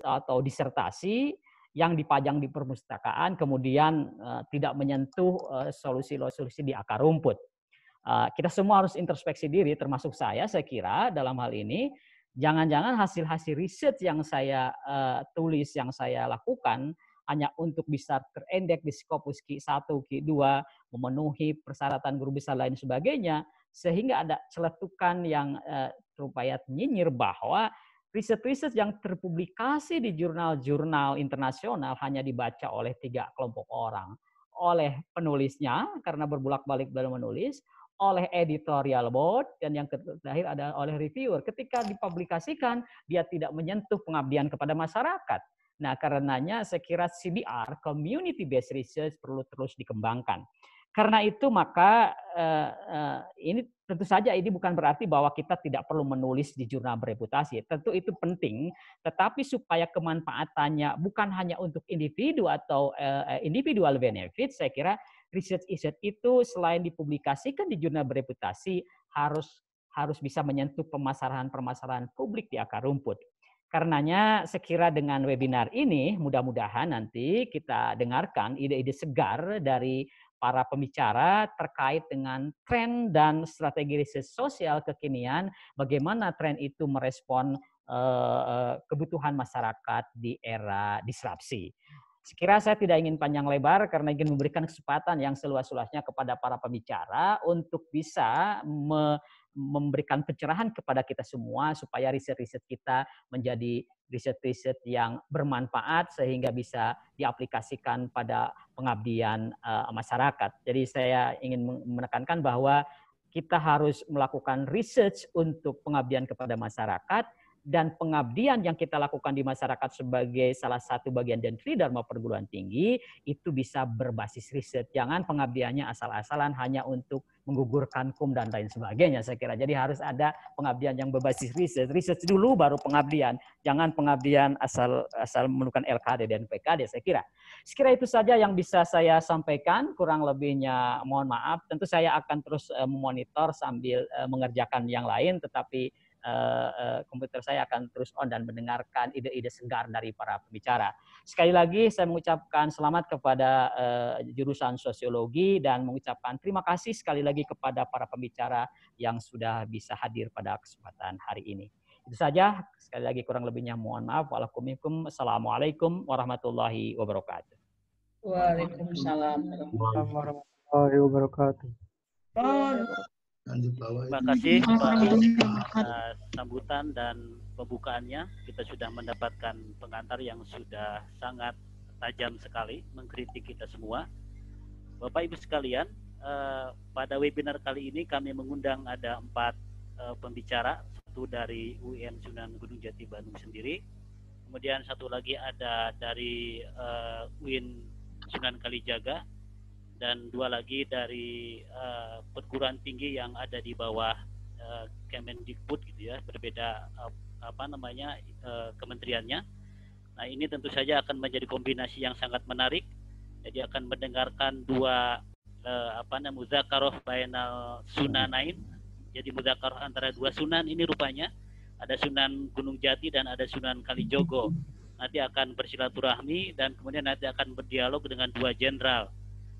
atau disertasi yang dipajang di perpustakaan kemudian uh, tidak menyentuh solusi-solusi uh, di akar rumput. Uh, kita semua harus introspeksi diri termasuk saya saya kira dalam hal ini jangan-jangan hasil-hasil riset yang saya tulis yang saya lakukan hanya untuk bisa terendek di Scopus Q1, Q2, memenuhi persyaratan guru besar lain sebagainya, sehingga ada celetukan yang uh, nyinyir bahwa riset-riset yang terpublikasi di jurnal-jurnal internasional hanya dibaca oleh tiga kelompok orang. Oleh penulisnya, karena berbulak-balik dalam menulis, oleh editorial board, dan yang terakhir ada oleh reviewer. Ketika dipublikasikan, dia tidak menyentuh pengabdian kepada masyarakat. Nah, karenanya saya kira CBR, Community Based Research, perlu terus dikembangkan. Karena itu maka uh, uh, ini tentu saja ini bukan berarti bahwa kita tidak perlu menulis di jurnal bereputasi. Tentu itu penting, tetapi supaya kemanfaatannya bukan hanya untuk individu atau uh, individual benefit, saya kira riset-riset itu selain dipublikasikan di jurnal bereputasi harus harus bisa menyentuh permasalahan-permasalahan publik di akar rumput. Karenanya sekira dengan webinar ini mudah-mudahan nanti kita dengarkan ide-ide segar dari para pembicara terkait dengan tren dan strategi riset sosial kekinian, bagaimana tren itu merespon uh, kebutuhan masyarakat di era disrupsi. Sekira saya tidak ingin panjang lebar karena ingin memberikan kesempatan yang seluas-luasnya kepada para pembicara untuk bisa me memberikan pencerahan kepada kita semua supaya riset-riset kita menjadi riset-riset yang bermanfaat sehingga bisa diaplikasikan pada pengabdian uh, masyarakat. Jadi saya ingin menekankan bahwa kita harus melakukan research untuk pengabdian kepada masyarakat dan pengabdian yang kita lakukan di masyarakat sebagai salah satu bagian dari Dharma perguruan tinggi itu bisa berbasis riset. Jangan pengabdiannya asal-asalan hanya untuk menggugurkan kum dan lain sebagainya saya kira. Jadi harus ada pengabdian yang berbasis riset. Riset dulu baru pengabdian. Jangan pengabdian asal asal menemukan LKD dan PKD saya kira. Sekira itu saja yang bisa saya sampaikan. Kurang lebihnya mohon maaf. Tentu saya akan terus eh, memonitor sambil eh, mengerjakan yang lain tetapi uh, uh, komputer saya akan terus on dan mendengarkan ide-ide segar dari para pembicara. Sekali lagi saya mengucapkan selamat kepada uh, jurusan sosiologi dan mengucapkan terima kasih sekali lagi kepada para pembicara yang sudah bisa hadir pada kesempatan hari ini. Itu saja. Sekali lagi kurang lebihnya mohon maaf. Wassalamualaikum warahmatullahi wabarakatuh. Waalaikumsalam warahmatullahi wabarakatuh. Terima kasih Pak atas sambutan dan pembukaannya. Kita sudah mendapatkan pengantar yang sudah sangat tajam sekali mengkritik kita semua. Bapak Ibu sekalian, eh, pada webinar kali ini kami mengundang ada empat eh, pembicara, satu dari UIN Sunan Gunung Jati Bandung sendiri, kemudian satu lagi ada dari eh, UIN Sunan Kalijaga, dan dua lagi dari uh, perguruan tinggi yang ada di bawah uh, Kemendikbud gitu ya berbeda uh, apa namanya uh, kementeriannya. Nah ini tentu saja akan menjadi kombinasi yang sangat menarik. Jadi akan mendengarkan dua uh, apa namanya muzakaroh bainal sunanain. Jadi muzakaroh antara dua sunan ini rupanya ada Sunan Gunung Jati dan ada Sunan Kalijogo. Nanti akan bersilaturahmi dan kemudian nanti akan berdialog dengan dua jenderal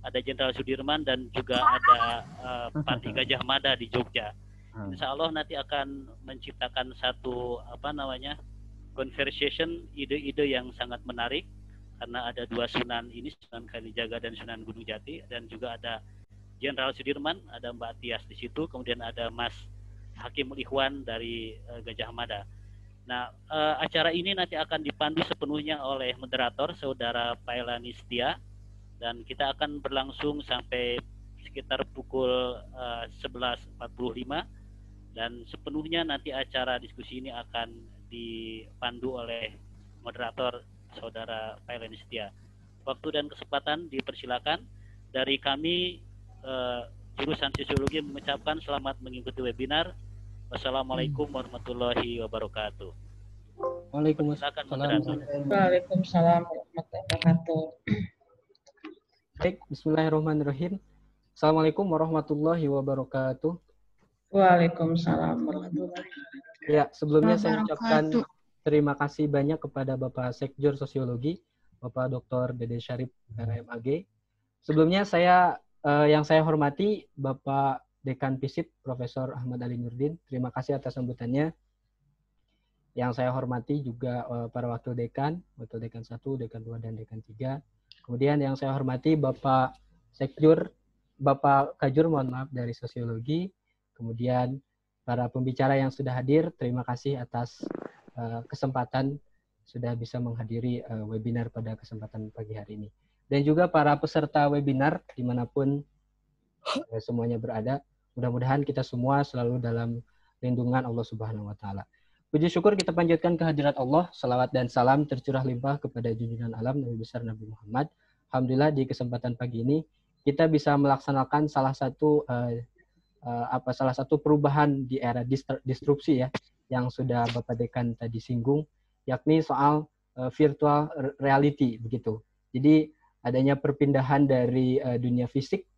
ada Jenderal Sudirman dan juga ada uh, Pati Gajah Mada di Jogja. Hmm. Insya Allah nanti akan menciptakan satu apa namanya conversation ide-ide yang sangat menarik karena ada dua Sunan ini Sunan Kalijaga dan Sunan Gunung Jati dan juga ada Jenderal Sudirman, ada Mbak Tias di situ, kemudian ada Mas Hakim Ikhwan dari uh, Gajah Mada. Nah, uh, acara ini nanti akan dipandu sepenuhnya oleh moderator Saudara Pailani Setia dan kita akan berlangsung sampai sekitar pukul uh, eh, 11.45 dan sepenuhnya nanti acara diskusi ini akan dipandu oleh moderator saudara Pailen Setia. Waktu dan kesempatan dipersilakan dari kami uh, jurusan sosiologi mengucapkan selamat mengikuti webinar. Wassalamualaikum warahmatullahi wabarakatuh. Waalaikumsalam. Waalaikumsalam warahmatullahi wabarakatuh. Baik, bismillahirrahmanirrahim. Assalamualaikum warahmatullahi wabarakatuh. Waalaikumsalam warahmatullahi wabarakatuh. Ya, sebelumnya saya ucapkan terima kasih banyak kepada Bapak Sekjur Sosiologi, Bapak Dr. Dede Syarif MAG. Sebelumnya saya uh, yang saya hormati Bapak Dekan Pisip, Profesor Ahmad Ali Nurdin. Terima kasih atas sambutannya. Yang saya hormati juga uh, para wakil dekan, wakil dekan 1, dekan 2, dan dekan 3. Kemudian yang saya hormati Bapak Sekjur, Bapak Kajur, mohon maaf, dari Sosiologi. Kemudian para pembicara yang sudah hadir, terima kasih atas uh, kesempatan sudah bisa menghadiri uh, webinar pada kesempatan pagi hari ini. Dan juga para peserta webinar di mana pun uh, semuanya berada, mudah-mudahan kita semua selalu dalam lindungan Allah Subhanahu Wa Taala. Puji syukur kita panjatkan kehadirat Allah, salawat dan salam tercurah limpah kepada junjungan alam Nabi besar Nabi Muhammad. Alhamdulillah di kesempatan pagi ini kita bisa melaksanakan salah satu uh, uh, apa salah satu perubahan di era disrupsi ya yang sudah Bapak Dekan tadi singgung yakni soal uh, virtual reality begitu. Jadi adanya perpindahan dari uh, dunia fisik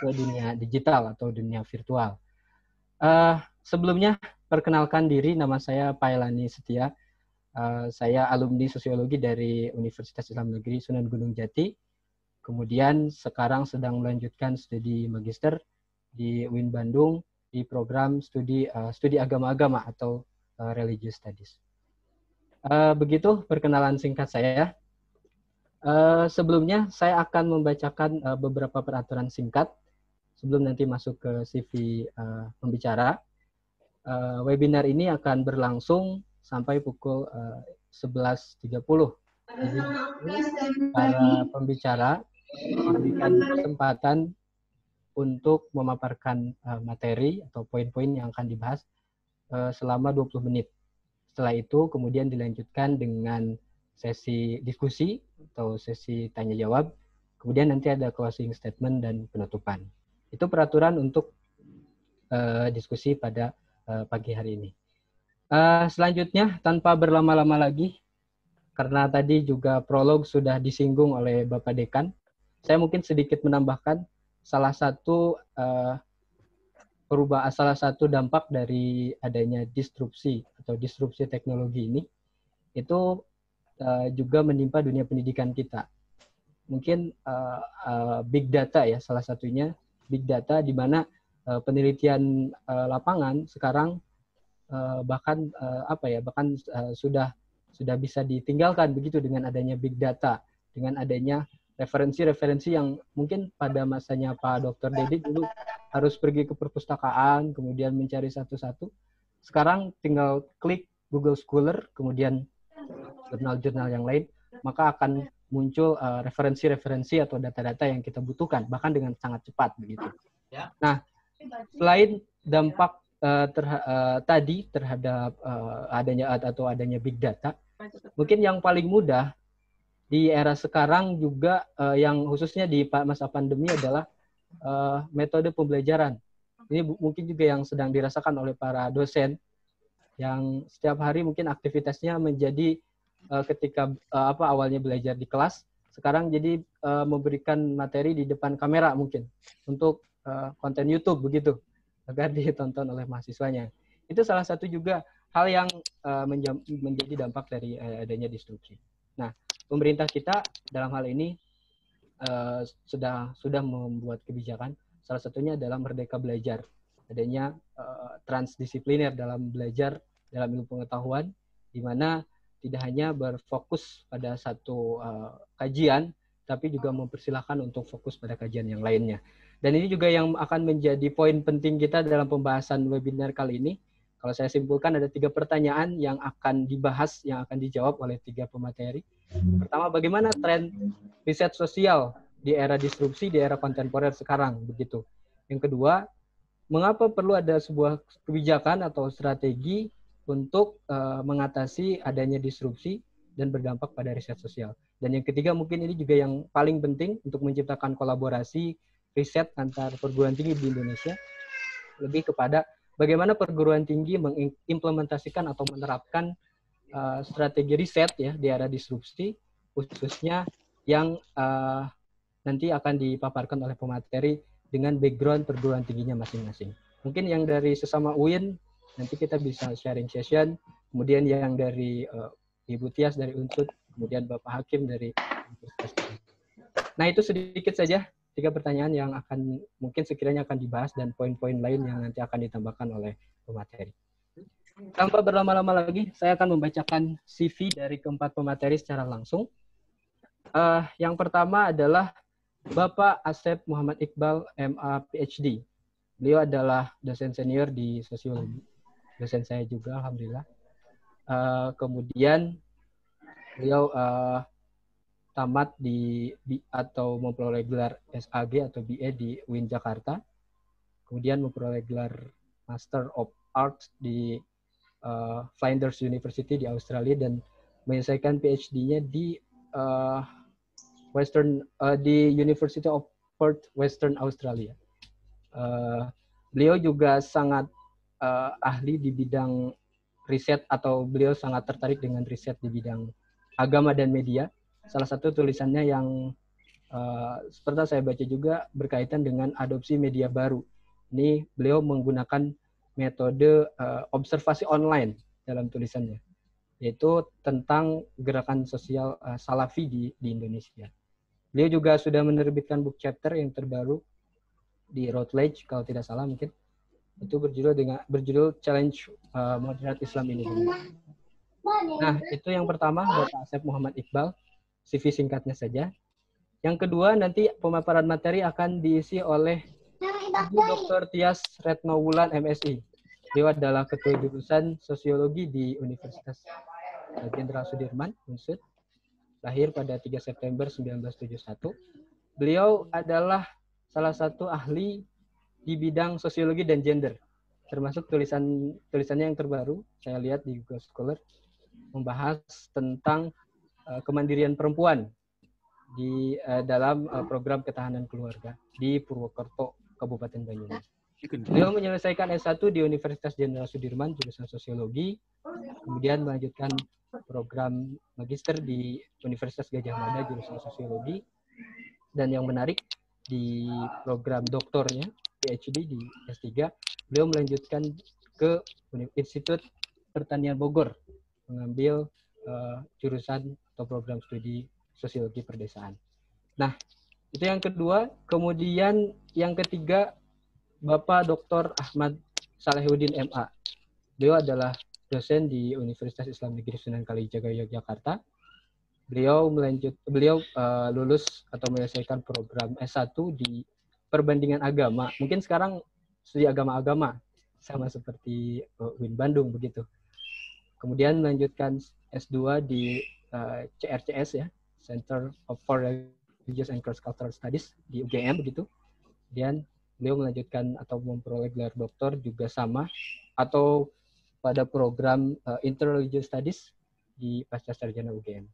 ke dunia digital atau dunia virtual. Uh, sebelumnya perkenalkan diri nama saya Pailani Setia. Uh, saya alumni sosiologi dari Universitas Islam Negeri Sunan Gunung Jati. Kemudian sekarang sedang melanjutkan studi magister di UIN Bandung di program studi uh, studi agama-agama atau uh, religious studies. Uh, begitu perkenalan singkat saya. Uh, sebelumnya saya akan membacakan uh, beberapa peraturan singkat sebelum nanti masuk ke CV uh, pembicara. Uh, webinar ini akan berlangsung sampai pukul uh, 11.30. Jadi para pembicara memberikan kesempatan untuk memaparkan uh, materi atau poin-poin yang akan dibahas uh, selama 20 menit. Setelah itu kemudian dilanjutkan dengan sesi diskusi atau sesi tanya jawab. Kemudian nanti ada closing statement dan penutupan. Itu peraturan untuk uh, diskusi pada uh, pagi hari ini. Uh, selanjutnya tanpa berlama-lama lagi karena tadi juga prolog sudah disinggung oleh Bapak Dekan, saya mungkin sedikit menambahkan salah satu uh, perubahan salah satu dampak dari adanya disrupsi atau disrupsi teknologi ini itu uh, juga menimpa dunia pendidikan kita. Mungkin uh, uh, big data ya salah satunya big data di mana uh, penelitian uh, lapangan sekarang uh, bahkan uh, apa ya bahkan uh, sudah sudah bisa ditinggalkan begitu dengan adanya big data dengan adanya referensi-referensi yang mungkin pada masanya Pak Dr. Dedi dulu harus pergi ke perpustakaan, kemudian mencari satu-satu. Sekarang tinggal klik Google Scholar, kemudian jurnal-jurnal yang lain, maka akan muncul uh, referensi-referensi atau data-data yang kita butuhkan, bahkan dengan sangat cepat begitu. Ya. Nah, selain dampak uh, terha uh, tadi terhadap uh, adanya atau adanya big data, mungkin yang paling mudah di era sekarang juga uh, yang khususnya di masa pandemi adalah uh, metode pembelajaran. Ini mungkin juga yang sedang dirasakan oleh para dosen yang setiap hari mungkin aktivitasnya menjadi uh, ketika uh, apa awalnya belajar di kelas, sekarang jadi uh, memberikan materi di depan kamera mungkin untuk konten YouTube begitu agar ditonton oleh mahasiswanya. Itu salah satu juga hal yang uh, menjadi dampak dari uh, adanya disrupsi. Nah, pemerintah kita dalam hal ini sudah sudah membuat kebijakan. Salah satunya adalah merdeka belajar, adanya transdisipliner dalam belajar dalam ilmu pengetahuan, di mana tidak hanya berfokus pada satu kajian, tapi juga mempersilahkan untuk fokus pada kajian yang lainnya. Dan ini juga yang akan menjadi poin penting kita dalam pembahasan webinar kali ini, kalau saya simpulkan ada tiga pertanyaan yang akan dibahas, yang akan dijawab oleh tiga pemateri. Pertama, bagaimana tren riset sosial di era disrupsi, di era kontemporer sekarang, begitu. Yang kedua, mengapa perlu ada sebuah kebijakan atau strategi untuk uh, mengatasi adanya disrupsi dan berdampak pada riset sosial. Dan yang ketiga mungkin ini juga yang paling penting untuk menciptakan kolaborasi riset antar perguruan tinggi di Indonesia lebih kepada bagaimana perguruan tinggi mengimplementasikan atau menerapkan uh, strategi riset ya di era disrupsi khususnya yang uh, nanti akan dipaparkan oleh pemateri dengan background perguruan tingginya masing-masing. Mungkin yang dari sesama UIN nanti kita bisa sharing session kemudian yang dari uh, Ibu Tias dari Unsud, kemudian Bapak Hakim dari Universitas. Nah itu sedikit saja tiga pertanyaan yang akan mungkin sekiranya akan dibahas dan poin-poin lain yang nanti akan ditambahkan oleh pemateri. Tanpa berlama-lama lagi, saya akan membacakan CV dari keempat pemateri secara langsung. Uh, yang pertama adalah Bapak Asep Muhammad Iqbal, MA PhD. Beliau adalah dosen senior di sosiologi. Dosen saya juga, Alhamdulillah. Uh, kemudian beliau uh, tamat di atau memperoleh gelar SAG atau BA di UIN Jakarta. Kemudian memperoleh gelar Master of Arts di uh, Flinders University di Australia dan menyelesaikan PhD-nya di uh, Western uh, di University of Perth Western Australia. Uh, beliau juga sangat uh, ahli di bidang riset atau beliau sangat tertarik dengan riset di bidang agama dan media salah satu tulisannya yang uh, seperti saya baca juga berkaitan dengan adopsi media baru. Ini beliau menggunakan metode uh, observasi online dalam tulisannya, yaitu tentang gerakan sosial uh, Salafi di, di Indonesia. Beliau juga sudah menerbitkan book chapter yang terbaru di Routledge kalau tidak salah mungkin itu berjudul dengan berjudul Challenge uh, Moderat Islam ini. Nah, itu yang pertama Bapak Asep Muhammad Iqbal. CV singkatnya saja. Yang kedua, nanti pemaparan materi akan diisi oleh Ibu Dr. Tias Retno Wulan, MSI. Dia adalah Ketua Jurusan Sosiologi di Universitas Jenderal Sudirman, Unsud. Lahir pada 3 September 1971. Beliau adalah salah satu ahli di bidang sosiologi dan gender. Termasuk tulisan tulisannya yang terbaru, saya lihat di Google Scholar, membahas tentang kemandirian perempuan di uh, dalam uh, program ketahanan keluarga di Purwokerto, Kabupaten Banyumas. Beliau menyelesaikan S1 di Universitas Jenderal Sudirman jurusan Sosiologi, kemudian melanjutkan program magister di Universitas Gajah Mada jurusan Sosiologi, dan yang menarik di program doktornya PhD di S3, beliau melanjutkan ke Institut Pertanian Bogor mengambil uh, jurusan atau program studi sosiologi perdesaan. Nah, itu yang kedua. Kemudian yang ketiga, Bapak Dr. Ahmad Salehuddin MA. Beliau adalah dosen di Universitas Islam Negeri Sunan Kalijaga Yogyakarta. Beliau melanjut beliau uh, lulus atau menyelesaikan program S1 di perbandingan agama. Mungkin sekarang studi agama-agama sama seperti uh, UIN Bandung begitu. Kemudian melanjutkan S2 di uh, eh, CRCS ya, Center for Religious and Cross Cultural Studies di UGM begitu. Dan beliau melanjutkan atau memperoleh gelar doktor juga sama atau pada program uh, Interreligious Studies di Pasca Sarjana UGM.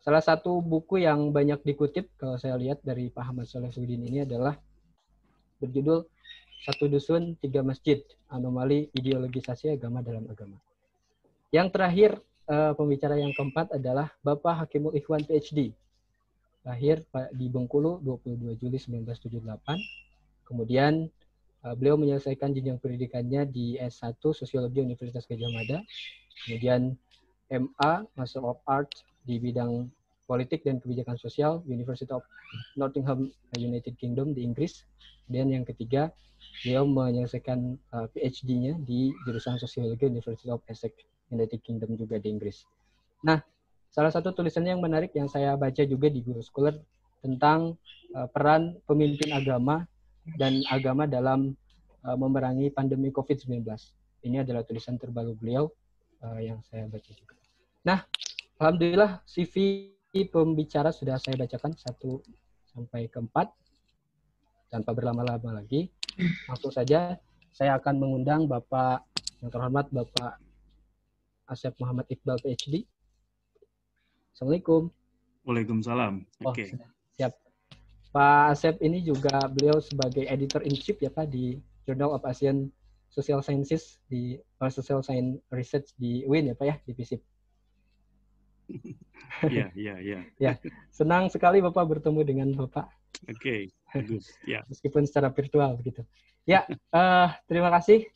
Salah satu buku yang banyak dikutip kalau saya lihat dari Pak Ahmad Soleh Sudin ini adalah berjudul Satu Dusun, Tiga Masjid, Anomali Ideologisasi Agama dalam Agama. Yang terakhir uh, pembicara yang keempat adalah Bapak Hakimul Ikhwan PhD. Lahir di Bengkulu 22 Juli 1978. Kemudian uh, beliau menyelesaikan jenjang pendidikannya di S1 Sosiologi Universitas Gajah Mada. Kemudian MA Master of Art di bidang politik dan kebijakan sosial University of Nottingham United Kingdom di Inggris. Dan yang ketiga, beliau menyelesaikan uh, PhD-nya di jurusan Sosiologi University of Essex United Kingdom juga di Inggris. Nah, salah satu tulisannya yang menarik yang saya baca juga di Guru Scholar tentang uh, peran pemimpin agama dan agama dalam uh, memerangi pandemi COVID-19. Ini adalah tulisan terbaru beliau uh, yang saya baca juga. Nah, alhamdulillah CV pembicara sudah saya bacakan satu sampai keempat tanpa berlama-lama lagi. Langsung saja saya akan mengundang Bapak yang terhormat Bapak Asep Muhammad Iqbal PhD. Assalamualaikum. Waalaikumsalam. Oh, Oke. Okay. Siap. Pak Asep ini juga beliau sebagai editor in chief ya Pak di Journal of Asian Social Sciences di uh, Social Science Research di UIN ya Pak ya di FISIP. Iya, iya, iya. Ya, senang sekali Bapak bertemu dengan Bapak. Oke, okay, bagus. Ya. Meskipun secara virtual begitu. Ya, uh, terima kasih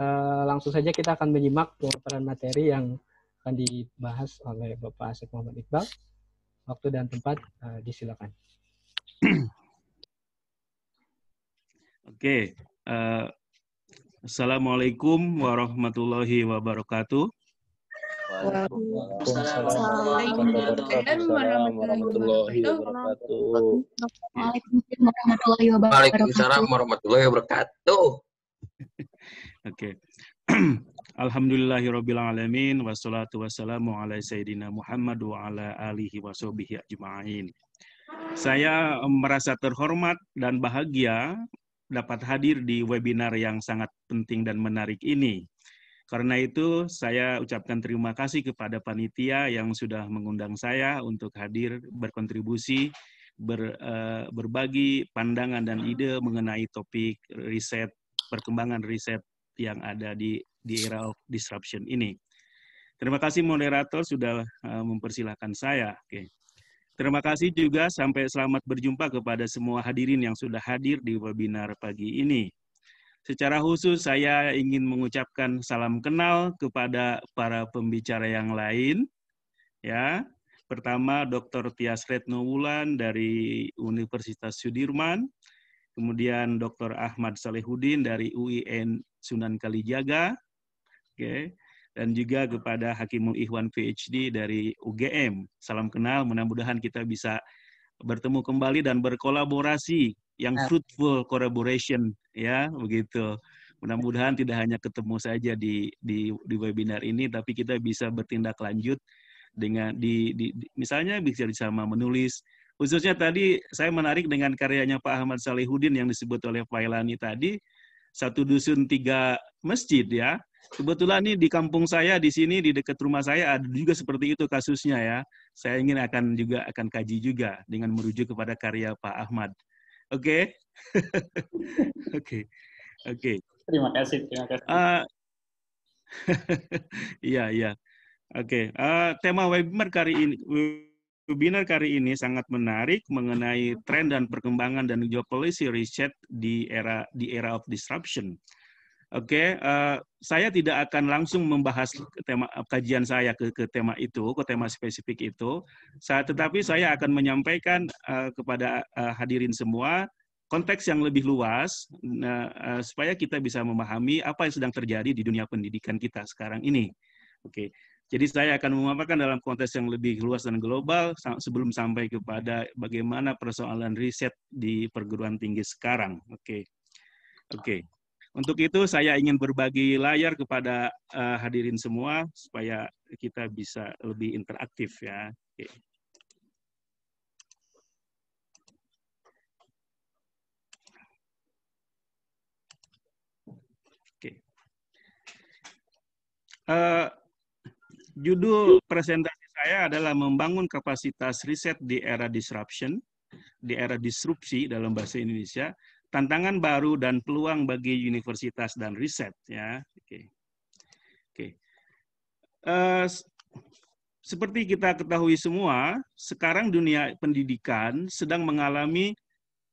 uh, langsung saja kita akan menyimak pemaparan materi yang akan dibahas oleh Bapak Asep Muhammad Iqbal. Waktu dan tempat uh, disilakan. Oke, uh, Assalamualaikum warahmatullahi wabarakatuh. Waalaikumsalam warahmatullahi wabarakatuh. Waalaikumsalam warahmatullahi wabarakatuh. Oke. Alhamdulillahirrabbilalamin Wassalatu wassalamu ala Sayyidina Muhammad wa ala alihi wa ajma'in Saya merasa terhormat dan bahagia dapat hadir di webinar yang sangat penting dan menarik ini. Karena itu saya ucapkan terima kasih kepada panitia yang sudah mengundang saya untuk hadir berkontribusi ber, uh, berbagi pandangan dan ide mengenai topik riset perkembangan riset yang ada di di era of disruption ini. Terima kasih moderator sudah uh, mempersilahkan saya. Oke. Terima kasih juga sampai selamat berjumpa kepada semua hadirin yang sudah hadir di webinar pagi ini. Secara khusus saya ingin mengucapkan salam kenal kepada para pembicara yang lain. Ya, pertama Dr. Tias Retno Wulan dari Universitas Sudirman, kemudian Dr. Ahmad Salehudin dari UIN Sunan Kalijaga, oke, okay. dan juga kepada Hakimul Ikhwan PhD dari UGM. Salam kenal, mudah-mudahan kita bisa bertemu kembali dan berkolaborasi yang fruitful collaboration ya begitu. Mudah-mudahan tidak hanya ketemu saja di, di di webinar ini, tapi kita bisa bertindak lanjut dengan di, di, di misalnya bisa sama menulis. Khususnya tadi saya menarik dengan karyanya Pak Ahmad Salihudin yang disebut oleh Pak Ilani tadi, satu dusun tiga masjid ya. Kebetulan nih di kampung saya di sini di dekat rumah saya ada juga seperti itu kasusnya ya. Saya ingin akan juga akan kaji juga dengan merujuk kepada karya Pak Ahmad. Oke. Oke. Oke. Terima kasih, terima kasih. Uh, iya, iya. Oke, okay. uh, tema webinar kali ini Webinar kali ini sangat menarik mengenai tren dan perkembangan dan geopolisi riset di era di era of disruption. Oke, okay, uh, eh, saya tidak akan langsung membahas tema kajian saya ke, ke tema itu, ke tema spesifik itu. Saya, tetapi saya akan menyampaikan uh, kepada uh, hadirin semua konteks yang lebih luas uh, supaya kita bisa memahami apa yang sedang terjadi di dunia pendidikan kita sekarang ini. Oke. Okay. Jadi saya akan memaparkan dalam konteks yang lebih luas dan global sebelum sampai kepada bagaimana persoalan riset di perguruan tinggi sekarang. Oke, okay. oke. Okay. Untuk itu saya ingin berbagi layar kepada uh, hadirin semua supaya kita bisa lebih interaktif ya. Oke. Okay. Okay. Uh, Judul presentasi saya adalah membangun kapasitas riset di era disruption, di era disrupsi dalam bahasa Indonesia, tantangan baru dan peluang bagi universitas dan riset. Ya, oke, oke. Uh, seperti kita ketahui semua, sekarang dunia pendidikan sedang mengalami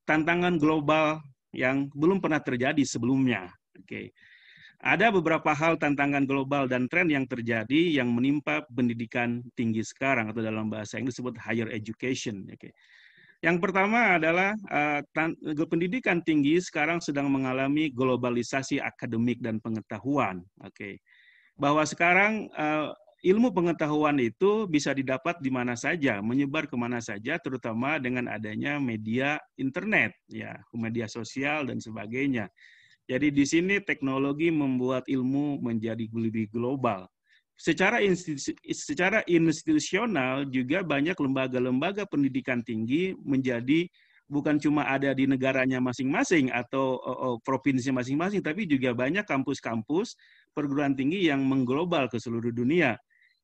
tantangan global yang belum pernah terjadi sebelumnya. Oke. Okay. Ada beberapa hal tantangan global dan tren yang terjadi yang menimpa pendidikan tinggi sekarang atau dalam bahasa Inggris disebut higher education. Okay. Yang pertama adalah uh, pendidikan tinggi sekarang sedang mengalami globalisasi akademik dan pengetahuan. Oke, okay. bahwa sekarang uh, ilmu pengetahuan itu bisa didapat di mana saja, menyebar ke mana saja, terutama dengan adanya media internet, ya, media sosial dan sebagainya. Jadi di sini teknologi membuat ilmu menjadi lebih global. Secara, institusi, secara institusional juga banyak lembaga-lembaga pendidikan tinggi menjadi bukan cuma ada di negaranya masing-masing atau oh, oh, provinsi masing-masing, tapi juga banyak kampus-kampus perguruan tinggi yang mengglobal ke seluruh dunia.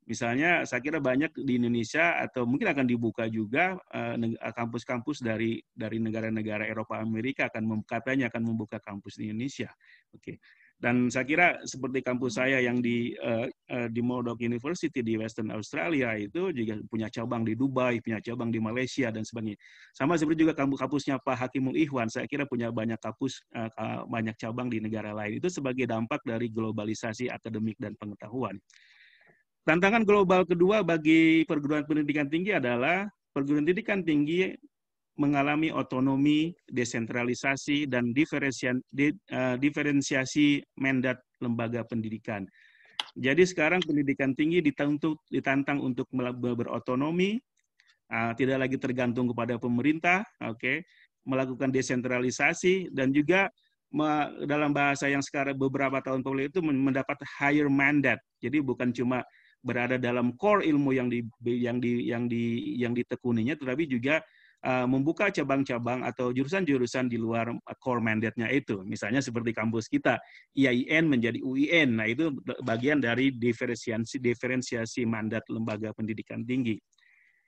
Misalnya saya kira banyak di Indonesia atau mungkin akan dibuka juga eh, eh, kampus-kampus dari dari negara-negara Eropa Amerika akan katanya akan membuka kampus di Indonesia. Oke. Dan saya kira seperti kampus saya yang di uh, di Murdoch University di Western Australia itu juga punya cabang di Dubai, punya cabang di Malaysia dan sebagainya. Sama seperti juga kampus-kampusnya Pak Hakimul Ihwan, saya kira punya banyak kampus banyak cabang di negara lain. Itu sebagai dampak dari globalisasi akademik dan pengetahuan. Tantangan global kedua bagi perguruan pendidikan tinggi adalah perguruan pendidikan tinggi mengalami otonomi, desentralisasi, dan eh, diferensiasi mandat lembaga pendidikan. Jadi sekarang pendidikan tinggi ditantang untuk berotonomi, eh, tidak lagi tergantung kepada pemerintah, oke, okay, melakukan desentralisasi dan juga dalam bahasa yang sekarang beberapa tahun lalu itu mendapat higher mandate. Jadi bukan cuma berada dalam core ilmu yang di yang di yang di yang ditekuninya, tetapi juga uh, membuka cabang-cabang atau jurusan-jurusan di luar core mandate-nya itu. Misalnya seperti kampus kita, IAIN menjadi UIN. Nah, itu bagian dari diferensiasi diferensiasi mandat lembaga pendidikan tinggi.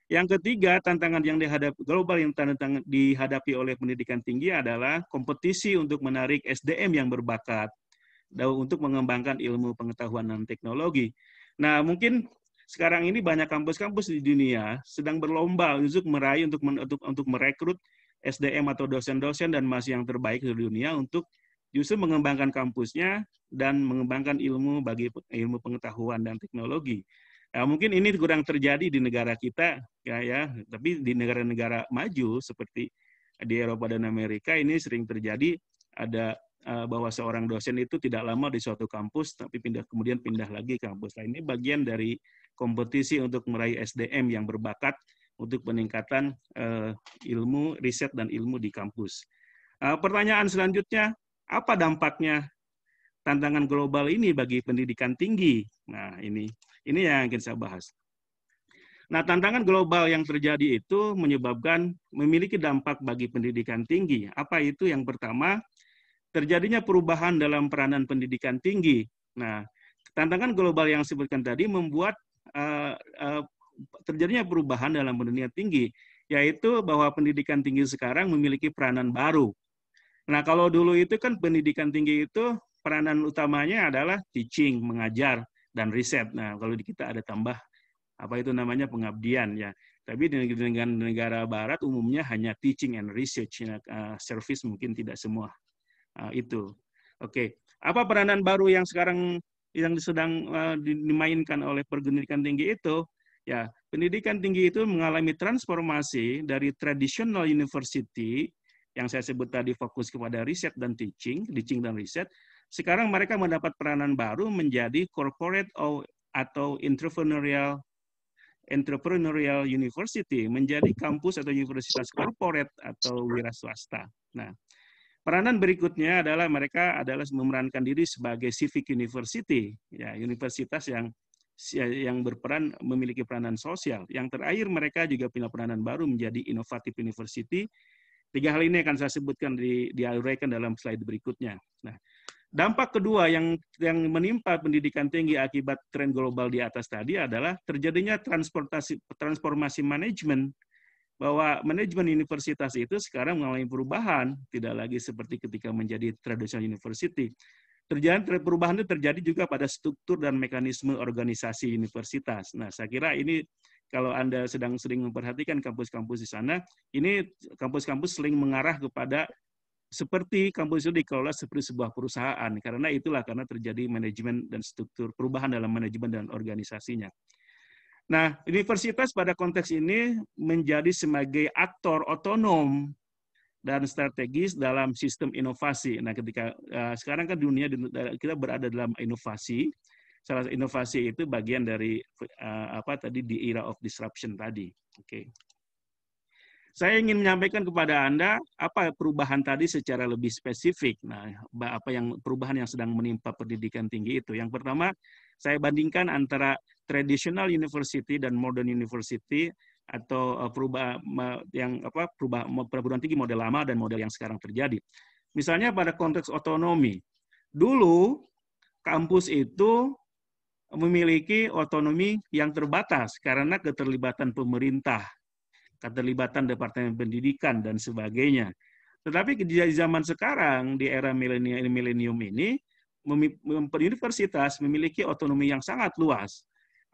Yang ketiga, tantangan yang dihadapi global yang tantangan dihadapi oleh pendidikan tinggi adalah kompetisi untuk menarik SDM yang berbakat untuk mengembangkan ilmu pengetahuan dan teknologi. Nah, mungkin sekarang ini banyak kampus-kampus di dunia sedang berlomba untuk meraih untuk untuk untuk merekrut SDM atau dosen-dosen dan masih yang terbaik di dunia untuk justru mengembangkan kampusnya dan mengembangkan ilmu bagi ilmu pengetahuan dan teknologi. Ya, mungkin ini kurang terjadi di negara kita ya ya, tapi di negara-negara maju seperti di Eropa dan Amerika ini sering terjadi ada bahwa seorang dosen itu tidak lama di suatu kampus tapi pindah kemudian pindah lagi ke kampus lain. Ini bagian dari kompetisi untuk meraih SDM yang berbakat untuk peningkatan uh, ilmu, riset, dan ilmu di kampus. Uh, pertanyaan selanjutnya, apa dampaknya tantangan global ini bagi pendidikan tinggi? Nah, ini ini yang ingin saya bahas. Nah, tantangan global yang terjadi itu menyebabkan memiliki dampak bagi pendidikan tinggi. Apa itu? Yang pertama, terjadinya perubahan dalam peranan pendidikan tinggi. Nah, tantangan global yang disebutkan tadi membuat uh, uh, terjadinya perubahan dalam pendidikan tinggi, yaitu bahwa pendidikan tinggi sekarang memiliki peranan baru. Nah, kalau dulu itu kan pendidikan tinggi itu peranan utamanya adalah teaching, mengajar, dan riset. Nah, kalau di kita ada tambah apa itu namanya pengabdian ya. Tapi di negara, barat umumnya hanya teaching and research, ya, uh, service mungkin tidak semua uh, itu. Oke, apa peranan baru yang sekarang yang sedang uh, dimainkan oleh perguruan tinggi itu, ya pendidikan tinggi itu mengalami transformasi dari traditional university yang saya sebut tadi fokus kepada riset dan teaching, teaching dan riset, sekarang mereka mendapat peranan baru menjadi corporate atau entrepreneurial entrepreneurial university menjadi kampus atau universitas corporate atau wira swasta. Nah, Peranan berikutnya adalah mereka adalah memerankan diri sebagai civic university, ya universitas yang yang berperan memiliki peranan sosial. Yang terakhir mereka juga punya peranan baru menjadi inovatif university. Tiga hal ini akan saya sebutkan di diuraikan dalam slide berikutnya. Nah, dampak kedua yang yang menimpa pendidikan tinggi akibat tren global di atas tadi adalah terjadinya transportasi transformasi manajemen bahwa manajemen universitas itu sekarang mengalami perubahan, tidak lagi seperti ketika menjadi traditional university. Terjadi perubahan itu terjadi juga pada struktur dan mekanisme organisasi universitas. Nah, saya kira ini kalau Anda sedang sering memperhatikan kampus-kampus di sana, ini kampus-kampus sering mengarah kepada seperti kampus itu dikelola seperti sebuah perusahaan. Karena itulah karena terjadi manajemen dan struktur perubahan dalam manajemen dan organisasinya. Nah, universitas pada konteks ini menjadi sebagai aktor otonom dan strategis dalam sistem inovasi. Nah, ketika uh, sekarang kan dunia kita berada dalam inovasi, salah inovasi itu bagian dari uh, apa tadi di era of disruption tadi. Oke. Okay. Saya ingin menyampaikan kepada Anda apa perubahan tadi secara lebih spesifik. Nah, apa yang perubahan yang sedang menimpa pendidikan tinggi itu. Yang pertama, saya bandingkan antara traditional university dan modern university atau eh, perubahan yang apa perubahan perguruan tinggi model lama dan model yang sekarang terjadi. Misalnya pada konteks otonomi. Dulu kampus itu memiliki otonomi yang terbatas karena keterlibatan pemerintah keterlibatan Departemen Pendidikan dan sebagainya. Tetapi di zaman sekarang di era milenium ini universitas memiliki otonomi yang sangat luas.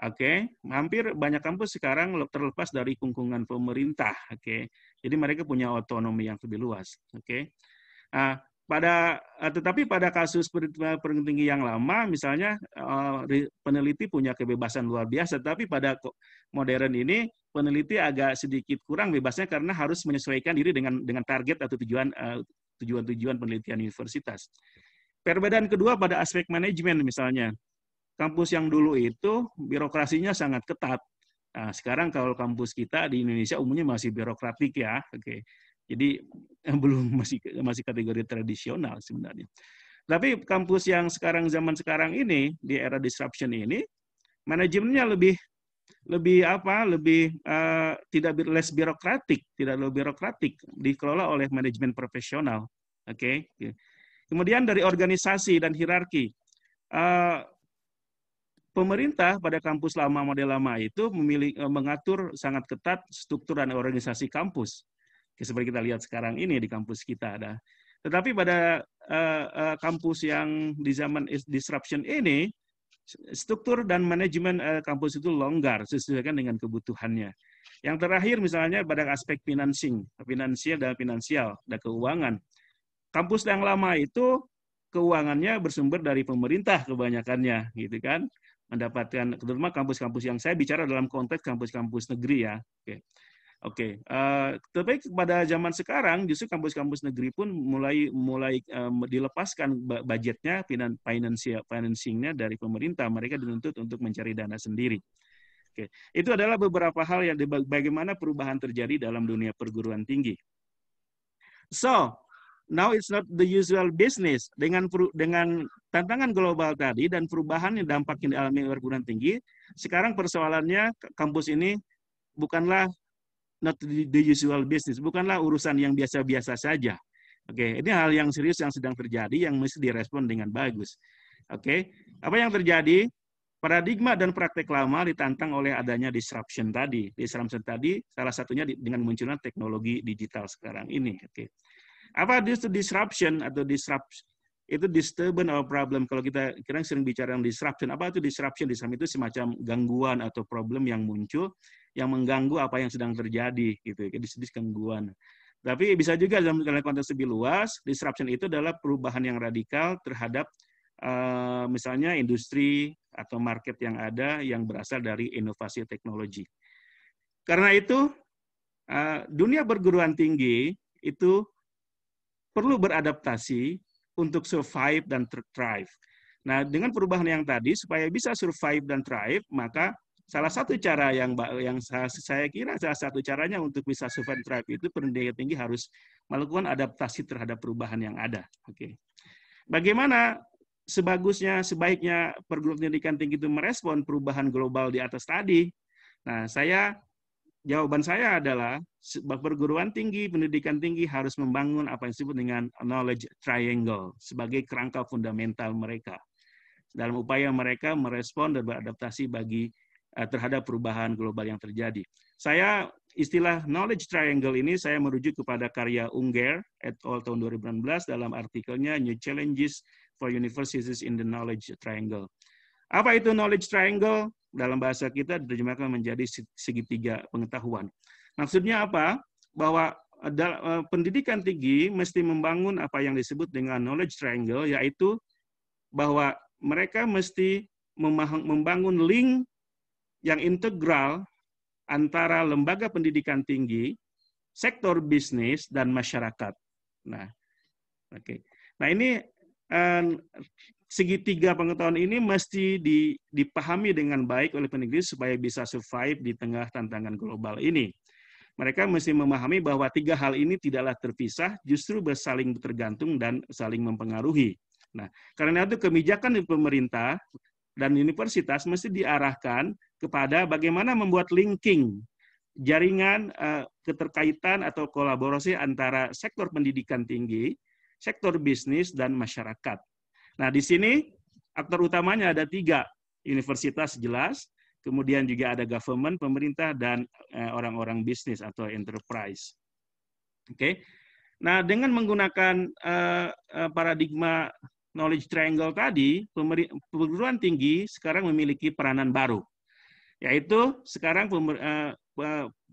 Oke, okay? hampir banyak kampus sekarang terlepas dari kungkungan pemerintah. Oke, okay? jadi mereka punya otonomi yang lebih luas. Oke, okay? nah, pada tetapi pada kasus perguruan tinggi yang lama, misalnya peneliti punya kebebasan luar biasa, tapi pada modern ini peneliti agak sedikit kurang bebasnya karena harus menyesuaikan diri dengan dengan target atau tujuan tujuan-tujuan penelitian universitas. Perbedaan kedua pada aspek manajemen misalnya. Kampus yang dulu itu birokrasinya sangat ketat. Nah, sekarang kalau kampus kita di Indonesia umumnya masih birokratik ya. Oke. Jadi belum masih masih kategori tradisional sebenarnya. Tapi kampus yang sekarang zaman sekarang ini di era disruption ini manajemennya lebih lebih apa lebih uh, tidak less birokratik tidak lebih birokratik dikelola oleh manajemen profesional oke okay? kemudian dari organisasi dan hierarki uh, pemerintah pada kampus lama model lama itu memilih uh, mengatur sangat ketat struktur dan organisasi kampus seperti kita lihat sekarang ini di kampus kita ada tetapi pada uh, uh, kampus yang di zaman disruption ini struktur dan manajemen uh, kampus itu longgar sesuaikan dengan kebutuhannya. Yang terakhir misalnya pada aspek financing, finansial dan finansial dan keuangan. Kampus yang lama itu keuangannya bersumber dari pemerintah kebanyakannya, gitu kan? Mendapatkan terutama kampus-kampus yang saya bicara dalam konteks kampus-kampus negeri ya. Oke. Oke, uh, eh, tapi pada zaman sekarang justru kampus-kampus negeri pun mulai mulai um, dilepaskan budgetnya finansial financingnya dari pemerintah. Mereka dituntut untuk mencari dana sendiri. Oke, itu adalah beberapa hal yang bagaimana perubahan terjadi dalam dunia perguruan tinggi. So, now it's not the usual business dengan dengan tantangan global tadi dan perubahan yang dampak yang dialami perguruan tinggi. Sekarang persoalannya kampus ini bukanlah not the usual business, bukanlah urusan yang biasa-biasa saja. Oke, okay. ini hal yang serius yang sedang terjadi yang mesti direspon dengan bagus. Oke, okay. apa yang terjadi? Paradigma dan praktek lama ditantang oleh adanya disruption tadi. Disruption tadi salah satunya dengan munculnya teknologi digital sekarang ini. Oke, okay. Apa itu disruption atau disrupt itu disturbance or problem. Kalau kita kira sering bicara tentang disruption, apa itu disruption? Disruption itu semacam gangguan atau problem yang muncul yang mengganggu apa yang sedang terjadi gitu ya disebut gangguan tapi bisa juga dalam konteks lebih luas disruption itu adalah perubahan yang radikal terhadap uh, misalnya industri atau market yang ada yang berasal dari inovasi teknologi karena itu uh, dunia perguruan tinggi itu perlu beradaptasi untuk survive dan thrive. Nah, dengan perubahan yang tadi supaya bisa survive dan thrive, maka Salah satu cara yang yang saya kira salah satu caranya untuk bisa survive tribe itu pendidikan tinggi harus melakukan adaptasi terhadap perubahan yang ada. Oke. Bagaimana sebagusnya sebaiknya perguruan pendidikan tinggi itu merespon perubahan global di atas tadi? Nah, saya jawaban saya adalah perguruan tinggi, pendidikan tinggi harus membangun apa yang disebut dengan knowledge triangle sebagai kerangka fundamental mereka dalam upaya mereka merespon dan beradaptasi bagi Eh, terhadap perubahan global yang terjadi. Saya istilah knowledge triangle ini saya merujuk kepada karya Unger et al. tahun 2016 dalam artikelnya New Challenges for Universities in the Knowledge Triangle. Apa itu knowledge triangle? Dalam bahasa kita diterjemahkan menjadi segitiga pengetahuan. Maksudnya apa? Bahwa eh, pendidikan tinggi mesti membangun apa yang disebut dengan knowledge triangle, yaitu bahwa mereka mesti membangun link yang integral antara lembaga pendidikan tinggi, sektor bisnis, dan masyarakat. Nah, oke. Okay. Nah ini eh, segitiga pengetahuan ini mesti dipahami dengan baik oleh pendidik supaya bisa survive di tengah tantangan global ini. Mereka mesti memahami bahwa tiga hal ini tidaklah terpisah, justru bersaling tergantung dan saling mempengaruhi. Nah, karena itu kebijakan di pemerintah dan universitas mesti diarahkan kepada bagaimana membuat linking jaringan uh, keterkaitan atau kolaborasi antara sektor pendidikan tinggi, sektor bisnis, dan masyarakat. Nah, di sini aktor utamanya ada tiga. Universitas jelas, kemudian juga ada government, pemerintah, dan eh, orang-orang bisnis atau enterprise. Oke, nah dengan menggunakan uh, paradigma knowledge triangle tadi, perguruan tinggi sekarang memiliki peranan baru, yaitu sekarang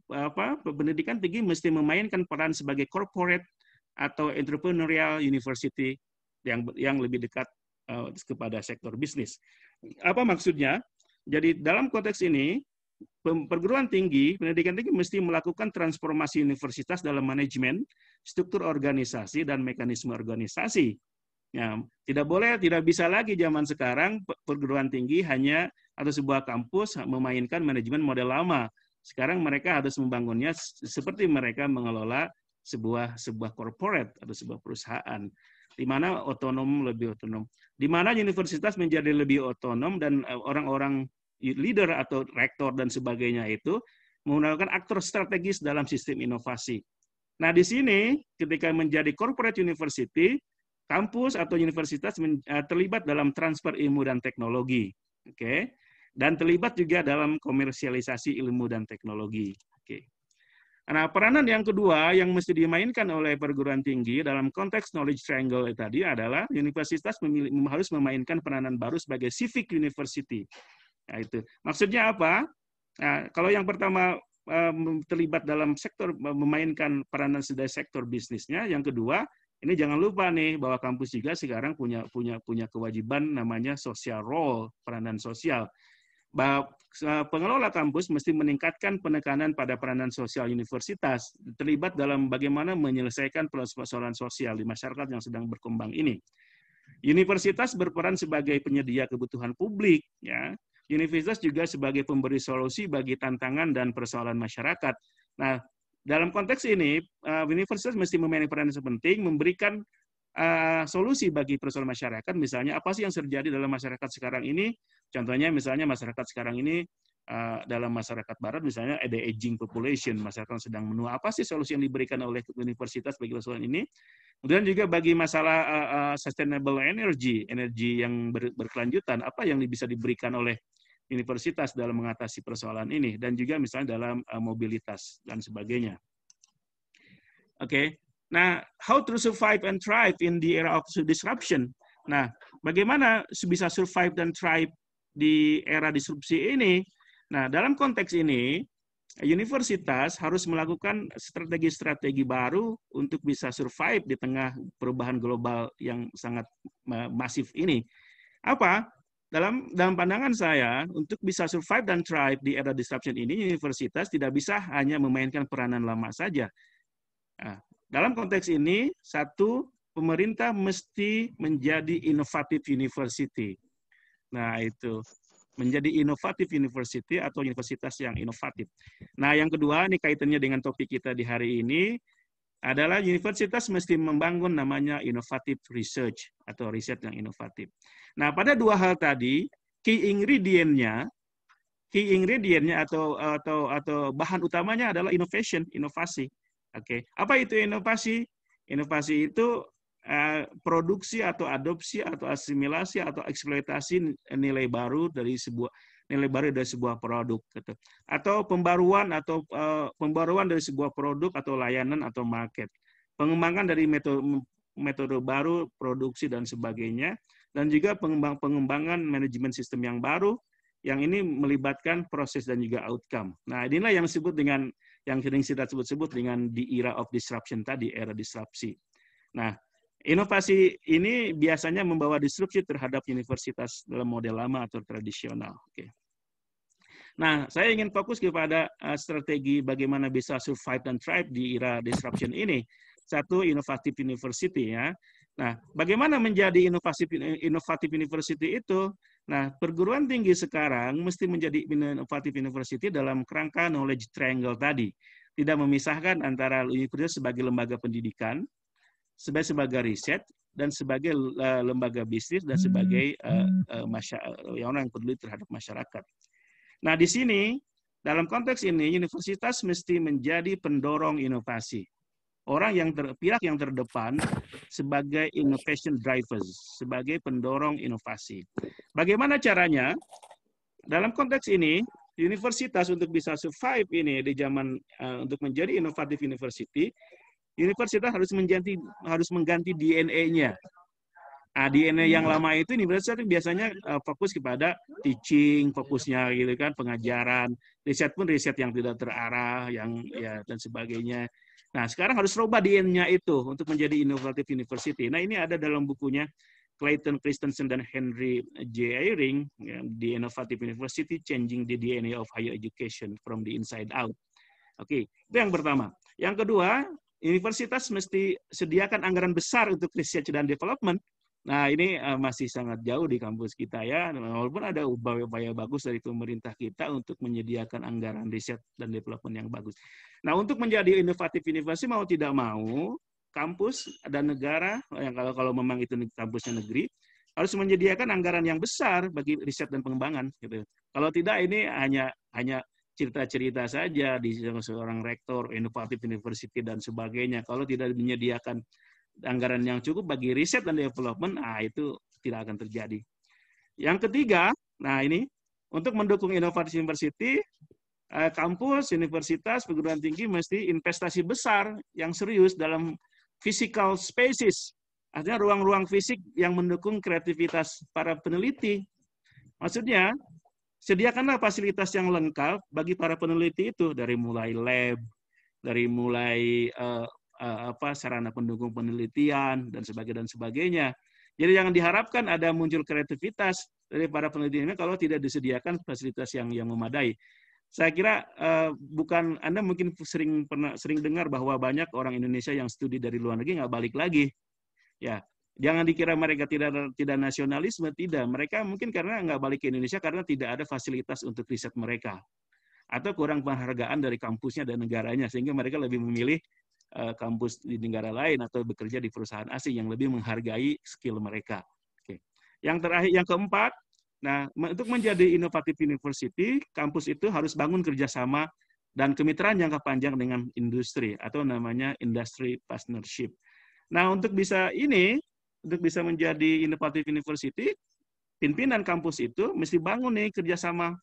apa, pendidikan tinggi mesti memainkan peran sebagai corporate atau entrepreneurial university yang yang lebih dekat uh, kepada sektor bisnis. Apa maksudnya? Jadi dalam konteks ini perguruan tinggi, pendidikan tinggi mesti melakukan transformasi universitas dalam manajemen, struktur organisasi dan mekanisme organisasi Ya, tidak boleh, tidak bisa lagi zaman sekarang perguruan tinggi hanya atau sebuah kampus memainkan manajemen model lama. Sekarang mereka harus membangunnya seperti mereka mengelola sebuah sebuah corporate atau sebuah perusahaan di mana otonom lebih otonom. Di mana universitas menjadi lebih otonom dan e, orang-orang leader atau rektor dan sebagainya itu menggunakan aktor strategis dalam sistem inovasi. Nah, di sini ketika menjadi corporate university, kampus atau universitas eh, terlibat dalam transfer ilmu dan teknologi, oke, okay? dan terlibat juga dalam komersialisasi ilmu dan teknologi, oke. Okay. Nah, peranan yang kedua yang mesti dimainkan oleh perguruan tinggi dalam konteks knowledge triangle tadi adalah universitas memilih, harus memainkan peranan baru sebagai civic university. Nah, itu maksudnya apa? Nah, kalau yang pertama eh, terlibat dalam sektor memainkan peranan sebagai sektor bisnisnya, yang kedua ini jangan lupa nih bahwa kampus juga sekarang punya punya punya kewajiban namanya social role, peranan sosial. Bahwa eh, pengelola kampus mesti meningkatkan penekanan pada peranan sosial universitas, terlibat dalam bagaimana menyelesaikan persoalan sosial di masyarakat yang sedang berkembang ini. Universitas berperan sebagai penyedia kebutuhan publik, ya. Universitas juga sebagai pemberi solusi bagi tantangan dan persoalan masyarakat. Nah, dalam konteks ini, uh, universitas mesti memainkan peran yang penting, memberikan uh, solusi bagi persoalan masyarakat. Misalnya, apa sih yang terjadi dalam masyarakat sekarang ini? Contohnya, misalnya masyarakat sekarang ini uh, dalam masyarakat barat, misalnya ada aging population, masyarakat sedang menua. Apa sih solusi yang diberikan oleh universitas bagi persoalan ini? Kemudian juga bagi masalah uh, uh, sustainable energy, energi yang ber, berkelanjutan, apa yang bisa diberikan oleh universitas dalam mengatasi persoalan ini dan juga misalnya dalam uh, mobilitas dan sebagainya. Oke. Nah, how to survive and thrive in the era of disruption. Nah, bagaimana bisa survive dan thrive di era disrupsi ini? Nah, dalam konteks ini, universitas harus melakukan strategi-strategi baru untuk bisa survive di tengah perubahan global yang sangat masif ini. Apa? dalam dalam pandangan saya untuk bisa survive dan thrive di era disruption ini universitas tidak bisa hanya memainkan peranan lama saja. Nah, dalam konteks ini satu pemerintah mesti menjadi inovatif university. Nah, itu menjadi inovatif university atau universitas yang inovatif. Nah, yang kedua ini kaitannya dengan topik kita di hari ini adalah universitas mesti membangun namanya inovatif research atau riset yang inovatif. Nah, pada dua hal tadi, key ingredient-nya, key ingredient-nya atau atau atau bahan utamanya adalah innovation, inovasi. Oke, okay. apa itu inovasi? Inovasi itu uh, produksi atau adopsi atau asimilasi atau eksploitasi nilai baru dari sebuah nilai baru dari sebuah produk gitu. Atau pembaruan atau uh, pembaruan dari sebuah produk atau layanan atau market. Pengembangan dari metode metode baru, produksi dan sebagainya dan juga pengembangan manajemen sistem yang baru yang ini melibatkan proses dan juga outcome. Nah, inilah yang disebut dengan yang sering kita sebut-sebut dengan the era of disruption tadi, era disrupsi. Nah, inovasi ini biasanya membawa disrupsi terhadap universitas dalam model lama atau tradisional. Oke. Nah, saya ingin fokus kepada uh, strategi bagaimana bisa survive dan thrive di era disruption ini. Satu, inovatif university ya. Nah, bagaimana menjadi inovatif inovatif university itu? Nah, perguruan tinggi sekarang mesti menjadi inovatif university dalam kerangka knowledge triangle tadi. Tidak memisahkan antara universitas sebagai lembaga pendidikan, sebagai sebagai riset, dan sebagai uh, lembaga bisnis dan sebagai uh, uh, masyarakat, orang yang peduli terhadap masyarakat. Nah, di sini dalam konteks ini universitas mesti menjadi pendorong inovasi orang yang ter, pihak yang terdepan sebagai innovation drivers, sebagai pendorong inovasi. Bagaimana caranya? Dalam konteks ini, universitas untuk bisa survive ini di zaman uh, untuk menjadi inovatif university, universitas harus mengganti harus mengganti DNA-nya. Nah, DNA yang lama itu universitas biasanya uh, fokus kepada teaching, fokusnya gitu kan, pengajaran, riset pun riset yang tidak terarah, yang ya dan sebagainya. Nah, sekarang harus rubah DNA itu untuk menjadi innovative university. Nah, ini ada dalam bukunya Clayton Christensen dan Henry J. Eyring, ya, The Innovative University, Changing the DNA of Higher Education from the Inside Out. Oke, itu yang pertama. Yang kedua, universitas mesti sediakan anggaran besar untuk research dan development Nah, ini uh, masih sangat jauh di kampus kita ya, walaupun ada upaya-upaya bagus dari pemerintah kita untuk menyediakan anggaran riset dan development yang bagus. Nah, untuk menjadi inovatif universitas mau tidak mau, kampus dan negara yang kalau kalau memang itu kampusnya negeri harus menyediakan anggaran yang besar bagi riset dan pengembangan gitu. Kalau tidak ini hanya hanya cerita-cerita saja di seorang rektor inovatif university dan sebagainya. Kalau tidak menyediakan anggaran yang cukup bagi riset dan development, ah itu tidak akan terjadi. Yang ketiga, nah ini untuk mendukung inovasi university, eh, kampus, universitas, perguruan tinggi mesti investasi besar yang serius dalam physical spaces, artinya ruang-ruang fisik yang mendukung kreativitas para peneliti. Maksudnya, sediakanlah fasilitas yang lengkap bagi para peneliti itu dari mulai lab, dari mulai uh, apa sarana pendukung penelitian dan sebagainya dan sebagainya. Jadi jangan diharapkan ada muncul kreativitas dari para peneliti ini kalau tidak disediakan fasilitas yang yang memadai. Saya kira uh, bukan Anda mungkin sering pernah sering dengar bahwa banyak orang Indonesia yang studi dari luar negeri nggak balik lagi. Ya, jangan dikira mereka tidak tidak nasionalisme, tidak. Mereka mungkin karena nggak balik ke Indonesia karena tidak ada fasilitas untuk riset mereka atau kurang penghargaan dari kampusnya dan negaranya sehingga mereka lebih memilih Eh, kampus di negara lain atau bekerja di perusahaan asing yang lebih menghargai skill mereka. Oke. Yang terakhir, yang keempat, nah untuk menjadi inovatif university, kampus itu harus bangun kerjasama dan kemitraan jangka panjang dengan industri atau namanya industry partnership. Nah untuk bisa ini, untuk bisa menjadi inovatif university, pimpinan kampus itu mesti bangun nih kerjasama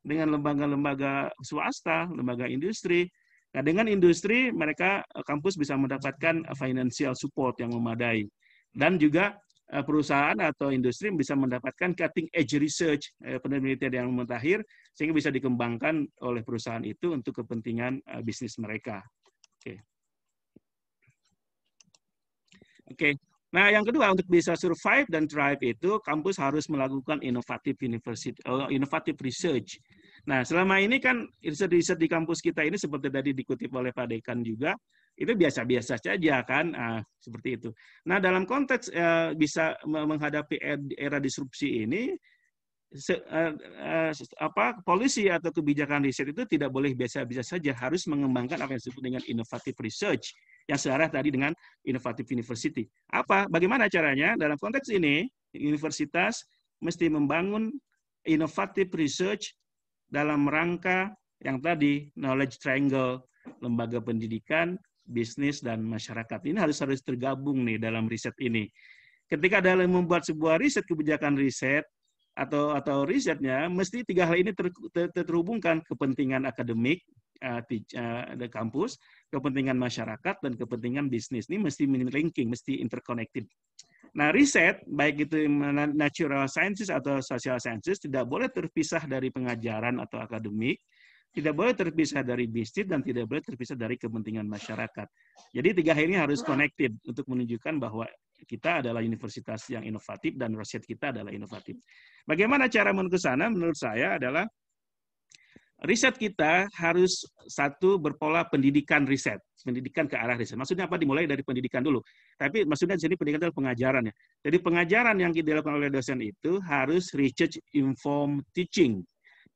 dengan lembaga-lembaga swasta, lembaga industri, Nah, dengan industri mereka eh, kampus bisa mendapatkan eh, financial support yang memadai dan juga eh, perusahaan atau industri bisa mendapatkan cutting edge research penelitian yang mutakhir sehingga bisa dikembangkan oleh perusahaan itu untuk kepentingan bisnis mereka. Oke. Oke. Nah, yang kedua untuk bisa survive dan thrive itu kampus harus melakukan inovatif university, inovatif research Nah, selama ini kan riset-riset di kampus kita ini seperti tadi dikutip oleh Pak Dekan juga, itu biasa-biasa saja kan, nah, seperti itu. Nah, dalam konteks uh, bisa menghadapi era disrupsi ini, se, uh, uh, apa polisi atau kebijakan riset itu tidak boleh biasa-biasa saja, harus mengembangkan apa yang disebut dengan innovative research yang searah tadi dengan innovative university. Apa? Bagaimana caranya? Dalam konteks ini, universitas mesti membangun innovative research dalam rangka yang tadi knowledge triangle, lembaga pendidikan, bisnis dan masyarakat. Ini harus harus tergabung nih dalam riset ini. Ketika dalam membuat sebuah riset kebijakan riset atau atau risetnya mesti tiga hal ini ter, ter, terhubungkan kepentingan akademik uh, uh, kampus, kepentingan masyarakat dan kepentingan bisnis. Ini mesti linking, mesti interconnected. Nah, riset, baik itu natural sciences atau social sciences, tidak boleh terpisah dari pengajaran atau akademik, tidak boleh terpisah dari bisnis, dan tidak boleh terpisah dari kepentingan masyarakat. Jadi tiga hal ini harus connected untuk menunjukkan bahwa kita adalah universitas yang inovatif dan riset kita adalah inovatif. Bagaimana cara menuju sana? Menurut saya adalah riset kita harus satu berpola pendidikan riset, pendidikan ke arah riset. Maksudnya apa? Dimulai dari pendidikan dulu. Tapi maksudnya di sini pendidikan adalah pengajaran ya. Jadi pengajaran yang dilakukan oleh dosen itu harus research informed teaching.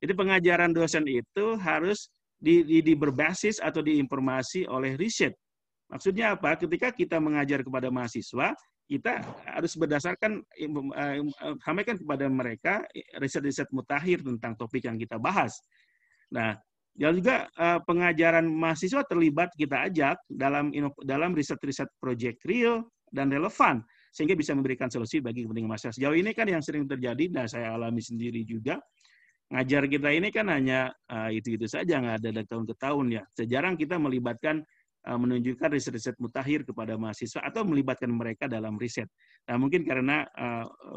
Jadi pengajaran dosen itu harus di, di, di berbasis atau diinformasi oleh riset. Maksudnya apa? Ketika kita mengajar kepada mahasiswa, kita harus berdasarkan uh, sampaikan kepada mereka riset-riset mutakhir tentang topik yang kita bahas. Nah, dan juga uh, pengajaran mahasiswa terlibat kita ajak dalam dalam riset-riset proyek real dan relevan sehingga bisa memberikan solusi bagi kepentingan masyarakat. Sejauh ini kan yang sering terjadi, dan saya alami sendiri juga, ngajar kita ini kan hanya uh, itu-itu saja, nggak ada dari tahun ke tahun ya. Sejarang kita melibatkan uh, menunjukkan riset-riset mutakhir kepada mahasiswa atau melibatkan mereka dalam riset. Nah, mungkin karena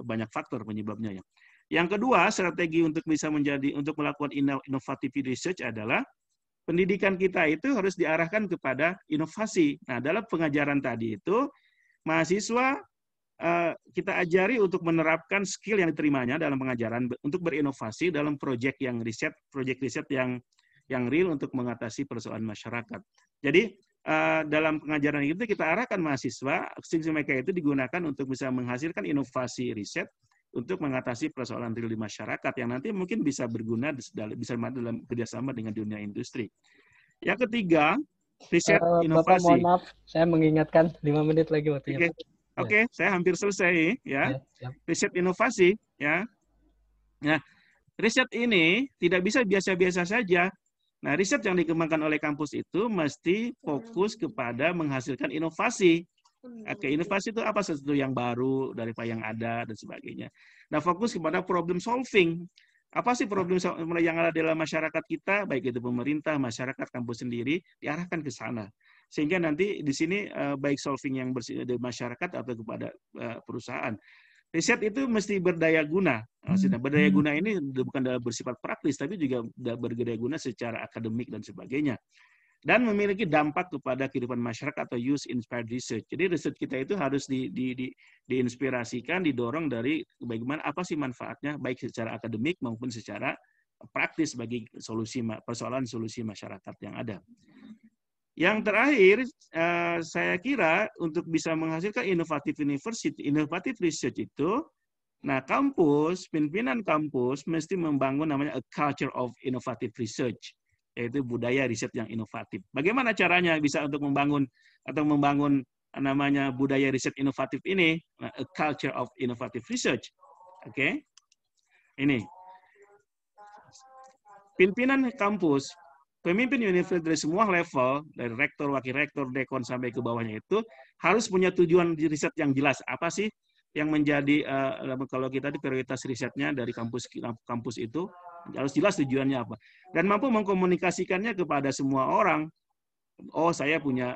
banyak faktor penyebabnya ya. Yang kedua, strategi untuk bisa menjadi untuk melakukan inovatif research adalah pendidikan kita itu harus diarahkan kepada inovasi. Nah, dalam pengajaran tadi itu mahasiswa uh, kita ajari untuk menerapkan skill yang diterimanya dalam pengajaran untuk berinovasi dalam proyek yang riset, proyek riset yang yang real untuk mengatasi persoalan masyarakat. Jadi uh, dalam pengajaran itu kita arahkan mahasiswa, skill mereka itu digunakan untuk bisa menghasilkan inovasi riset untuk mengatasi persoalan real di masyarakat yang nanti mungkin bisa berguna bisa dalam kerjasama dengan dunia industri. Yang ketiga, riset uh, inovasi. Bapak mohon maaf, saya mengingatkan lima menit lagi waktunya. Okay. Oke, okay, saya hampir selesai ya. ya riset inovasi ya. Nah, riset ini tidak bisa biasa-biasa saja. Nah, riset yang dikembangkan oleh kampus itu mesti fokus kepada menghasilkan inovasi. Oke, inovasi itu apa sesuatu yang baru daripada yang ada dan sebagainya. Nah, fokus kepada problem solving. Apa sih problem yang ada dalam masyarakat kita, baik itu pemerintah, masyarakat, kampus sendiri, diarahkan ke sana sehingga nanti di sini uh, baik solving yang bersih dari masyarakat atau kepada uh, perusahaan. Riset itu mesti berdaya guna. Maksudnya berdaya guna ini bukan dalam bersifat praktis, tapi juga berdaya guna secara akademik dan sebagainya. Dan memiliki dampak kepada kehidupan masyarakat atau use inspired research. Jadi riset kita itu harus di, di, di, diinspirasikan, didorong dari bagaimana apa sih manfaatnya, baik secara akademik maupun secara praktis bagi solusi persoalan solusi masyarakat yang ada. Yang terakhir, uh, saya kira untuk bisa menghasilkan inovatif university, inovatif research itu, nah kampus, pimpinan kampus mesti membangun namanya a culture of innovative research, yaitu budaya riset yang inovatif. Bagaimana caranya bisa untuk membangun atau membangun namanya budaya riset inovatif ini, nah, a culture of innovative research. Oke, okay? ini pimpinan kampus pemimpin universitas dari semua level, dari rektor, wakil rektor, dekon sampai ke bawahnya itu harus punya tujuan riset yang jelas. Apa sih yang menjadi uh, kalau kita di prioritas risetnya dari kampus kampus itu harus jelas tujuannya apa dan mampu mengkomunikasikannya kepada semua orang. Oh, saya punya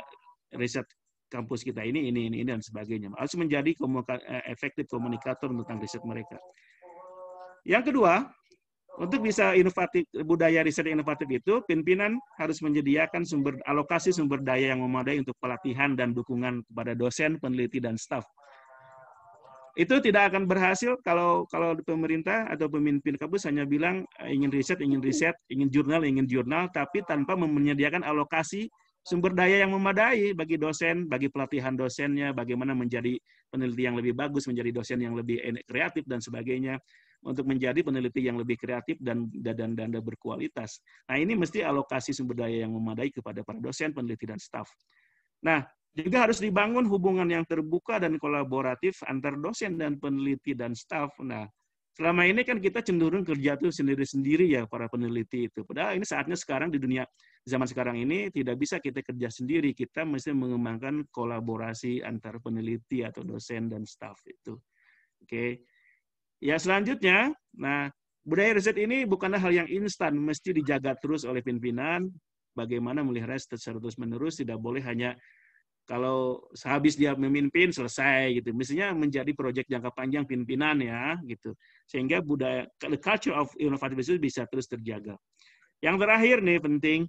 riset kampus kita ini, ini, ini, ini dan sebagainya. Harus menjadi eh, efektif komunikator tentang riset mereka. Yang kedua, untuk bisa inovatif budaya riset inovatif itu, pimpinan harus menyediakan sumber alokasi sumber daya yang memadai untuk pelatihan dan dukungan kepada dosen, peneliti dan staf. Itu tidak akan berhasil kalau kalau pemerintah atau pemimpin kampus hanya bilang eh, ingin riset, ingin riset, ingin jurnal, ingin jurnal, tapi tanpa menyediakan alokasi sumber daya yang memadai bagi dosen, bagi pelatihan dosennya, bagaimana menjadi peneliti yang lebih bagus, menjadi dosen yang lebih kreatif dan sebagainya untuk menjadi peneliti yang lebih kreatif dan dan dan berkualitas. Nah, ini mesti alokasi sumber daya yang memadai kepada para dosen, peneliti dan staf. Nah, juga harus dibangun hubungan yang terbuka dan kolaboratif antar dosen dan peneliti dan staf. Nah, selama ini kan kita cenderung kerja tuh sendiri-sendiri ya para peneliti itu. Padahal ini saatnya sekarang di dunia zaman sekarang ini tidak bisa kita kerja sendiri. Kita mesti mengembangkan kolaborasi antar peneliti atau dosen dan staf itu. Oke. Okay. Ya selanjutnya, nah budaya riset ini bukanlah hal yang instan, mesti dijaga terus oleh pimpinan. Bagaimana melihara secara terus menerus, tidak boleh hanya kalau sehabis dia memimpin selesai gitu. Mestinya menjadi proyek jangka panjang pimpinan ya gitu. Sehingga budaya the culture of innovative research bisa terus terjaga. Yang terakhir nih penting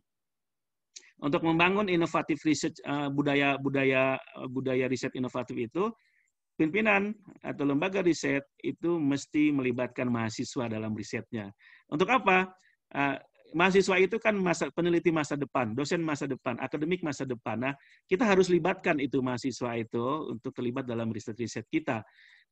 untuk membangun inovatif research uh, budaya budaya budaya riset inovatif itu pimpinan atau lembaga riset itu mesti melibatkan mahasiswa dalam risetnya. Untuk apa? Uh, mahasiswa itu kan masa peneliti masa depan, dosen masa depan, akademik masa depan. Nah, kita harus libatkan itu mahasiswa itu untuk terlibat dalam riset-riset kita.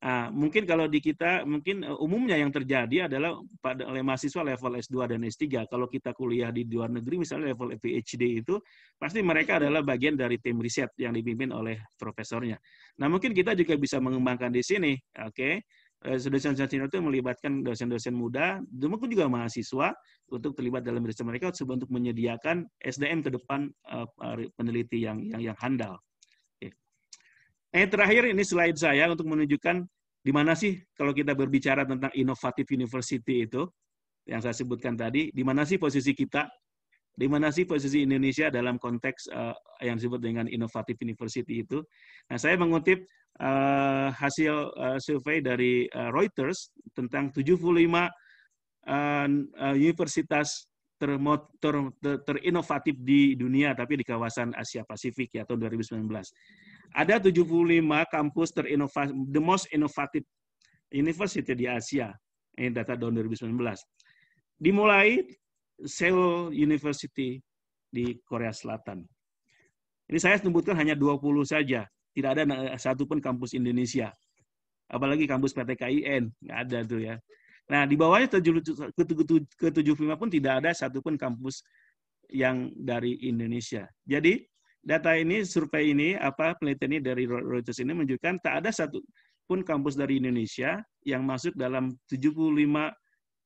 Nah, mungkin kalau di kita, mungkin uh, umumnya yang terjadi adalah pada oleh mahasiswa level S2 dan S3. Kalau kita kuliah di luar negeri, misalnya level PhD itu, pasti mereka adalah bagian dari tim riset yang dipimpin oleh profesornya. Nah, mungkin kita juga bisa mengembangkan di sini, oke? Okay? Eh, dosen-dosen itu melibatkan dosen-dosen muda, mungkin juga mahasiswa untuk terlibat dalam riset mereka untuk menyediakan SDM ke depan uh, peneliti yang yang yang handal. Eh terakhir ini slide saya untuk menunjukkan di mana sih kalau kita berbicara tentang inovatif university itu yang saya sebutkan tadi, di mana sih posisi kita? Di mana sih posisi Indonesia dalam konteks uh, yang disebut dengan inovatif university itu? Nah, saya mengutip uh, hasil uh, survei dari uh, Reuters tentang 75 uh, uh, universitas ter, ter, ter, terinovatif di dunia, tapi di kawasan Asia Pasifik ya tahun 2019. Ada 75 kampus terinovatif, the most innovative university di Asia. Ini data tahun 2019. Dimulai Seoul University di Korea Selatan. Ini saya sebutkan hanya 20 saja. Tidak ada satupun kampus Indonesia. Apalagi kampus PTKIN. Nggak ada tuh ya. Nah, di bawahnya ke 75 pun tidak ada satupun kampus yang dari Indonesia. Jadi, data ini, survei ini, apa penelitian ini dari Reuters ini menunjukkan tak ada satu pun kampus dari Indonesia yang masuk dalam 75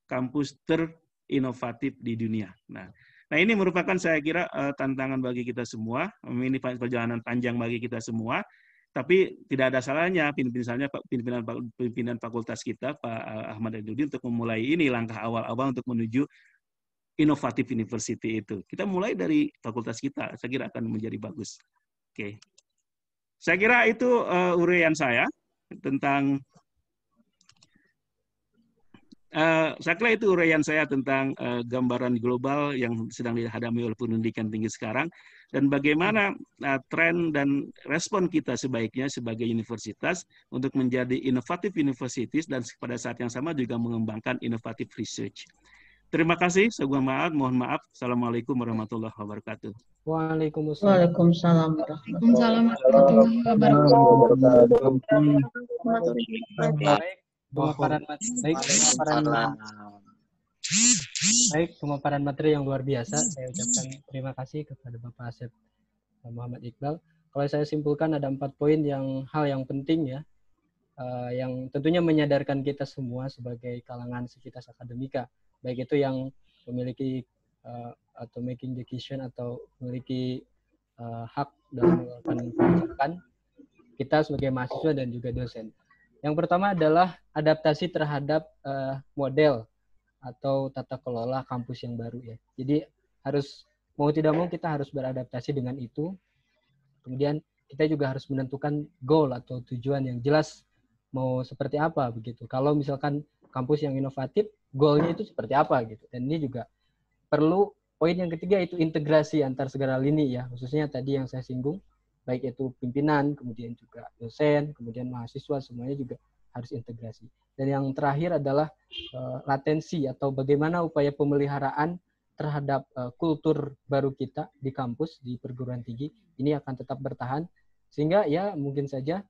kampus ter inovatif di dunia. Nah, nah ini merupakan saya kira uh, tantangan bagi kita semua. Ini perjalanan panjang bagi kita semua. Tapi tidak ada salahnya misalnya pimpinan pimpinan fakultas kita Pak eh, Ahmad Edudi untuk memulai ini langkah awal-awal untuk menuju inovatif university itu. Kita mulai dari fakultas kita, saya kira akan menjadi bagus. Oke. Saya kira itu uh, uraian saya tentang Uh, saya kira itu uraian saya tentang uh, gambaran global yang sedang dihadapi oleh pendidikan tinggi sekarang dan bagaimana uh, tren dan respon kita sebaiknya sebagai universitas untuk menjadi inovatif universities dan pada saat yang sama juga mengembangkan inovatif research. Terima kasih. Sebuah maaf, mohon maaf. Assalamualaikum warahmatullahi wabarakatuh. Waalaikumsalam. Waalaikumsalam warahmatullahi wabarakatuh pemaparan materi baik pemaparan baik pemaparan materi yang luar biasa saya ucapkan terima kasih kepada Bapak Asep Muhammad Iqbal. Kalau saya simpulkan ada empat poin yang hal yang penting ya uh, yang tentunya menyadarkan kita semua sebagai kalangan sekitar akademika. Baik itu yang memiliki uh, atau making decision atau memiliki uh, hak dalam melakukan kebijakan kita sebagai mahasiswa dan juga dosen yang pertama adalah adaptasi terhadap uh, model atau tata kelola kampus yang baru ya. Jadi harus mau tidak mau kita harus beradaptasi dengan itu. Kemudian kita juga harus menentukan goal atau tujuan yang jelas mau seperti apa begitu. Kalau misalkan kampus yang inovatif, goalnya itu seperti apa gitu. Dan ini juga perlu poin yang ketiga itu integrasi antar segala lini ya, khususnya tadi yang saya singgung baik itu pimpinan, kemudian juga dosen, kemudian mahasiswa semuanya juga harus integrasi. Dan yang terakhir adalah uh, latensi atau bagaimana upaya pemeliharaan terhadap uh, kultur baru kita di kampus di perguruan tinggi ini akan tetap bertahan sehingga ya mungkin saja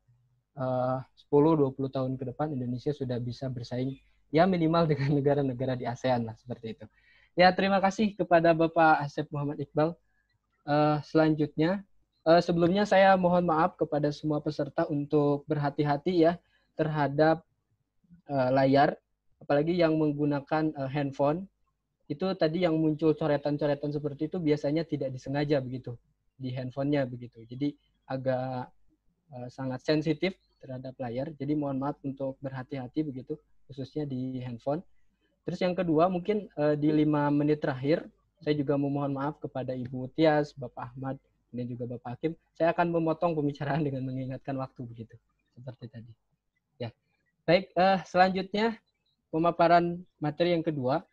uh, 10-20 tahun ke depan Indonesia sudah bisa bersaing ya minimal dengan negara-negara di ASEAN lah seperti itu. Ya terima kasih kepada Bapak Asep Muhammad Iqbal. Uh, selanjutnya Uh, sebelumnya saya mohon maaf kepada semua peserta untuk berhati-hati ya terhadap uh, layar, apalagi yang menggunakan uh, handphone. Itu tadi yang muncul coretan-coretan seperti itu biasanya tidak disengaja begitu di handphonenya begitu. Jadi agak uh, sangat sensitif terhadap layar. Jadi mohon maaf untuk berhati-hati begitu, khususnya di handphone. Terus yang kedua mungkin uh, di lima menit terakhir saya juga memohon maaf kepada Ibu Tias, Bapak Ahmad, dan juga Bapak Hakim, saya akan memotong pembicaraan dengan mengingatkan waktu begitu seperti tadi. Ya, baik. Uh, selanjutnya pemaparan materi yang kedua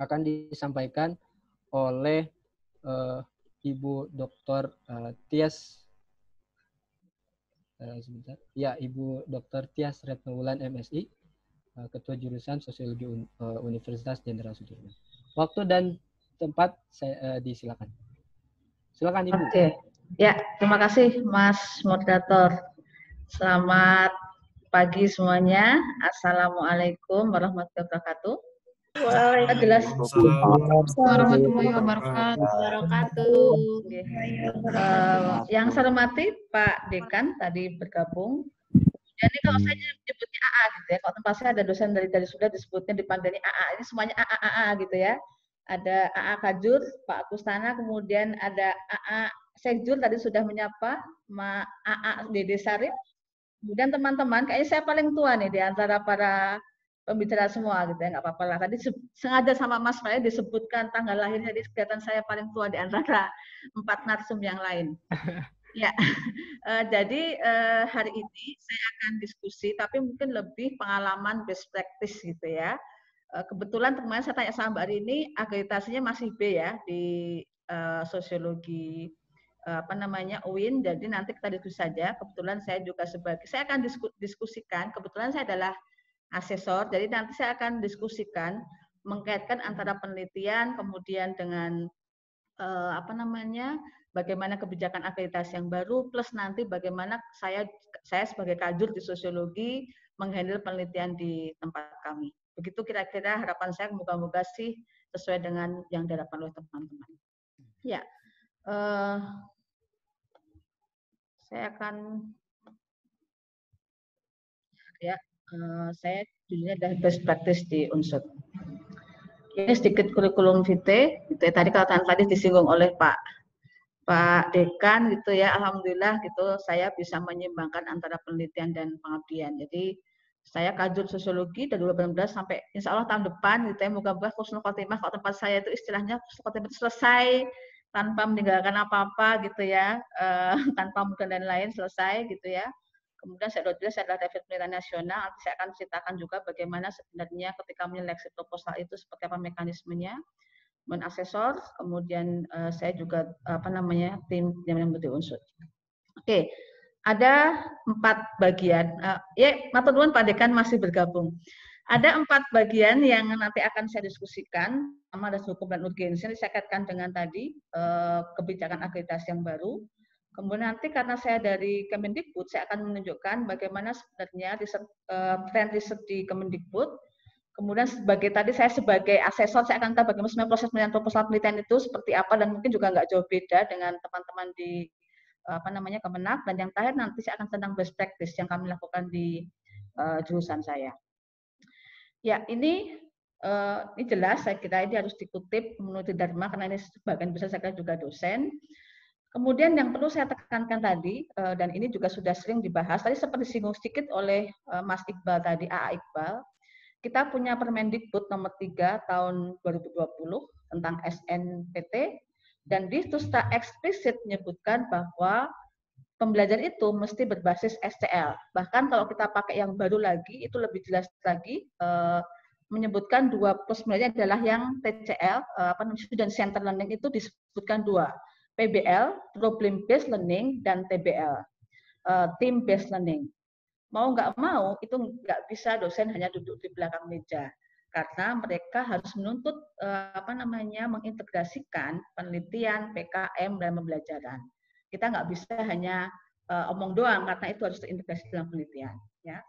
akan disampaikan oleh uh, Ibu Dr. Uh, eh, Tias sebentar. Ya, Ibu Dr. Tias Retnowulan MSI, Ketua Jurusan Sosiologi Un Universitas Jenderal Sudirman. Waktu dan tempat saya uh, disilakan. Silakan Ibu. Oke. Ya, terima kasih Mas moderator. Selamat pagi semuanya. Assalamualaikum warahmatullahi wabarakatuh. Waalaikumsalam warahmatullahi wabarakatuh. Uh, yang saya hormati Pak Dekan tadi bergabung. Jadi kalau saya nyebutnya AA gitu ya. Kalau tempat saya ada dosen dari dari sudah disebutnya dipanggilnya AA. Ini semuanya AA AA gitu ya ada AA Kajur, Pak Kustana, kemudian ada AA Sekjur tadi sudah menyapa, Ma AA Dede Sarip. Kemudian teman-teman, kayaknya saya paling tua nih di antara para pembicara semua gitu ya nggak apa-apa lah. Tadi sengaja sama Mas Faya disebutkan tanggal lahirnya jadi kelihatan saya paling tua di antara empat narsum yang lain. Ya uh, jadi uh, hari ini saya akan diskusi tapi mungkin lebih pengalaman best practice gitu ya kebetulan kemarin saya tanya sama Mbak Rini akreditasinya masih B ya di uh, sosiologi apa namanya UIN jadi nanti kita diskusi saja kebetulan saya juga sebagai saya akan diskusikan kebetulan saya adalah asesor. Jadi nanti saya akan diskusikan mengkaitkan antara penelitian kemudian dengan eh, apa namanya bagaimana kebijakan akreditasi yang baru plus nanti bagaimana saya saya sebagai kajur di sosiologi menghandle penelitian di tempat kami. Begitu kira-kira harapan saya moga-moga sih sesuai dengan yang diharapkan oleh teman-teman. Ya, eh, saya akan ya uh, saya judulnya adalah best practice di unsur. Ini sedikit kurikulum vitae, gitu ya. Tadi kalau tadi disinggung oleh Pak Pak Dekan gitu ya, alhamdulillah gitu saya bisa menyeimbangkan antara penelitian dan pengabdian. Jadi saya kajur sosiologi dari 2019 sampai insya Allah tahun depan gitu ya, moga-moga khusnul khotimah kalau tempat saya itu istilahnya khusnul khotimah itu selesai tanpa meninggalkan apa-apa gitu ya, uh, tanpa mudah dan lain selesai gitu ya. Kemudian saya saya adalah David Penelitian Nasional. Nanti saya akan ceritakan juga bagaimana sebenarnya ketika menyeleksi proposal itu seperti apa mekanismenya, menasesor, kemudian uh, saya juga apa namanya tim yang mengikuti unsur. Oke, ada empat bagian. Uh, ya, matur nuwun Pak Dekan masih bergabung. Ada empat bagian yang nanti akan saya diskusikan. Pertama ada hukum dan urgensi. Ini saya kaitkan dengan tadi uh, kebijakan akreditasi yang baru. Kemudian nanti karena saya dari Kemendikbud, saya akan menunjukkan bagaimana sebenarnya riset, uh, tren riset di Kemendikbud. Kemudian sebagai tadi saya sebagai asesor, saya akan tahu bagaimana proses penelitian proposal penelitian itu seperti apa dan mungkin juga nggak jauh beda dengan teman-teman di apa namanya Kemenak. Dan yang terakhir nanti saya akan tentang best practice yang kami lakukan di uh, jurusan saya. Ya ini uh, ini jelas saya kira ini harus dikutip menurut Dharma karena ini sebagian besar saya juga dosen. Kemudian yang perlu saya tekankan tadi, eh, dan ini juga sudah sering dibahas, tadi seperti singgung sedikit oleh eh, Mas Iqbal tadi, AA Iqbal, kita punya Permendikbud nomor 3 tahun 2020 tentang SNPT, dan di situ secara eksplisit menyebutkan bahwa pembelajaran itu mesti berbasis STL. Bahkan kalau kita pakai yang baru lagi, itu lebih jelas lagi, eh, menyebutkan dua plus sebenarnya adalah yang TCL, apa namanya, Student Center Learning itu disebutkan dua PBL, Problem Based Learning, dan TBL, uh, Team Based Learning. Mau nggak mau, itu nggak bisa dosen hanya duduk di belakang meja. Karena mereka harus menuntut uh, apa namanya mengintegrasikan penelitian PKM dan pembelajaran. Kita nggak bisa hanya uh, omong doang karena itu harus terintegrasi dalam penelitian. Ya.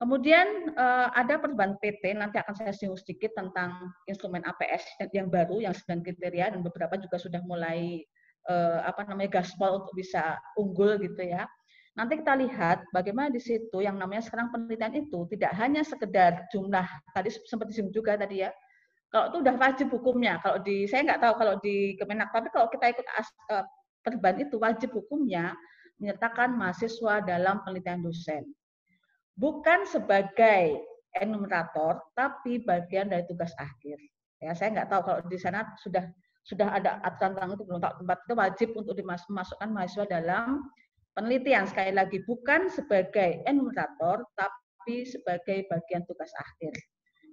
Kemudian uh, ada perubahan PT, nanti akan saya singgung sedikit tentang instrumen APS yang baru, yang sedang kriteria, dan beberapa juga sudah mulai eh, apa namanya gaspol untuk bisa unggul gitu ya. Nanti kita lihat bagaimana di situ yang namanya sekarang penelitian itu tidak hanya sekedar jumlah tadi sempat disinggung juga tadi ya. Kalau itu udah wajib hukumnya. Kalau di saya nggak tahu kalau di Kemenak, tapi kalau kita ikut as, uh, perban itu wajib hukumnya menyertakan mahasiswa dalam penelitian dosen. Bukan sebagai enumerator, tapi bagian dari tugas akhir. Ya, saya nggak tahu kalau di sana sudah sudah ada aturan tentang itu belum tempat itu wajib untuk dimasukkan mahasiswa dalam penelitian sekali lagi bukan sebagai enumerator tapi sebagai bagian tugas akhir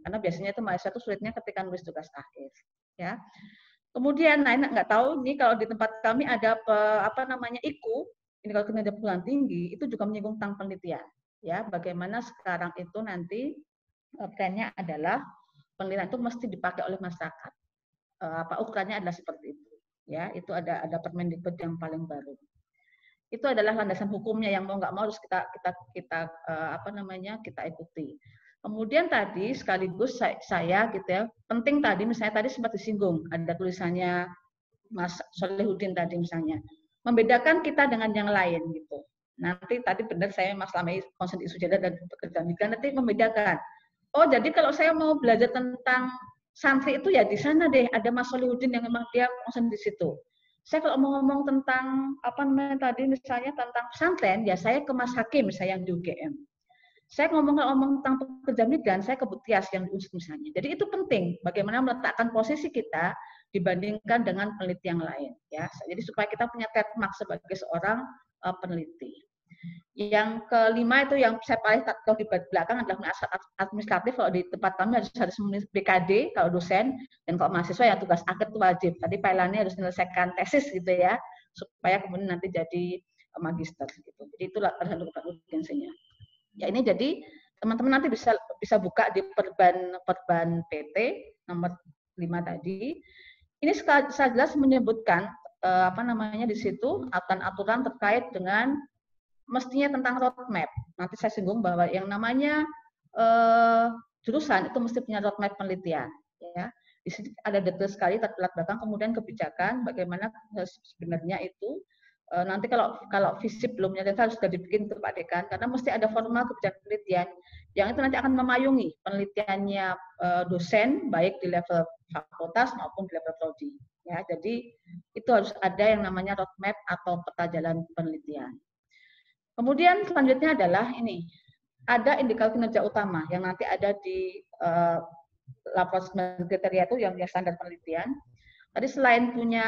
karena biasanya itu mahasiswa itu sulitnya ketika nulis tugas akhir ya kemudian nah nggak tahu ini kalau di tempat kami ada pe, apa namanya iku ini kalau kinerja perguruan tinggi itu juga menyinggung tentang penelitian ya bagaimana sekarang itu nanti trennya adalah penelitian itu mesti dipakai oleh masyarakat Eh, apa ukurannya adalah seperti itu. Ya, itu ada ada Permendikbud yang paling baru. Itu adalah landasan hukumnya yang mau nggak mau harus kita kita kita uh, apa namanya kita ikuti. Kemudian tadi sekaligus saya, saya gitu ya, penting tadi misalnya tadi sempat disinggung ada tulisannya Mas Solehudin tadi misalnya membedakan kita dengan yang lain gitu. Nanti tadi benar saya Mas Lamai konsen isu jadar dan pekerjaan migran nanti membedakan. Oh jadi kalau saya mau belajar tentang santri itu ya di sana deh ada Mas Solihuddin yang memang dia konsen di situ. Saya kalau mau ngomong tentang apa namanya tadi misalnya tentang pesantren ya saya ke Mas Hakim misalnya yang di UGM. Saya ngomong-ngomong tentang pekerja migran, saya ke Butias yang diuji misalnya. Jadi itu penting bagaimana meletakkan posisi kita dibandingkan dengan peneliti yang lain ya. Jadi supaya kita punya trademark sebagai seorang uh, peneliti. Yang kelima itu yang saya paling kalau di belakang adalah administratif. Kalau di tempat kami harus harus BKD kalau dosen dan kalau mahasiswa ya tugas akhir itu wajib. Tadi Pailani harus menyelesaikan tesis gitu ya supaya kemudian nanti jadi magister gitu. Jadi itulah tergantung urgensinya. Ya ini jadi teman-teman nanti bisa bisa buka di perban perban PT nomor 5 tadi. Ini saya jelas menyebutkan eh, apa namanya di situ aturan-aturan terkait dengan mestinya tentang roadmap. Nanti saya singgung bahwa yang namanya eh, jurusan itu mesti punya roadmap penelitian. Ya, di sini ada detail sekali latar belakang, kemudian kebijakan bagaimana sebenarnya itu eh, nanti kalau kalau visip belum nyata harus sudah dibikin untuk Pak Dekan karena mesti ada formal kebijakan penelitian yang itu nanti akan memayungi penelitiannya eh, dosen baik di level fakultas maupun di level prodi. Ya, jadi itu harus ada yang namanya roadmap atau peta jalan penelitian. Kemudian selanjutnya adalah ini, ada indikator kinerja utama yang nanti ada di uh, laporan kriteria itu yang, yang standar penelitian. Tadi selain punya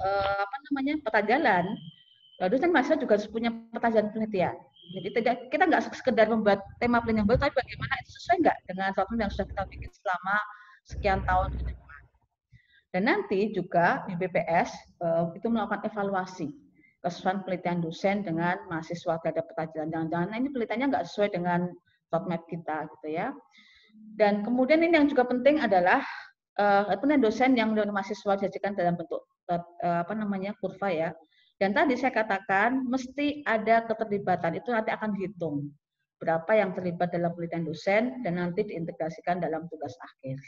uh, apa namanya peta jalan, kan mahasiswa juga harus punya peta jalan penelitian. Jadi tidak kita nggak sekedar membuat tema penelitian tapi bagaimana itu sesuai nggak dengan sesuatu yang sudah kita bikin selama sekian tahun ke depan. Dan nanti juga BPS uh, eh, itu melakukan evaluasi kesesuaian penelitian dosen dengan mahasiswa terhadap peta jalan. Jangan-jangan nah ini penelitiannya nggak sesuai dengan roadmap kita gitu ya. Dan kemudian ini yang juga penting adalah uh, dosen yang mahasiswa disajikan dalam bentuk uh, apa namanya kurva ya. Dan tadi saya katakan mesti ada keterlibatan itu nanti akan dihitung berapa yang terlibat dalam penelitian dosen dan nanti diintegrasikan dalam tugas akhir.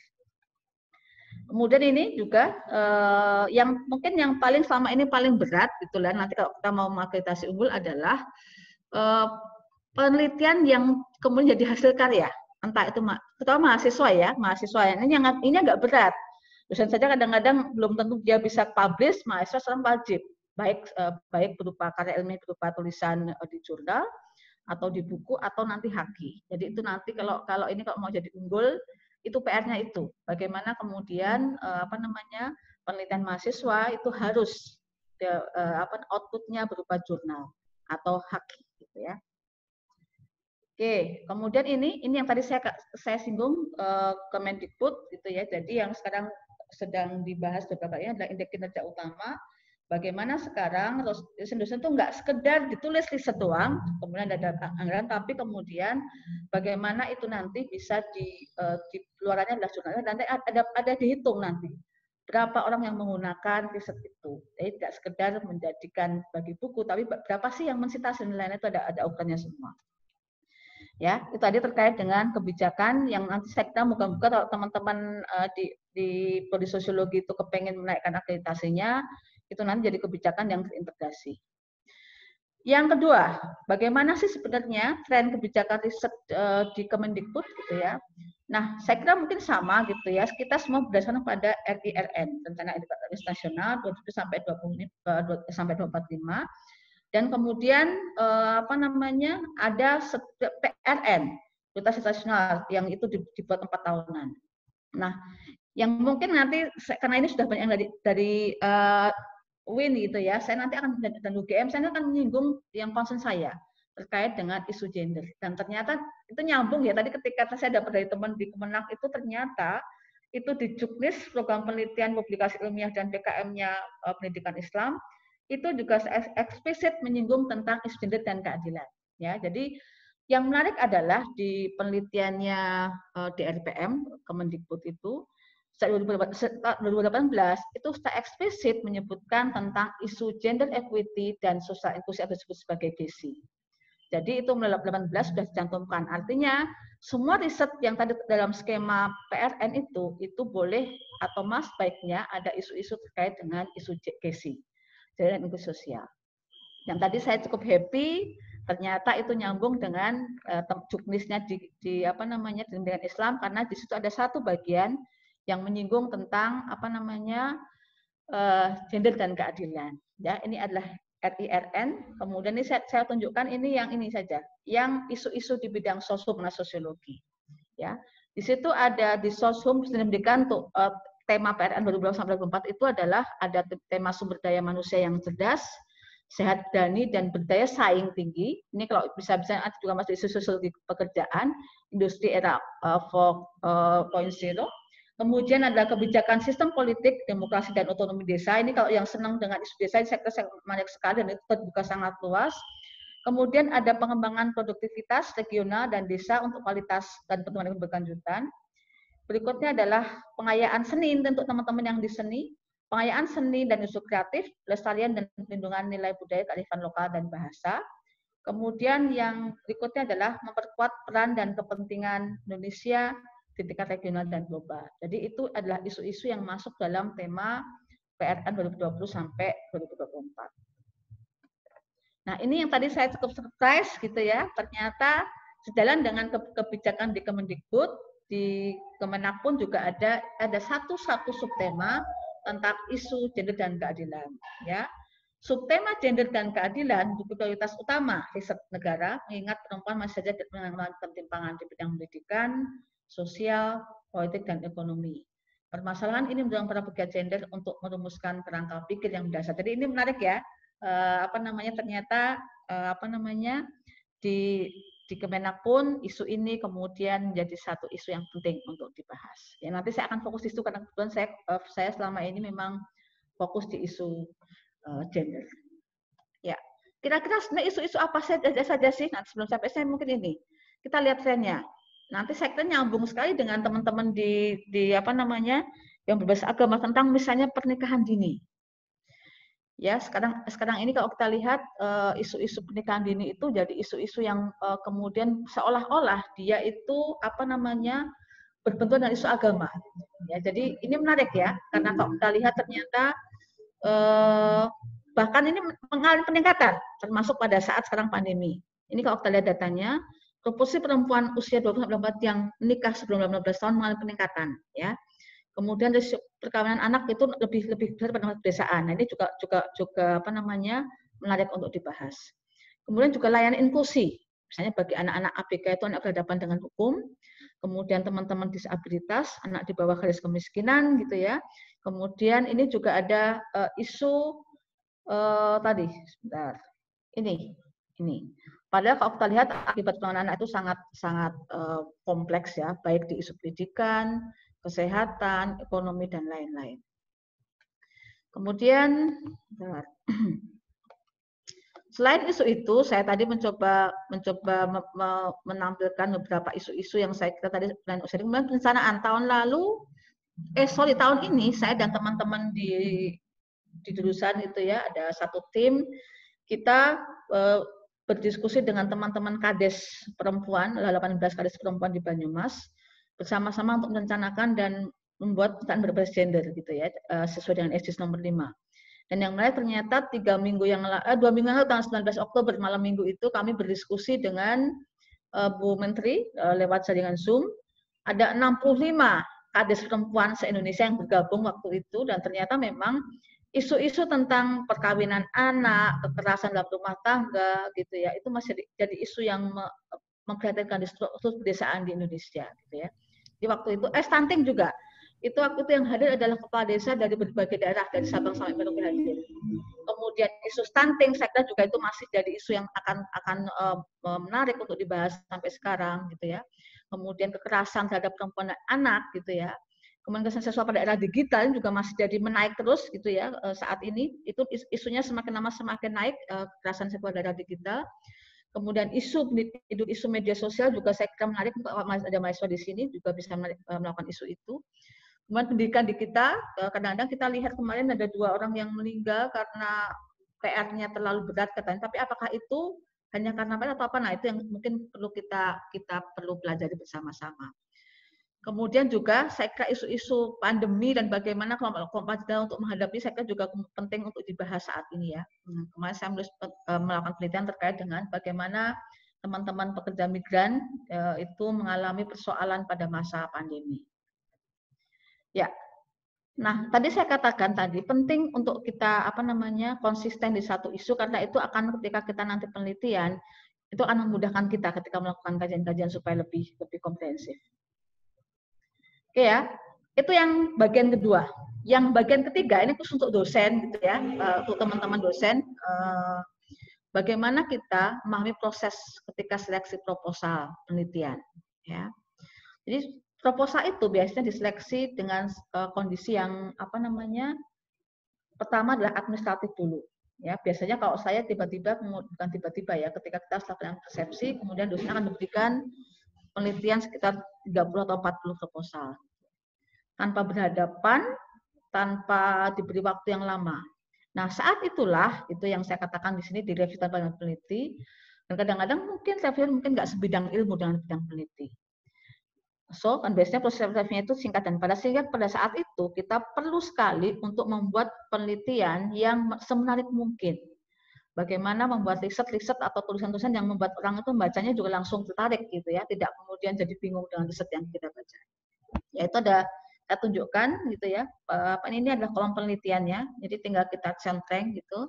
Kemudian ini juga uh, yang mungkin yang paling selama ini paling berat gitu lah nanti kalau kita mau mengakreditasi unggul adalah uh, penelitian yang kemudian jadi hasil karya. Entah itu terutama mahasiswa ya mahasiswa ini yang ini agak berat. Dosen saja kadang-kadang belum tentu dia bisa publish mahasiswa sekarang wajib. Baik uh, baik berupa karya ilmiah berupa tulisan uh, di jurnal atau di buku atau nanti haki. Jadi itu nanti kalau kalau ini kalau mau jadi unggul itu PR-nya itu. Bagaimana kemudian uh, apa namanya penelitian mahasiswa itu harus uh, apa outputnya berupa jurnal atau hak gitu ya. Oke, kemudian ini ini yang tadi saya saya singgung uh, Kemendikbud gitu ya. Jadi yang sekarang sedang dibahas beberapa ini adalah indeks kinerja utama bagaimana sekarang dosen-dosen itu nggak sekedar ditulis riset doang, kemudian ada anggaran, tapi kemudian bagaimana itu nanti bisa di, uh, di luarannya adalah jurnalnya, nanti ada ada dihitung nanti berapa orang yang menggunakan riset itu. Jadi tidak sekedar menjadikan bagi buku, tapi berapa sih yang mensitasi nilainya itu ada ada ukurannya semua. Ya, itu tadi terkait dengan kebijakan yang nanti saya moga-moga kalau teman-teman uh, di di prodi sosiologi itu kepengen menaikkan akreditasinya, itu nanti jadi kebijakan yang terintegrasi. Yang kedua, bagaimana sih sebenarnya tren kebijakan riset uh, di Kemendikbud gitu ya. Nah, saya kira mungkin sama gitu ya. Kita semua berdasarkan pada RIRN, Rencana Indikator Nasional 20 sampai 20 uh, sampai 25 dan kemudian uh, apa namanya? ada PRN, Prioritas Nasional yang itu dibuat empat tahunan. Nah, yang mungkin nanti karena ini sudah banyak dari dari Win gitu ya, saya nanti akan dan UGM, saya akan menyinggung yang concern saya terkait dengan isu gender. Dan ternyata itu nyambung ya, tadi ketika saya dapat dari teman di Kemenang itu ternyata itu di Juknis, program penelitian publikasi ilmiah dan PKM-nya eh, pendidikan Islam, itu juga eksplisit menyinggung tentang isu gender dan keadilan. Ya, jadi yang menarik adalah di penelitiannya uh, di RPM Kemendikbud itu sejak 2018 itu secara eksplisit menyebutkan tentang isu gender equity dan social inklusi atau disebut sebagai GESI. Jadi itu mulai 18 sudah dicantumkan. Artinya semua riset yang tadi dalam skema PRN itu itu boleh atau mas baiknya ada isu-isu terkait dengan isu GESI, gender inklusi sosial. Yang tadi saya cukup happy ternyata itu nyambung dengan uh, juknisnya di, di apa namanya dengan Islam karena di situ ada satu bagian yang menyinggung tentang apa namanya uh, gender dan keadilan. Ya, ini adalah RIRN. Kemudian ini saya, saya tunjukkan ini yang ini saja, yang isu-isu di bidang sosum dan sosiologi. Ya, di situ ada di soshum pendidikan untuk uh, tema PRN 2024 itu adalah ada tema sumber daya manusia yang cerdas, sehat dani dan berdaya saing tinggi. Ini kalau bisa-bisa juga masih isu sosiologi pekerjaan, industri era uh, 4.0. Uh, Kemudian ada kebijakan sistem politik, demokrasi dan otonomi desa. Ini kalau yang senang dengan isu desa, ini sektor banyak sekali dan itu terbuka sangat luas. Kemudian ada pengembangan produktivitas regional dan desa untuk kualitas dan pertumbuhan berkelanjutan. Berikutnya adalah pengayaan seni untuk teman-teman yang di seni pengayaan seni dan isu kreatif, pelestarian dan perlindungan nilai budaya kearifan lokal dan bahasa. Kemudian yang berikutnya adalah memperkuat peran dan kepentingan Indonesia di tingkat regional dan global. Jadi itu adalah isu-isu yang masuk dalam tema PRN 2020 sampai 2024. Nah, ini yang tadi saya cukup surprise gitu ya. Ternyata sejalan dengan kebijakan di Kemendikbud, di Kemenak pun juga ada ada satu satu subtema tentang isu gender dan keadilan. Ya, subtema gender dan keadilan menjadi prioritas utama riset negara, mengingat perempuan masih saja mengalami ketimpangan di bidang pendidikan, sosial, politik, dan ekonomi. Permasalahan ini mendorong para pegiat gender untuk merumuskan kerangka pikir yang mendasar. Jadi ini menarik ya, eh, apa namanya ternyata eh, apa namanya di di Kemenak pun isu ini kemudian menjadi satu isu yang penting untuk dibahas. Ya, nanti saya akan fokus di situ karena kebetulan saya, uh, saya selama ini memang fokus di isu uh, gender. Ya, kira-kira isu-isu apa saja, saja sih? Nanti sebelum sampai saya mungkin ini kita lihat trennya. Nanti kira nyambung sekali dengan teman-teman di di apa namanya yang berbasis agama tentang misalnya pernikahan dini. Ya sekarang sekarang ini kalau kita lihat eh, isu-isu uh, pernikahan dini itu jadi isu-isu yang uh, kemudian seolah-olah dia itu apa namanya berbentuk dari isu agama. Ya jadi ini menarik ya karena kalau kita lihat ternyata uh, bahkan ini mengalami peningkatan termasuk pada saat sekarang pandemi. Ini kalau kita lihat datanya proporsi perempuan usia 24 yang nikah sebelum 18 tahun mengalami peningkatan ya Kemudian perkawinan anak itu lebih lebih besar pada pedesaan. Nah, ini juga juga juga apa namanya menarik untuk dibahas. Kemudian juga layanan inklusi, misalnya bagi anak-anak ABK itu anak berhadapan dengan hukum, kemudian teman-teman disabilitas, anak di bawah garis kemiskinan gitu ya. Kemudian ini juga ada uh, isu uh, tadi, sebentar. Ini, ini. Padahal kalau kita lihat akibat penanganan anak itu sangat sangat uh, kompleks ya, baik di isu pendidikan, kesehatan, ekonomi, dan lain-lain. Kemudian, selain isu itu, saya tadi mencoba mencoba menampilkan beberapa isu-isu yang saya kira tadi usia kemudian perencanaan tahun lalu, eh sorry tahun ini saya dan teman-teman di di jurusan itu ya ada satu tim kita eh, berdiskusi dengan teman-teman kades perempuan, 18 kades perempuan di Banyumas bersama-sama untuk merencanakan dan membuat perusahaan berbasis gender gitu ya eh, sesuai dengan SDGs nomor 5. Dan yang menarik ternyata tiga minggu yang eh, dua minggu yang lalu tanggal 19 Oktober malam minggu itu kami berdiskusi dengan uh, Bu Menteri uh, lewat jaringan Zoom. Ada 65 kades perempuan se-Indonesia yang bergabung waktu itu dan ternyata memang isu-isu tentang perkawinan anak, kekerasan dalam rumah tangga gitu ya, itu masih jadi isu yang memprihatinkan di struktur pedesaan di Indonesia gitu ya. Di waktu itu, eh stunting juga. Itu waktu itu yang hadir adalah kepala desa dari berbagai daerah dari Sabang sampai Merauke hadir. Kemudian isu stunting saya kira juga itu masih jadi isu yang akan akan uh, menarik untuk dibahas sampai sekarang gitu ya. Kemudian kekerasan terhadap perempuan anak gitu ya. Kekerasan seksual pada era digital juga masih jadi menaik terus gitu ya uh, saat ini. Itu isunya semakin lama semakin naik uh, kekerasan seksual pada era digital. Kemudian isu isu media sosial juga saya kira menarik ada mahasiswa di sini juga bisa eh, melakukan isu itu. Kemudian pendidikan di kita, eh, kadang-kadang kita lihat kemarin ada dua orang yang meninggal karena PR-nya terlalu berat katanya. Tapi apakah itu hanya karena apa atau apa? Nah itu yang mungkin perlu kita kita perlu pelajari bersama-sama. Kemudian juga saya kira isu-isu pandemi dan bagaimana kelompok-kelompok untuk menghadapi saya kira juga penting untuk dibahas saat ini ya. Hmm, kemarin saya menulis, eh, melakukan penelitian terkait dengan bagaimana teman-teman pekerja migran eh, itu mengalami persoalan pada masa pandemi. Ya, Nah, tadi saya katakan tadi penting untuk kita apa namanya konsisten di satu isu karena itu akan ketika kita nanti penelitian itu akan memudahkan kita ketika melakukan kajian-kajian supaya lebih lebih komprehensif. Oke ya, itu yang bagian kedua. Yang bagian ketiga ini khusus untuk dosen gitu ya, eh, untuk teman-teman dosen. Eh, bagaimana kita memahami proses ketika seleksi proposal penelitian, ya. Jadi proposal itu biasanya diseleksi dengan uh, kondisi yang apa namanya pertama adalah administratif dulu ya biasanya kalau saya tiba-tiba bukan tiba-tiba ya ketika kita melakukan persepsi kemudian dosen akan memberikan penelitian sekitar 30 atau 40 proposal tanpa berhadapan tanpa diberi waktu yang lama nah saat itulah itu yang saya katakan di sini di review tanpa peneliti dan kadang-kadang mungkin review mungkin nggak sebidang ilmu dengan bidang peneliti So, kan biasanya proses refleksinya itu singkat dan padat. Sehingga pada saat itu kita perlu sekali untuk membuat penelitian yang semenarik mungkin. Bagaimana membuat riset-riset atau tulisan-tulisan yang membuat orang itu membacanya juga langsung tertarik gitu ya, tidak kemudian jadi bingung dengan riset yang kita baca. Ya itu ada saya tunjukkan gitu ya. Apa ini adalah kolom penelitiannya. Jadi tinggal kita centeng gitu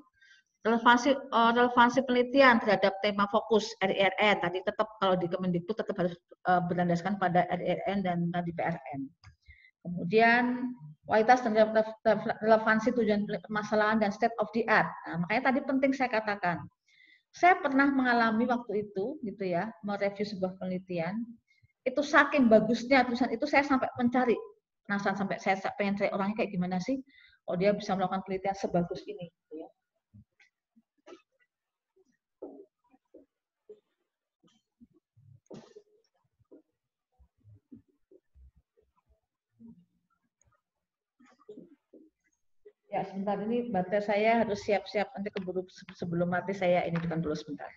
relevansi uh, relevansi penelitian terhadap tema fokus RIRN tadi tetap kalau di Kemendikbud tetap harus uh, berlandaskan pada RIRN dan tadi PRN. Kemudian kualitas dan relevansi tujuan permasalahan dan state of the art. Nah, makanya tadi penting saya katakan. Saya pernah mengalami waktu itu gitu ya, mereview sebuah penelitian. Itu saking bagusnya tulisan itu saya sampai mencari. Penasaran sampai saya pengen cari orangnya kayak gimana sih? Oh dia bisa melakukan penelitian sebagus ini gitu ya. Ya, sebentar ini baterai saya harus siap-siap nanti keburu sebelum mati saya ini depan dulu sebentar.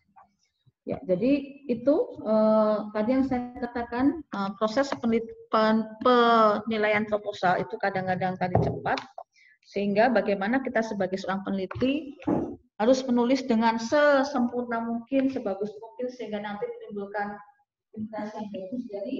Ya, jadi itu eh, tadi yang saya katakan eh, proses penilaian proposal itu kadang-kadang tadi cepat sehingga bagaimana kita sebagai seorang peneliti harus menulis dengan sesempurna mungkin, sebagus mungkin sehingga nanti menimbulkan impresi yang bagus. Dari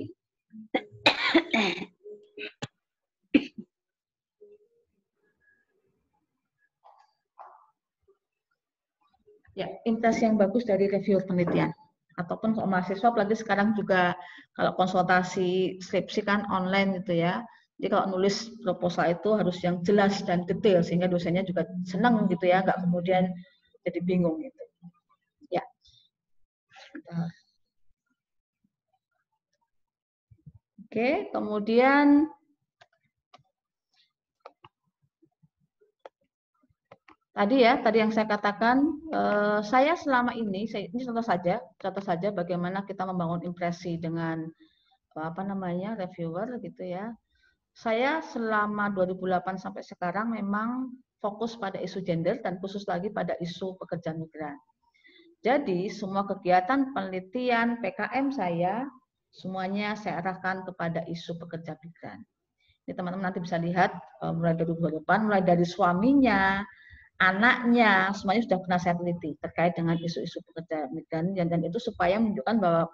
ya impresi yang bagus dari review penelitian. Ataupun kalau mahasiswa apalagi sekarang juga kalau konsultasi skripsi kan online gitu ya. Jadi kalau nulis proposal itu harus yang jelas dan detail sehingga dosennya juga senang gitu ya nggak kemudian jadi bingung gitu. Ya. Oke kemudian Tadi ya, tadi yang saya katakan, eh, saya selama ini, saya, ini contoh saja, contoh saja bagaimana kita membangun impresi dengan eh, apa namanya reviewer gitu ya. Saya selama 2008 sampai sekarang memang fokus pada isu gender dan khusus lagi pada isu pekerja migran. Jadi semua kegiatan penelitian PKM saya semuanya saya arahkan kepada isu pekerja migran. Ini teman-teman nanti bisa lihat eh, mulai dari 2008, mulai dari suaminya, anaknya semuanya sudah pernah saya teliti terkait dengan isu-isu pekerja migran dan, dan itu supaya menunjukkan bahwa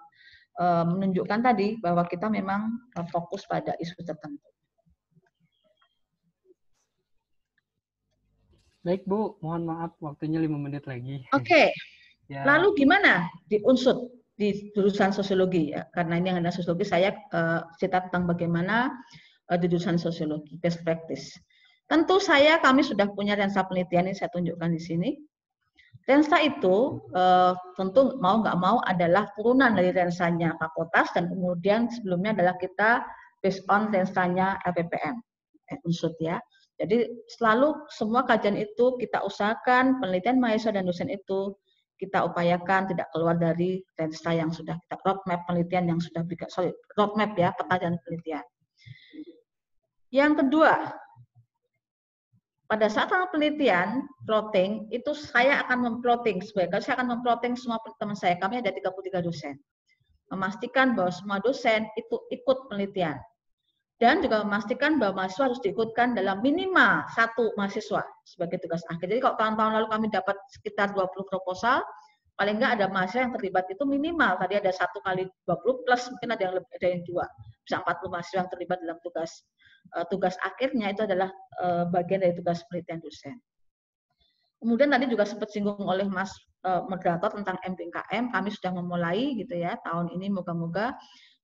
e, menunjukkan tadi bahwa kita memang fokus pada isu tertentu. Baik Bu, mohon maaf waktunya lima menit lagi. Oke. Okay. Ya. Lalu gimana di unsur di jurusan sosiologi ya? Karena ini yang ada sosiologi saya uh, cerita tentang bagaimana uh, di jurusan sosiologi best practice. Tentu saya kami sudah punya lensa penelitian ini saya tunjukkan di sini. Lensa itu eh, tentu mau nggak mau adalah turunan dari lensanya fakultas dan kemudian sebelumnya adalah kita based on lensanya LPPM eh, unsur ya. Jadi selalu semua kajian itu kita usahakan penelitian mahasiswa dan dosen itu kita upayakan tidak keluar dari lensa yang sudah kita roadmap penelitian yang sudah sorry roadmap ya peta penelitian. Yang kedua, pada saat penelitian plotting itu saya akan memplotting sebagai saya akan memplotting semua teman saya kami ada 33 dosen memastikan bahwa semua dosen itu ikut penelitian dan juga memastikan bahwa mahasiswa harus diikutkan dalam minimal satu mahasiswa sebagai tugas akhir. Jadi kalau tahun-tahun lalu kami dapat sekitar 20 proposal, paling enggak ada mahasiswa yang terlibat itu minimal. Tadi ada satu kali 20 plus mungkin ada yang lebih ada yang dua. Bisa 40 mahasiswa yang terlibat dalam tugas tugas akhirnya itu adalah uh, bagian dari tugas penelitian dosen. Kemudian tadi juga sempat singgung oleh Mas uh, moderator tentang MPKM, kami sudah memulai gitu ya tahun ini moga-moga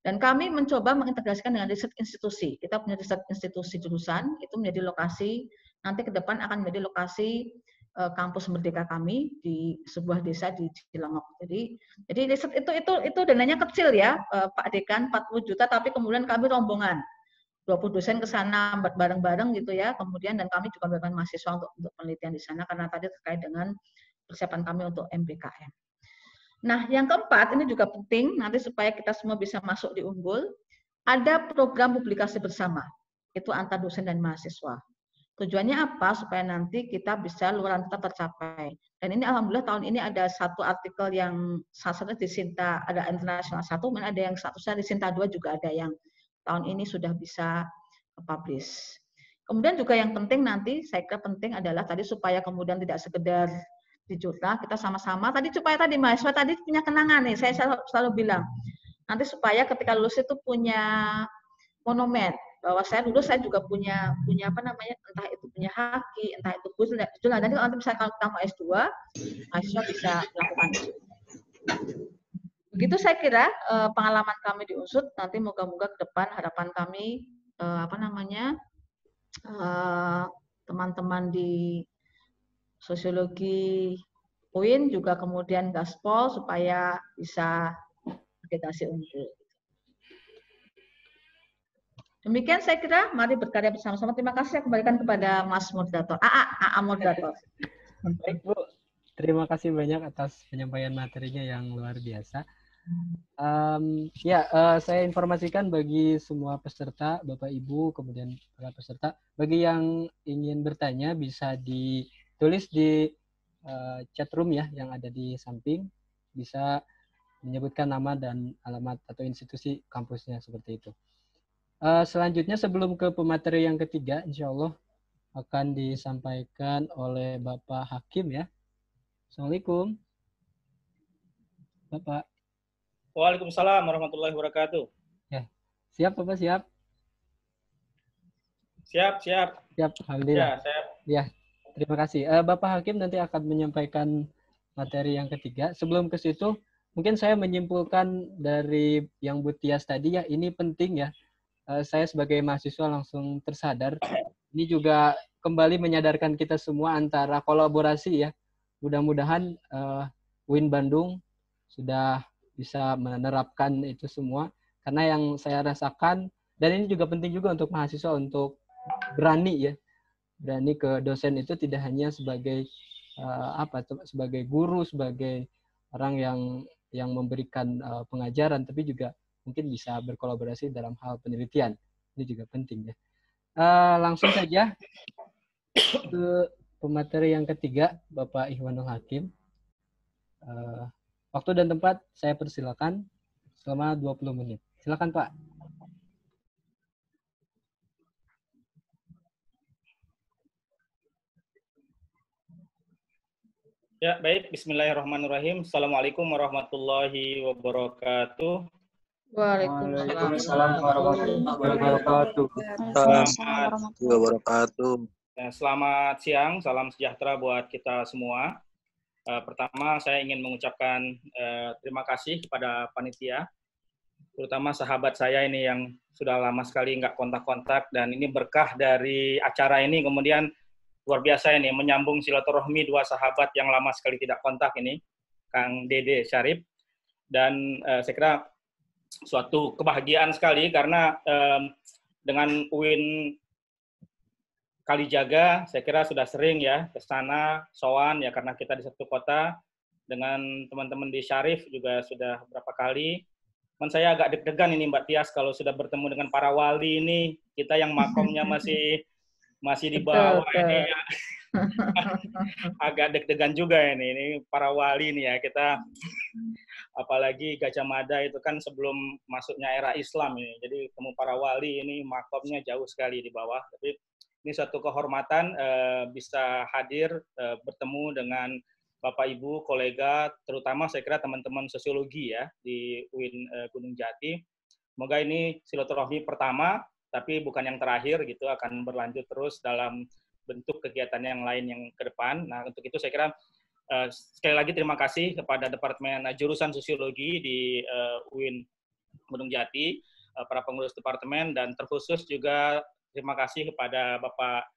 dan kami mencoba mengintegrasikan dengan riset institusi. Kita punya riset institusi jurusan itu menjadi lokasi nanti ke depan akan menjadi lokasi kampus merdeka kami di sebuah desa di Cilengok. Jadi jadi riset itu itu itu dananya kecil ya Pak Dekan 40 juta tapi kemudian kami rombongan 20 dosen ke sana bareng-bareng gitu ya. Kemudian dan kami juga memberikan mahasiswa untuk, untuk penelitian di sana karena tadi terkait dengan persiapan kami untuk MBKM. Nah, yang keempat ini juga penting nanti supaya kita semua bisa masuk di unggul, ada program publikasi bersama. Itu antar dosen dan mahasiswa. Tujuannya apa? Supaya nanti kita bisa luaran kita tercapai. Dan ini alhamdulillah tahun ini ada satu artikel yang salah satu di Sinta ada internasional satu, ada yang satu di Sinta dua juga ada yang tahun ini sudah bisa publish. Kemudian juga yang penting nanti, saya kira penting adalah tadi supaya kemudian tidak sekedar di jurnal, kita sama-sama tadi supaya tadi mahasiswa tadi punya kenangan nih, saya selalu, selalu bilang. Nanti supaya ketika lulus itu punya monumen bahwa saya dulu saya juga punya punya apa namanya entah itu punya haki entah itu itu nanti kalau misalnya kalau kita mau S2 mahasiswa bisa melakukan itu Begitu saya kira eh, pengalaman kami di UNSUD nanti moga-moga ke depan harapan kami eh, apa namanya eh, teman-teman di sosiologi UIN juga kemudian gaspol supaya bisa agitasi unggul. Demikian saya kira, mari berkarya bersama-sama. Terima kasih saya kembalikan kepada Mas Moderator. AA, AA Moderator. Baik Bu, terima kasih banyak atas penyampaian materinya yang luar biasa. Um, ya, uh, saya informasikan bagi semua peserta, Bapak Ibu, kemudian para peserta, bagi yang ingin bertanya bisa ditulis di uh, chat room ya yang ada di samping, bisa menyebutkan nama dan alamat atau institusi kampusnya seperti itu. Uh, selanjutnya sebelum ke pemateri yang ketiga, insya Allah akan disampaikan oleh Bapak Hakim ya. Assalamualaikum. Bapak. Waalaikumsalam warahmatullahi wabarakatuh. Ya, siap Bapak siap? Siap, siap. Siap, alhamdulillah. Ya, siap. Ya, terima kasih. Uh, Bapak Hakim nanti akan menyampaikan materi yang ketiga. Sebelum ke situ, mungkin saya menyimpulkan dari yang Bu Tias tadi ya, ini penting ya. Uh, saya sebagai mahasiswa langsung tersadar. Ini juga kembali menyadarkan kita semua antara kolaborasi ya. Mudah-mudahan uh, Win Bandung sudah bisa menerapkan itu semua. Karena yang saya rasakan dan ini juga penting juga untuk mahasiswa untuk berani ya berani ke dosen itu tidak hanya sebagai uh, apa sebagai guru sebagai orang yang yang memberikan uh, pengajaran tapi juga mungkin bisa berkolaborasi dalam hal penelitian. Ini juga penting ya. Uh, langsung saja ke pemateri yang ketiga Bapak Ikhwanul Hakim. Uh, Waktu dan tempat saya persilakan selama 20 menit. Silakan Pak. Ya, baik. Bismillahirrahmanirrahim. Assalamualaikum warahmatullahi wabarakatuh. Waalaikumsalam warahmatullahi wabarakatuh. Selamat, wabarakatuh. Selamat siang, salam sejahtera buat kita semua. Uh, pertama, saya ingin mengucapkan uh, terima kasih kepada panitia, terutama sahabat saya ini yang sudah lama sekali nggak kontak-kontak, dan ini berkah dari acara ini, kemudian luar biasa ini, menyambung silaturahmi dua sahabat yang lama sekali tidak kontak ini, Kang Dede Syarif, dan uh, saya kira suatu kebahagiaan sekali karena um, dengan UIN Kalijaga, saya kira sudah sering ya ke sana, sowan ya karena kita di satu kota. Dengan teman-teman di Syarif juga sudah berapa kali. Men saya agak deg-degan ini Mbak Tias kalau sudah bertemu dengan para wali ini, kita yang makomnya masih masih di bawah ini ya. agak deg-degan juga ini ini para wali ini ya. Kita apalagi Gajah Mada itu kan sebelum masuknya era Islam ini. Jadi ketemu para wali ini makomnya jauh sekali di bawah. Tapi ini suatu kehormatan uh, bisa hadir uh, bertemu dengan Bapak Ibu, kolega, terutama saya kira teman-teman sosiologi ya di UIN uh, Gunung Jati. Semoga ini silaturahmi pertama tapi bukan yang terakhir gitu, akan berlanjut terus dalam bentuk kegiatan yang lain yang ke depan. Nah, untuk itu saya kira uh, sekali lagi terima kasih kepada Departemen Jurusan Sosiologi di uh, UIN Gunung Jati, para pengurus departemen, dan terkhusus juga terima kasih kepada Bapak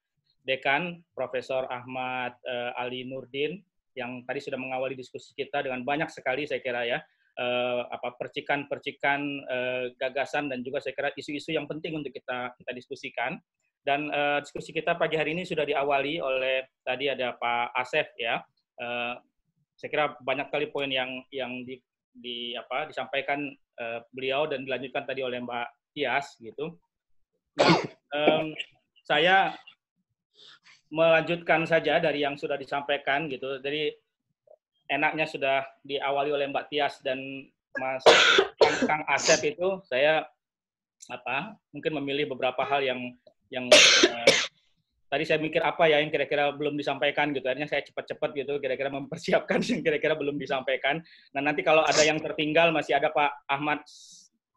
Dekan, Profesor Ahmad uh, Ali Nurdin, yang tadi sudah mengawali diskusi kita dengan banyak sekali saya kira ya, uh, apa percikan-percikan uh, gagasan dan juga saya kira isu-isu yang penting untuk kita kita diskusikan. Dan uh, diskusi kita pagi hari ini sudah diawali oleh tadi ada Pak Asef ya. Uh, saya kira banyak kali poin yang yang di, di apa disampaikan uh, beliau dan dilanjutkan tadi oleh Mbak Tias gitu. Um, saya melanjutkan saja dari yang sudah disampaikan gitu. Jadi enaknya sudah diawali oleh Mbak Tias dan Mas Kang, Kang Asep itu saya apa mungkin memilih beberapa hal yang yang uh, tadi saya mikir apa ya yang kira-kira belum disampaikan gitu. Akhirnya saya cepat-cepat gitu kira-kira mempersiapkan yang kira-kira belum disampaikan. Nah nanti kalau ada yang tertinggal masih ada Pak Ahmad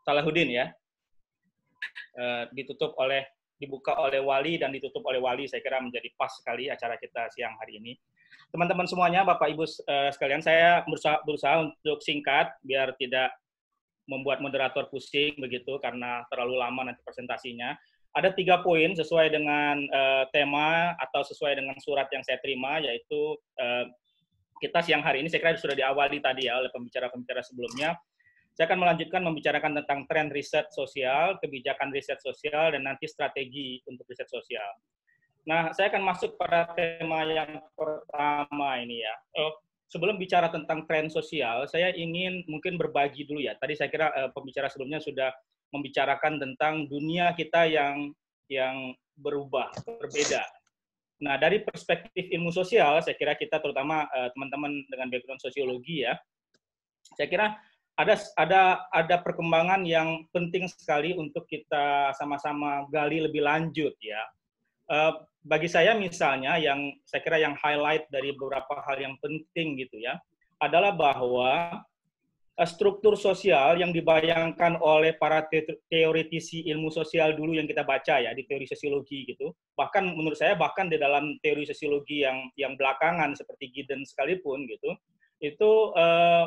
Salahuddin ya uh, ditutup oleh dibuka oleh wali dan ditutup oleh wali saya kira menjadi pas sekali acara kita siang hari ini teman-teman semuanya, Bapak Ibu uh, sekalian, saya berusaha, berusaha untuk singkat biar tidak membuat moderator pusing begitu karena terlalu lama nanti presentasinya. Ada tiga poin sesuai dengan uh, tema atau sesuai dengan surat yang saya terima, yaitu uh, kita siang hari ini saya kira sudah diawali tadi ya oleh pembicara-pembicara sebelumnya. Saya akan melanjutkan membicarakan tentang tren riset sosial, kebijakan riset sosial, dan nanti strategi untuk riset sosial. Nah, saya akan masuk pada tema yang pertama ini ya. Uh, sebelum bicara tentang tren sosial, saya ingin mungkin berbagi dulu ya. Tadi saya kira uh, pembicara sebelumnya sudah membicarakan tentang dunia kita yang yang berubah, berbeda. Nah, dari perspektif ilmu sosial, saya kira kita terutama uh, teman-teman dengan background sosiologi ya, saya kira ada ada ada perkembangan yang penting sekali untuk kita sama-sama gali lebih lanjut ya. Uh, bagi saya misalnya yang saya kira yang highlight dari beberapa hal yang penting gitu ya adalah bahwa eh, struktur sosial yang dibayangkan oleh para teoretisi ilmu sosial dulu yang kita baca ya di teori sosiologi gitu bahkan menurut saya bahkan di dalam teori sosiologi yang yang belakangan seperti Giddens sekalipun gitu itu eh,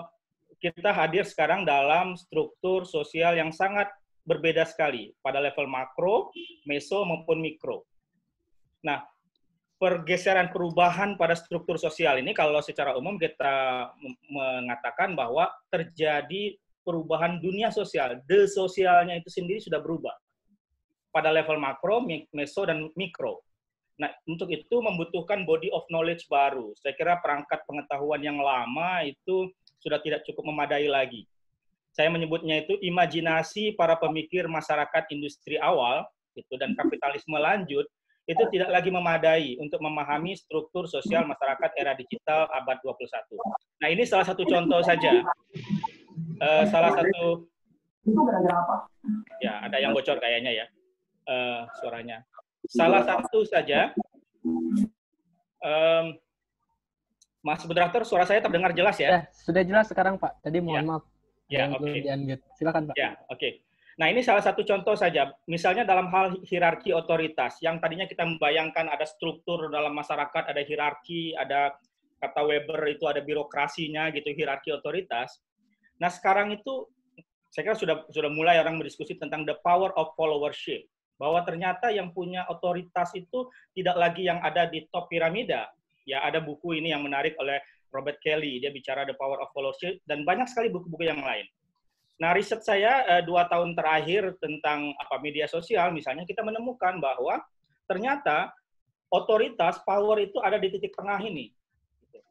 kita hadir sekarang dalam struktur sosial yang sangat berbeda sekali pada level makro, meso maupun mikro. Nah, pergeseran perubahan pada struktur sosial ini kalau secara umum kita mengatakan bahwa terjadi perubahan dunia sosial, de sosialnya itu sendiri sudah berubah pada level makro, meso dan mikro. Nah, untuk itu membutuhkan body of knowledge baru. Saya kira perangkat pengetahuan yang lama itu sudah tidak cukup memadai lagi. Saya menyebutnya itu imajinasi para pemikir masyarakat industri awal gitu dan kapitalisme lanjut itu tidak lagi memadai untuk memahami struktur sosial masyarakat era digital abad 21. Nah, ini salah satu contoh saja. Uh, salah satu Ya, ada yang bocor kayaknya ya. Uh, suaranya. Salah satu saja um, Mas moderator, suara saya terdengar jelas ya? ya sudah jelas sekarang, Pak. Tadi mohon ya. maaf. Ya, oke. Okay. Silakan, Pak. Ya, oke. Okay. Nah, ini salah satu contoh saja. Misalnya dalam hal hierarki otoritas, yang tadinya kita membayangkan ada struktur dalam masyarakat, ada hierarki, ada kata Weber itu ada birokrasinya gitu, hierarki otoritas. Nah, sekarang itu saya kira sudah sudah mulai orang berdiskusi tentang the power of followership. Bahwa ternyata yang punya otoritas itu tidak lagi yang ada di top piramida. Ya, ada buku ini yang menarik oleh Robert Kelly, dia bicara the power of followership dan banyak sekali buku-buku yang lain. Nah, riset saya uh, dua tahun terakhir tentang apa media sosial, misalnya kita menemukan bahwa ternyata otoritas power itu ada di titik tengah ini.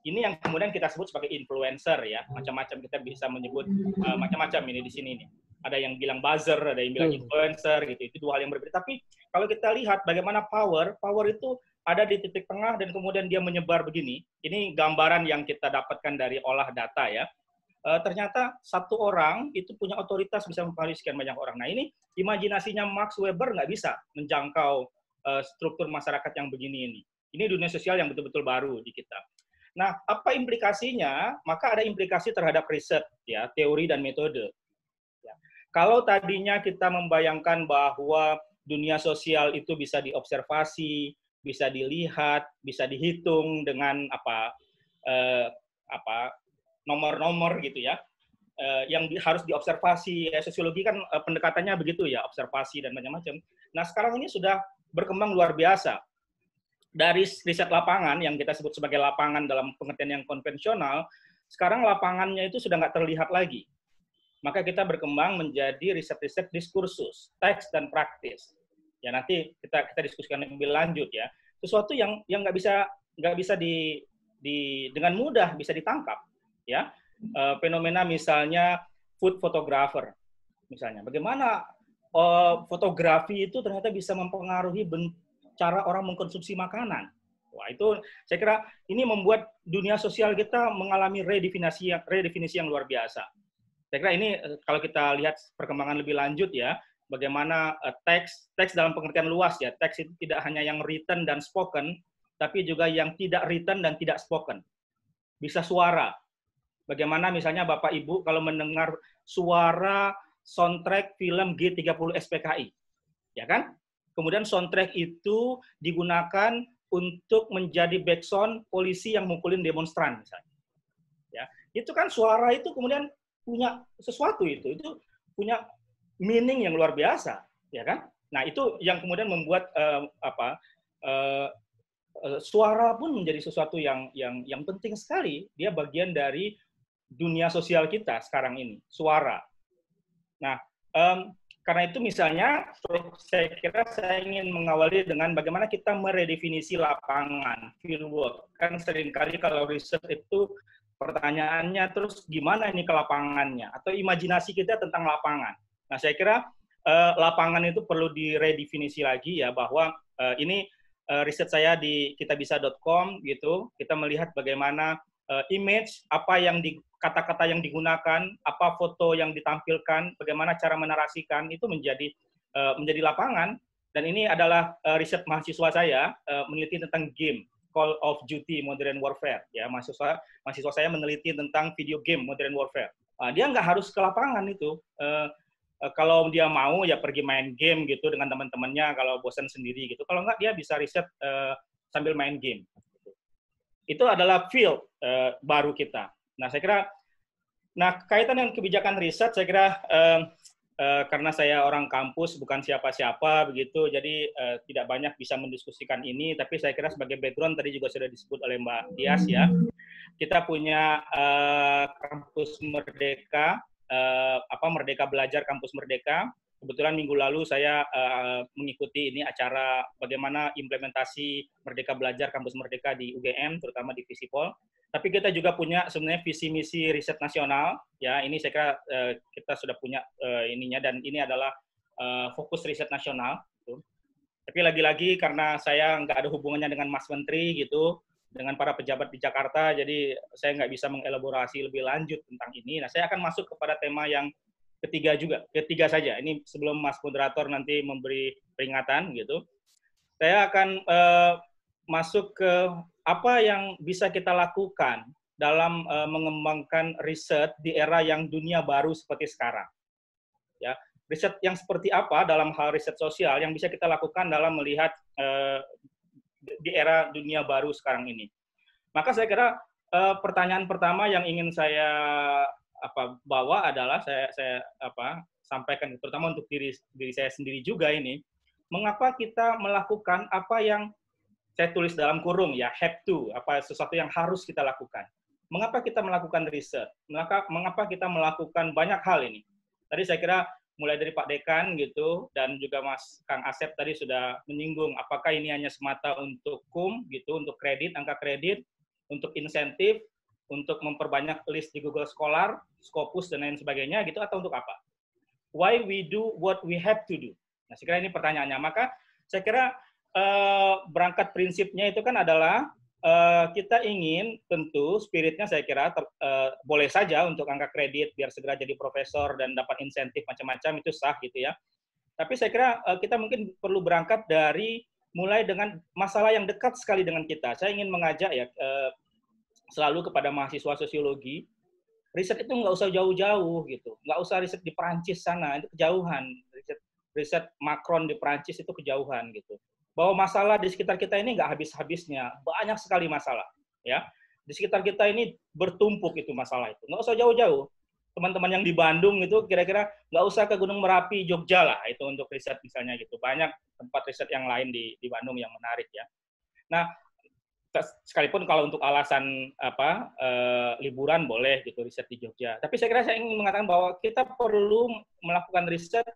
Ini yang kemudian kita sebut sebagai influencer ya, macam-macam kita bisa menyebut uh, macam-macam ini di sini nih. Ada yang bilang buzzer, ada yang bilang influencer gitu. Itu dua hal yang berbeda. Tapi kalau kita lihat bagaimana power, power itu ada di titik tengah dan kemudian dia menyebar begini. Ini gambaran yang kita dapatkan dari olah data ya uh, ternyata satu orang itu punya otoritas bisa mempengaruhi sekian banyak orang. Nah ini imajinasinya Max Weber nggak bisa menjangkau uh, struktur masyarakat yang begini ini. Ini dunia sosial yang betul-betul baru di kita. Nah, apa implikasinya? Maka ada implikasi terhadap riset, ya, teori dan metode. Ya. Kalau tadinya kita membayangkan bahwa dunia sosial itu bisa diobservasi, bisa dilihat, bisa dihitung dengan apa eh, apa nomor-nomor gitu ya. Eh, yang di, harus diobservasi. Ya, sosiologi kan eh, pendekatannya begitu ya, observasi dan macam-macam. Nah, sekarang ini sudah berkembang luar biasa. Dari riset lapangan yang kita sebut sebagai lapangan dalam pengertian yang konvensional, sekarang lapangannya itu sudah nggak terlihat lagi. Maka kita berkembang menjadi riset-riset diskursus, teks dan praktis. Ya nanti kita kita diskusikan lebih lanjut ya. Sesuatu yang yang nggak bisa nggak bisa di, di dengan mudah bisa ditangkap ya. E, fenomena misalnya food photographer misalnya. Bagaimana e, fotografi itu ternyata bisa mempengaruhi cara orang mengkonsumsi makanan. Wah, itu saya kira ini membuat dunia sosial kita mengalami redefinisi yang, redefinisi yang luar biasa. Saya kira ini eh, kalau kita lihat perkembangan lebih lanjut ya, bagaimana uh, teks teks dalam pengertian luas ya, teks itu tidak hanya yang written dan spoken, tapi juga yang tidak written dan tidak spoken. Bisa suara. Bagaimana misalnya Bapak Ibu kalau mendengar suara soundtrack film G30 SPKI. Ya kan? Kemudian soundtrack itu digunakan untuk menjadi backsound polisi yang mukulin demonstran misalnya. Ya, itu kan suara itu kemudian punya sesuatu itu, itu punya meaning yang luar biasa, ya kan? Nah, itu yang kemudian membuat uh, apa uh, uh, suara pun menjadi sesuatu yang yang yang penting sekali. Dia bagian dari dunia sosial kita sekarang ini, suara. Nah, um, karena itu misalnya saya kira saya ingin mengawali dengan bagaimana kita meredefinisi lapangan field work. Kan sering kali kalau riset itu pertanyaannya terus gimana ini ke lapangannya atau imajinasi kita tentang lapangan. Nah, saya kira uh, lapangan itu perlu diredefinisi lagi ya bahwa uh, ini uh, riset saya di kitabisa.com gitu. Kita melihat bagaimana uh, image apa yang di kata-kata yang digunakan, apa foto yang ditampilkan, bagaimana cara menarasikan itu menjadi uh, menjadi lapangan dan ini adalah uh, riset mahasiswa saya uh, meneliti tentang game Call of Duty Modern Warfare ya mahasiswa mahasiswa saya meneliti tentang video game Modern Warfare. Uh, dia nggak harus ke lapangan itu. Uh, kalau dia mau ya pergi main game gitu dengan teman-temannya kalau bosan sendiri gitu. Kalau nggak dia bisa riset uh, sambil main game. Itu adalah field uh, baru kita. Nah, saya kira, nah kaitan dengan kebijakan riset, saya kira uh, uh, karena saya orang kampus, bukan siapa-siapa begitu, jadi uh, tidak banyak bisa mendiskusikan ini. Tapi saya kira sebagai background tadi juga sudah disebut oleh Mbak Tias ya, kita punya uh, kampus Merdeka, uh, apa Merdeka Belajar Kampus Merdeka. Kebetulan minggu lalu saya uh, mengikuti ini acara bagaimana implementasi Merdeka Belajar Kampus Merdeka di UGM, terutama di Visipol. Tapi kita juga punya sebenarnya visi misi riset nasional. Ya, ini saya kira uh, kita sudah punya uh, ininya dan ini adalah uh, fokus riset nasional. Gitu. Tapi lagi-lagi karena saya nggak ada hubungannya dengan Mas Menteri gitu, dengan para pejabat di Jakarta, jadi saya nggak bisa mengelaborasi lebih lanjut tentang ini. Nah, saya akan masuk kepada tema yang ketiga juga, ketiga saja. Ini sebelum Mas moderator nanti memberi peringatan gitu. Saya akan uh, masuk ke apa yang bisa kita lakukan dalam uh, mengembangkan riset di era yang dunia baru seperti sekarang. Ya, riset yang seperti apa dalam hal riset sosial yang bisa kita lakukan dalam melihat uh, di era dunia baru sekarang ini. Maka saya kira uh, pertanyaan pertama yang ingin saya apa bawa adalah saya saya apa sampaikan terutama untuk diri diri saya sendiri juga ini mengapa kita melakukan apa yang saya tulis dalam kurung ya have to apa sesuatu yang harus kita lakukan. Mengapa kita melakukan riset? Mengapa mengapa kita melakukan banyak hal ini? Tadi saya kira mulai dari Pak Dekan gitu dan juga Mas Kang Asep tadi sudah menyinggung apakah ini hanya semata untuk kum gitu untuk kredit angka kredit untuk insentif untuk memperbanyak list di Google Scholar, Scopus dan lain sebagainya gitu atau untuk apa? Why we do what we have to do? Nah, saya kira ini pertanyaannya. Maka saya kira uh, berangkat prinsipnya itu kan adalah uh, kita ingin tentu spiritnya saya kira ter, uh, boleh saja untuk angka kredit biar segera jadi profesor dan dapat insentif macam-macam itu sah gitu ya. Tapi saya kira uh, kita mungkin perlu berangkat dari mulai dengan masalah yang dekat sekali dengan kita. Saya ingin mengajak ya uh, selalu kepada mahasiswa sosiologi riset itu nggak usah jauh-jauh gitu, nggak usah riset di Perancis sana itu kejauhan riset riset Macron di Prancis itu kejauhan gitu. Bahwa masalah di sekitar kita ini nggak habis-habisnya, banyak sekali masalah. Ya, di sekitar kita ini bertumpuk itu masalah itu. Nggak usah jauh-jauh. Teman-teman yang di Bandung itu kira-kira nggak usah ke Gunung Merapi, Jogja lah itu untuk riset misalnya gitu. Banyak tempat riset yang lain di, di Bandung yang menarik ya. Nah, sekalipun kalau untuk alasan apa e, liburan boleh gitu riset di Jogja. Tapi saya kira saya ingin mengatakan bahwa kita perlu melakukan riset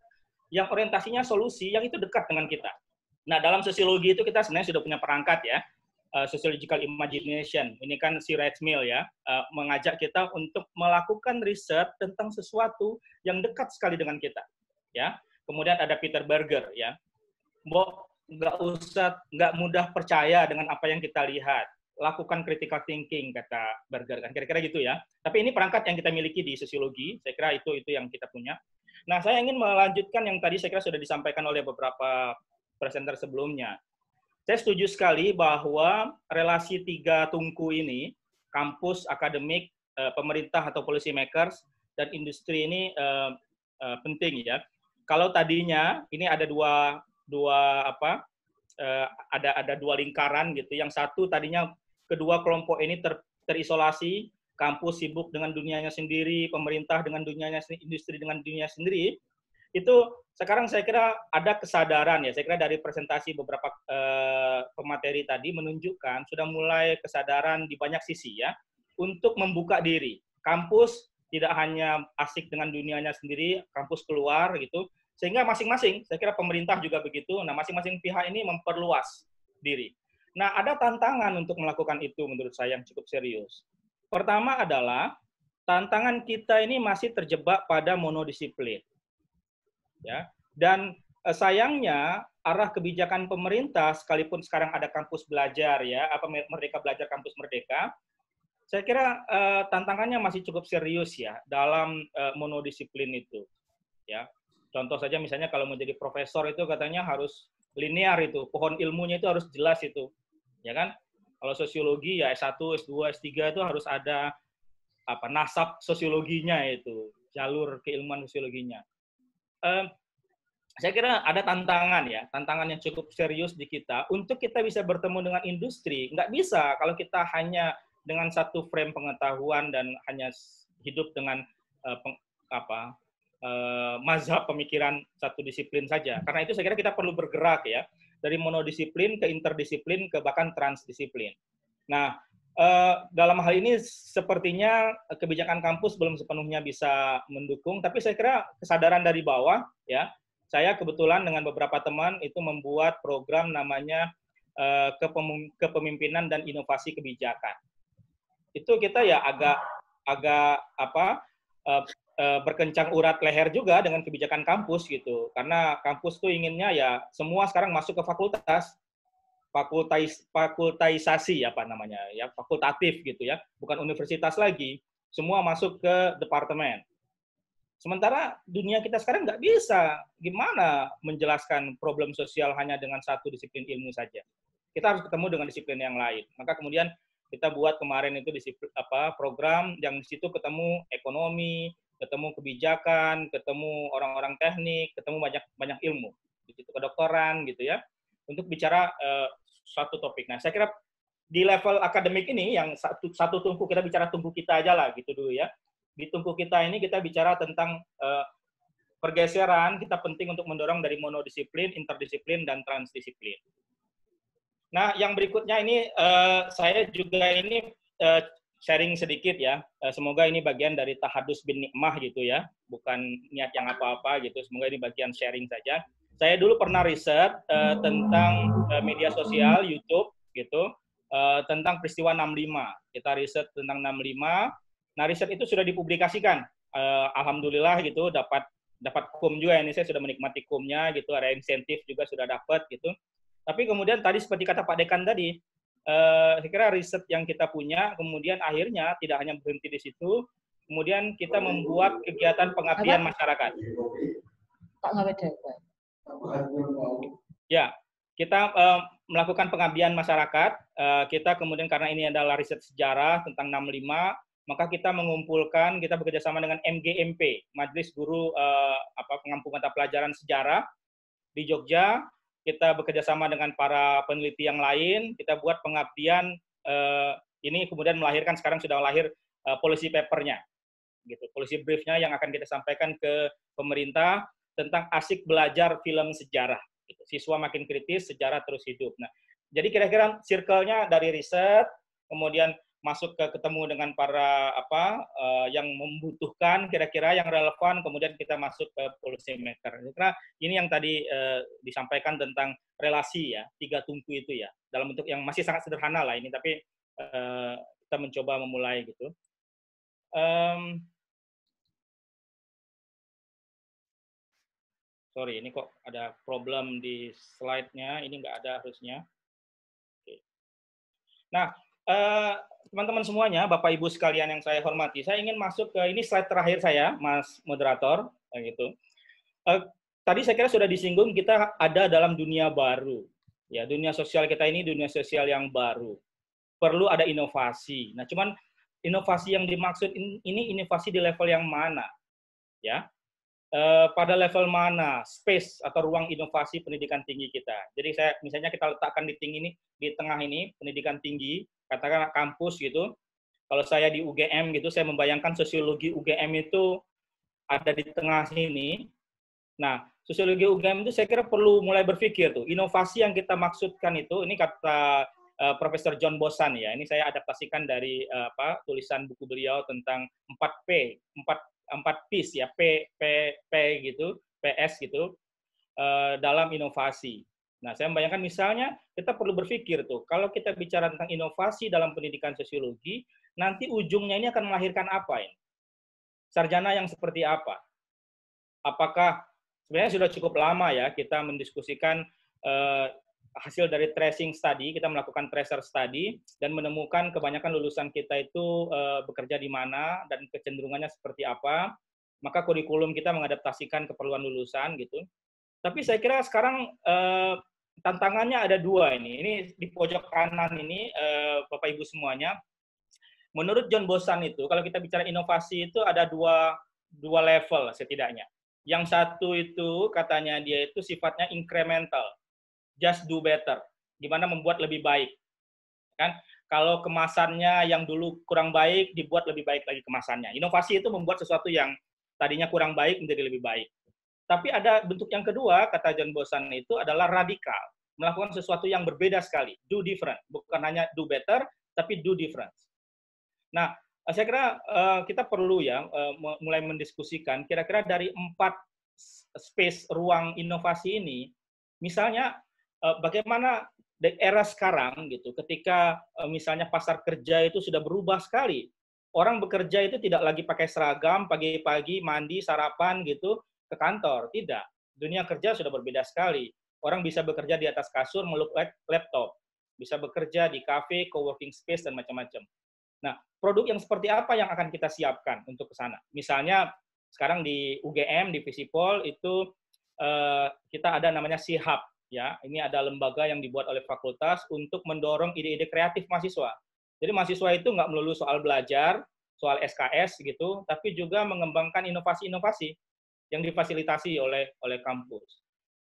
yang orientasinya solusi yang itu dekat dengan kita. Nah, dalam sosiologi itu kita sebenarnya sudah punya perangkat ya, uh, sociological imagination. Ini kan si Mill ya, uh, mengajak kita untuk melakukan riset tentang sesuatu yang dekat sekali dengan kita. Ya, kemudian ada Peter Berger ya, Bo, nggak usah nggak mudah percaya dengan apa yang kita lihat lakukan critical thinking kata Berger kan kira-kira gitu ya tapi ini perangkat yang kita miliki di sosiologi saya kira itu itu yang kita punya nah saya ingin melanjutkan yang tadi saya kira sudah disampaikan oleh beberapa presenter sebelumnya saya setuju sekali bahwa relasi tiga tungku ini kampus akademik eh, pemerintah atau policy makers dan industri ini eh, eh, penting ya kalau tadinya ini ada dua dua apa ada ada dua lingkaran gitu. Yang satu tadinya kedua kelompok ini ter, terisolasi, kampus sibuk dengan dunianya sendiri, pemerintah dengan dunianya sendiri, industri dengan dunia sendiri. Itu sekarang saya kira ada kesadaran ya. Saya kira dari presentasi beberapa uh, pemateri tadi menunjukkan sudah mulai kesadaran di banyak sisi ya untuk membuka diri. Kampus tidak hanya asik dengan dunianya sendiri, kampus keluar gitu, sehingga masing-masing, saya kira pemerintah juga begitu, nah masing-masing pihak ini memperluas diri. Nah, ada tantangan untuk melakukan itu menurut saya yang cukup serius. Pertama adalah tantangan kita ini masih terjebak pada monodisiplin. Ya. Dan eh, sayangnya arah kebijakan pemerintah sekalipun sekarang ada kampus belajar ya, apa Merdeka Belajar Kampus Merdeka, saya kira eh, tantangannya masih cukup serius ya dalam eh, monodisiplin itu. Ya. Contoh saja misalnya kalau mau jadi profesor itu katanya harus linear itu, pohon ilmunya itu harus jelas itu. Ya kan? Kalau sosiologi ya S1, S2, S3 itu harus ada apa nasab sosiologinya itu, jalur keilmuan sosiologinya. Eh, saya kira ada tantangan ya, tantangan yang cukup serius di kita untuk kita bisa bertemu dengan industri. Nggak bisa kalau kita hanya dengan satu frame pengetahuan dan hanya hidup dengan uh, peng, apa uh, mazhab pemikiran satu disiplin saja. Karena itu saya kira kita perlu bergerak ya dari monodisiplin ke interdisiplin ke bahkan transdisiplin. Nah, uh, dalam hal ini sepertinya kebijakan kampus belum sepenuhnya bisa mendukung, tapi saya kira kesadaran dari bawah ya. Saya kebetulan dengan beberapa teman itu membuat program namanya uh, kepemimpinan dan inovasi kebijakan. Itu kita ya agak agak apa Eh, berkencang urat leher juga dengan kebijakan kampus gitu. Karena kampus tuh inginnya ya semua sekarang masuk ke fakultas, fakultais, fakultaisasi apa namanya ya fakultatif gitu ya, bukan universitas lagi. Semua masuk ke departemen. Sementara dunia kita sekarang nggak bisa gimana menjelaskan problem sosial hanya dengan satu disiplin ilmu saja. Kita harus ketemu dengan disiplin yang lain. Maka kemudian kita buat kemarin itu disiplin apa program yang di situ ketemu ekonomi, ketemu kebijakan, ketemu orang-orang teknik, ketemu banyak banyak ilmu, gitu kedokteran gitu ya, untuk bicara uh, suatu topik. Nah, saya kira di level akademik ini yang satu satu tungku kita bicara tungku kita aja lah gitu dulu ya. Di tungku kita ini kita bicara tentang uh, pergeseran kita penting untuk mendorong dari monodisiplin, interdisiplin dan transdisiplin. Nah, yang berikutnya ini uh, saya juga ini uh, sharing sedikit ya. Semoga ini bagian dari tahadus bin nikmah gitu ya, bukan niat yang apa-apa gitu. Semoga ini bagian sharing saja. Saya dulu pernah riset uh, tentang uh, media sosial YouTube gitu, uh, tentang peristiwa 65. Kita riset tentang 65. Nah, riset itu sudah dipublikasikan. Uh, Alhamdulillah gitu dapat dapat kum juga ini saya sudah menikmati kumnya gitu ada insentif juga sudah dapat gitu tapi kemudian tadi seperti kata Pak Dekan tadi uh, saya kira riset yang kita punya kemudian akhirnya tidak hanya berhenti di situ, kemudian kita membuat kegiatan pengabdian masyarakat. Pak Ya, kita uh, melakukan pengabdian masyarakat. Uh, kita kemudian karena ini adalah riset sejarah tentang 65, maka kita mengumpulkan, kita bekerja sama dengan MGMP, Majelis Guru uh, apa Pengampu Mata Pelajaran Sejarah, di Jogja, kita bekerja sama dengan para peneliti yang lain, kita buat pengabdian uh, ini kemudian melahirkan sekarang sudah lahir uh, policy papernya, gitu, policy briefnya yang akan kita sampaikan ke pemerintah tentang asik belajar film sejarah. Gitu. Siswa makin kritis, sejarah terus hidup. Nah, jadi kira-kira circle-nya dari riset, kemudian masuk ke ketemu dengan para apa uh, yang membutuhkan kira-kira yang relevan kemudian kita masuk ke policy maker. Karena ini yang tadi uh, disampaikan tentang relasi ya tiga tungku itu ya dalam bentuk yang masih sangat sederhana lah ini tapi uh, kita mencoba memulai gitu. Um, sorry ini kok ada problem di slide-nya ini nggak ada harusnya. Nah, teman-teman semuanya, Bapak Ibu sekalian yang saya hormati, saya ingin masuk ke ini slide terakhir saya, Mas moderator, gitu. Uh, tadi saya kira sudah disinggung kita ada dalam dunia baru. Ya, dunia sosial kita ini dunia sosial yang baru. Perlu ada inovasi. Nah, cuman inovasi yang dimaksud ini inovasi di level yang mana? Ya. Uh, pada level mana space atau ruang inovasi pendidikan tinggi kita. Jadi saya misalnya kita letakkan di tinggi ini di tengah ini pendidikan tinggi, katakanlah kampus gitu. Kalau saya di UGM gitu, saya membayangkan sosiologi UGM itu ada di tengah sini. Nah, sosiologi UGM itu saya kira perlu mulai berpikir tuh, inovasi yang kita maksudkan itu, ini kata uh, Profesor John Bosan ya, ini saya adaptasikan dari uh, apa tulisan buku beliau tentang 4P, 4 4 P's ya, P P P gitu, PS gitu, uh, dalam inovasi. Nah, saya membayangkan misalnya kita perlu berpikir tuh, kalau kita bicara tentang inovasi dalam pendidikan sosiologi, nanti ujungnya ini akan melahirkan apa ini? Sarjana yang seperti apa? Apakah sebenarnya sudah cukup lama ya kita mendiskusikan eh, hasil dari tracing study, kita melakukan tracer study dan menemukan kebanyakan lulusan kita itu eh, bekerja di mana dan kecenderungannya seperti apa. Maka kurikulum kita mengadaptasikan keperluan lulusan gitu. Tapi saya kira sekarang eh, tantangannya ada dua ini. Ini di pojok kanan ini, eh, Bapak Ibu semuanya. Menurut John Bosan itu, kalau kita bicara inovasi itu ada dua dua level setidaknya. Yang satu itu katanya dia itu sifatnya incremental, just do better, gimana membuat lebih baik, kan? Kalau kemasannya yang dulu kurang baik dibuat lebih baik lagi kemasannya. Inovasi itu membuat sesuatu yang tadinya kurang baik menjadi lebih baik. Tapi ada bentuk yang kedua, kata John Bosan itu adalah radikal. Melakukan sesuatu yang berbeda sekali. Do different. Bukan hanya do better, tapi do different. Nah, saya kira uh, kita perlu ya uh, mulai mendiskusikan kira-kira dari empat space ruang inovasi ini, misalnya bagaimana di era sekarang gitu, ketika uh, misalnya pasar kerja itu sudah berubah sekali, orang bekerja itu tidak lagi pakai seragam pagi-pagi mandi sarapan gitu ke kantor. Tidak. Dunia kerja sudah berbeda sekali. Orang bisa bekerja di atas kasur, meluk laptop. Bisa bekerja di cafe, co-working space, dan macam-macam. Nah, produk yang seperti apa yang akan kita siapkan untuk ke sana? Misalnya, sekarang di UGM, di Visipol, itu eh, kita ada namanya SIHAB. Ya, ini ada lembaga yang dibuat oleh fakultas untuk mendorong ide-ide kreatif mahasiswa. Jadi mahasiswa itu nggak melulu soal belajar, soal SKS gitu, tapi juga mengembangkan inovasi-inovasi yang difasilitasi oleh oleh kampus.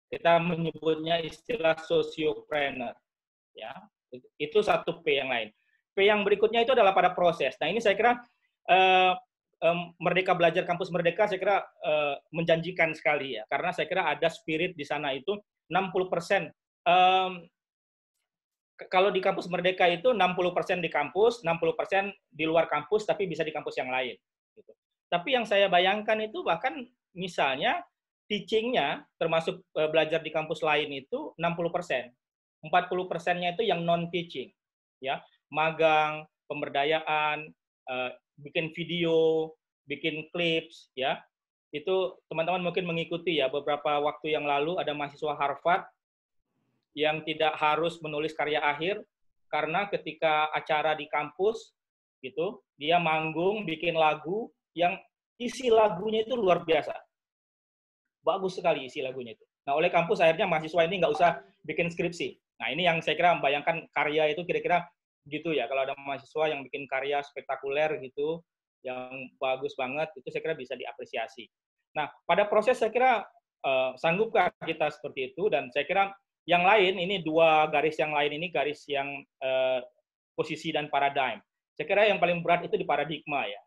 Kita menyebutnya istilah sociopreneur. Ya, itu satu P yang lain. P yang berikutnya itu adalah pada proses. Nah ini saya kira um, Merdeka Belajar Kampus Merdeka saya kira uh, menjanjikan sekali ya, karena saya kira ada spirit di sana itu 60 persen. Um, kalau di kampus Merdeka itu 60 persen di kampus, 60 persen di luar kampus, tapi bisa di kampus yang lain. Gitu. Tapi yang saya bayangkan itu bahkan misalnya teachingnya termasuk uh, belajar di kampus lain itu 60 persen. 40 persennya itu yang non teaching, ya magang, pemberdayaan, uh, bikin video, bikin clips, ya itu teman-teman mungkin mengikuti ya beberapa waktu yang lalu ada mahasiswa Harvard yang tidak harus menulis karya akhir karena ketika acara di kampus gitu dia manggung bikin lagu yang isi lagunya itu luar biasa bagus sekali isi lagunya itu. Nah, oleh kampus akhirnya mahasiswa ini nggak usah bikin skripsi. Nah, ini yang saya kira membayangkan karya itu kira-kira gitu ya. Kalau ada mahasiswa yang bikin karya spektakuler gitu, yang bagus banget, itu saya kira bisa diapresiasi. Nah, pada proses saya kira uh, sanggupkah kita seperti itu? Dan saya kira yang lain ini dua garis yang lain ini garis yang uh, posisi dan paradigm. Saya kira yang paling berat itu di paradigma ya,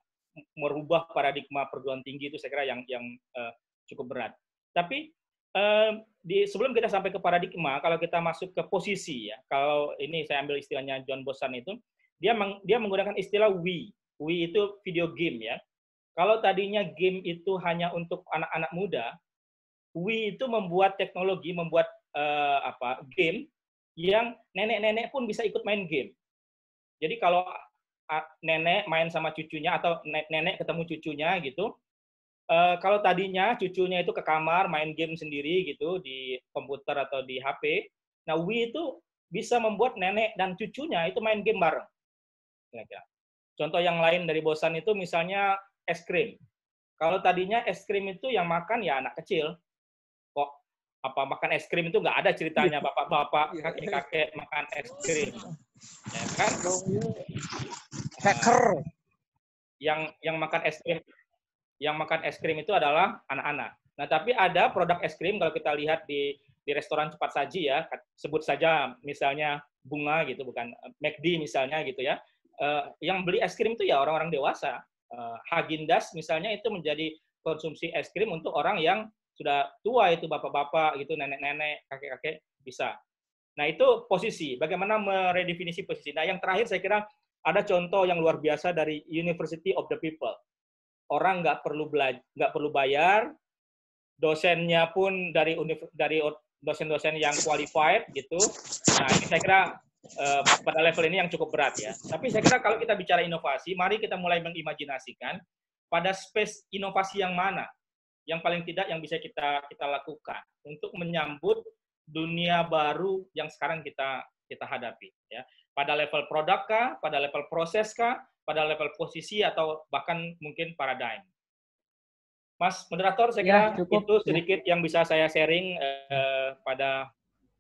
merubah paradigma perguruan tinggi itu saya kira yang yang uh, cukup berat. Tapi uh, di sebelum kita sampai ke paradigma, kalau kita masuk ke posisi ya, kalau ini saya ambil istilahnya John Bosan itu, dia meng, dia menggunakan istilah we. We itu video game ya. Kalau tadinya game itu hanya untuk anak-anak muda, we itu membuat teknologi, membuat uh, apa game yang nenek-nenek pun bisa ikut main game. Jadi kalau nenek main sama cucunya atau nenek ketemu cucunya gitu, uh, kalau tadinya cucunya itu ke kamar main game sendiri gitu di komputer atau di HP, nah Wii itu bisa membuat nenek dan cucunya itu main game bareng. Kira-kira. Contoh yang lain dari bosan itu misalnya es krim. Kalau tadinya es krim itu yang makan ya anak kecil, apa makan es krim itu nggak ada ceritanya? Iya. bapak-bapak iya. kakek-kakek makan es krim. Ya kan? Hacker. Yang yang makan es krim yang makan es krim itu adalah anak-anak. Nah tapi ada produk es krim kalau kita lihat di di restoran cepat saji ya sebut saja misalnya bunga gitu bukan McD misalnya gitu ya uh, yang beli es krim itu ya orang-orang dewasa uh, Hagindas misalnya itu menjadi konsumsi es krim untuk orang yang sudah tua itu bapak-bapak gitu, nenek-nenek, kakek-kakek bisa. Nah, itu posisi. Bagaimana meredefinisi posisi. Nah, yang terakhir saya kira ada contoh yang luar biasa dari University of the People. Orang nggak perlu belajar, nggak perlu bayar, dosennya pun dari dari dosen-dosen yang qualified gitu. Nah, ini saya kira uh, pada level ini yang cukup berat ya. Tapi saya kira kalau kita bicara inovasi, mari kita mulai mengimajinasikan pada space inovasi yang mana yang paling tidak yang bisa kita kita lakukan untuk menyambut dunia baru yang sekarang kita kita hadapi ya pada level produk kah pada level proses kah pada level posisi atau bahkan mungkin paradigm Mas moderator saya ya, kira ya, cukup. itu sedikit ya. yang bisa saya sharing eh, pada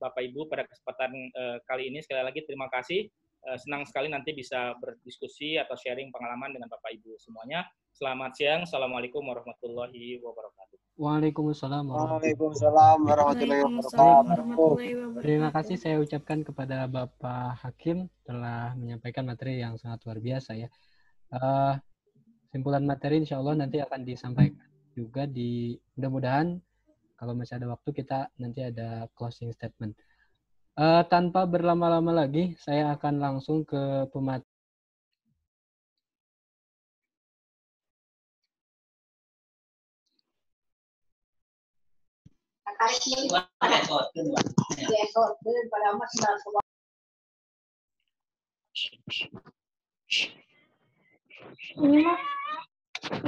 Bapak Ibu pada kesempatan eh, kali ini sekali lagi terima kasih eh, senang sekali nanti bisa berdiskusi atau sharing pengalaman dengan Bapak Ibu semuanya Selamat siang. Assalamualaikum warahmatullahi wabarakatuh. Waalaikumsalam. Waalaikumsalam warahmatullahi wabarakatuh. Terima kasih saya ucapkan kepada Bapak Hakim telah menyampaikan materi yang sangat luar biasa ya. Uh, simpulan materi insya Allah nanti akan disampaikan juga di mudah-mudahan kalau masih ada waktu kita nanti ada closing statement. Uh, tanpa berlama-lama lagi, saya akan langsung ke pemateri ini mah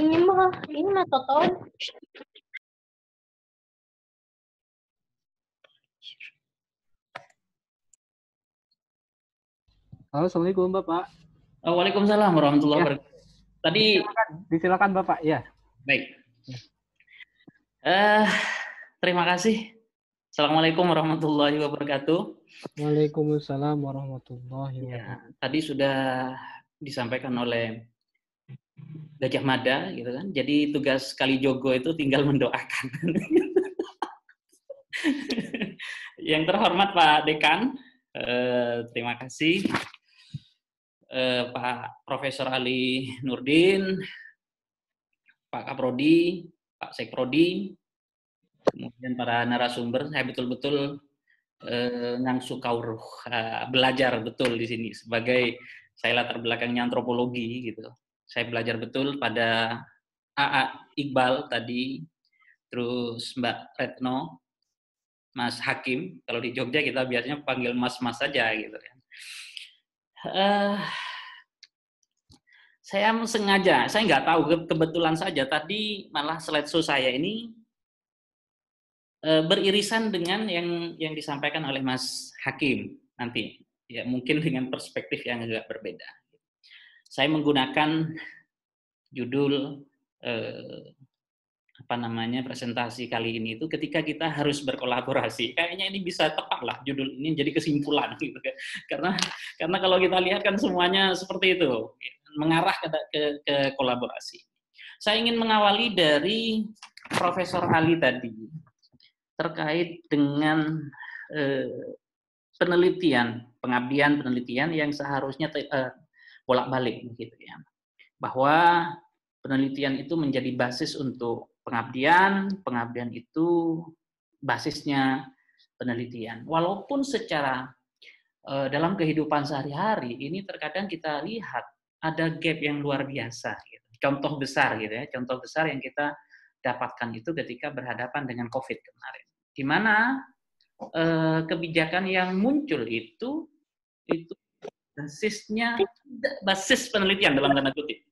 ini mah ini mah toton Halo, Assalamualaikum Bapak. Oh, Waalaikumsalam warahmatullahi ya. wabarakatuh. Tadi disilakan, disilakan Bapak, ya. Baik. Eh, uh, Terima kasih. Assalamualaikum warahmatullahi wabarakatuh. Waalaikumsalam warahmatullahi ya, wabarakatuh. Ya, tadi sudah disampaikan oleh Gajah Mada gitu kan. Jadi tugas Kali Jogo itu tinggal mendoakan. Yang terhormat Pak Dekan, eh, terima kasih. Eh, Pak Profesor Ali Nurdin, Pak Kaprodi, Pak Sekprodi, kemudian para narasumber. Saya betul-betul eh, ngangsu kauruh eh, belajar betul di sini sebagai saya latar belakangnya antropologi gitu. Saya belajar betul pada AA Iqbal tadi terus Mbak Retno Mas Hakim. Kalau di Jogja kita biasanya panggil Mas-Mas saja gitu kan uh, saya sengaja, saya nggak tahu kebetulan saja tadi malah slide show saya ini Eh, beririsan dengan yang yang disampaikan oleh Mas Hakim nanti ya mungkin dengan perspektif yang agak berbeda. Saya menggunakan judul eh, apa namanya presentasi kali ini itu ketika kita harus berkolaborasi. Kayaknya ini bisa tepat lah judul ini jadi kesimpulan gitu kan. Karena karena kalau kita lihat kan semuanya seperti itu mengarah ke, ke, ke kolaborasi. Saya ingin mengawali dari Profesor Ali tadi terkait dengan eh, penelitian, pengabdian penelitian yang seharusnya eh, bolak-balik begitu ya. Bahwa penelitian itu menjadi basis untuk pengabdian, pengabdian itu basisnya penelitian. Walaupun secara uh, dalam kehidupan sehari-hari ini terkadang kita lihat ada gap yang luar biasa. Gitu. Contoh besar gitu ya, contoh besar yang kita dapatkan itu ketika berhadapan dengan COVID kemarin, di mana uh, kebijakan yang muncul itu itu basisnya basis penelitian dalam tanda kutip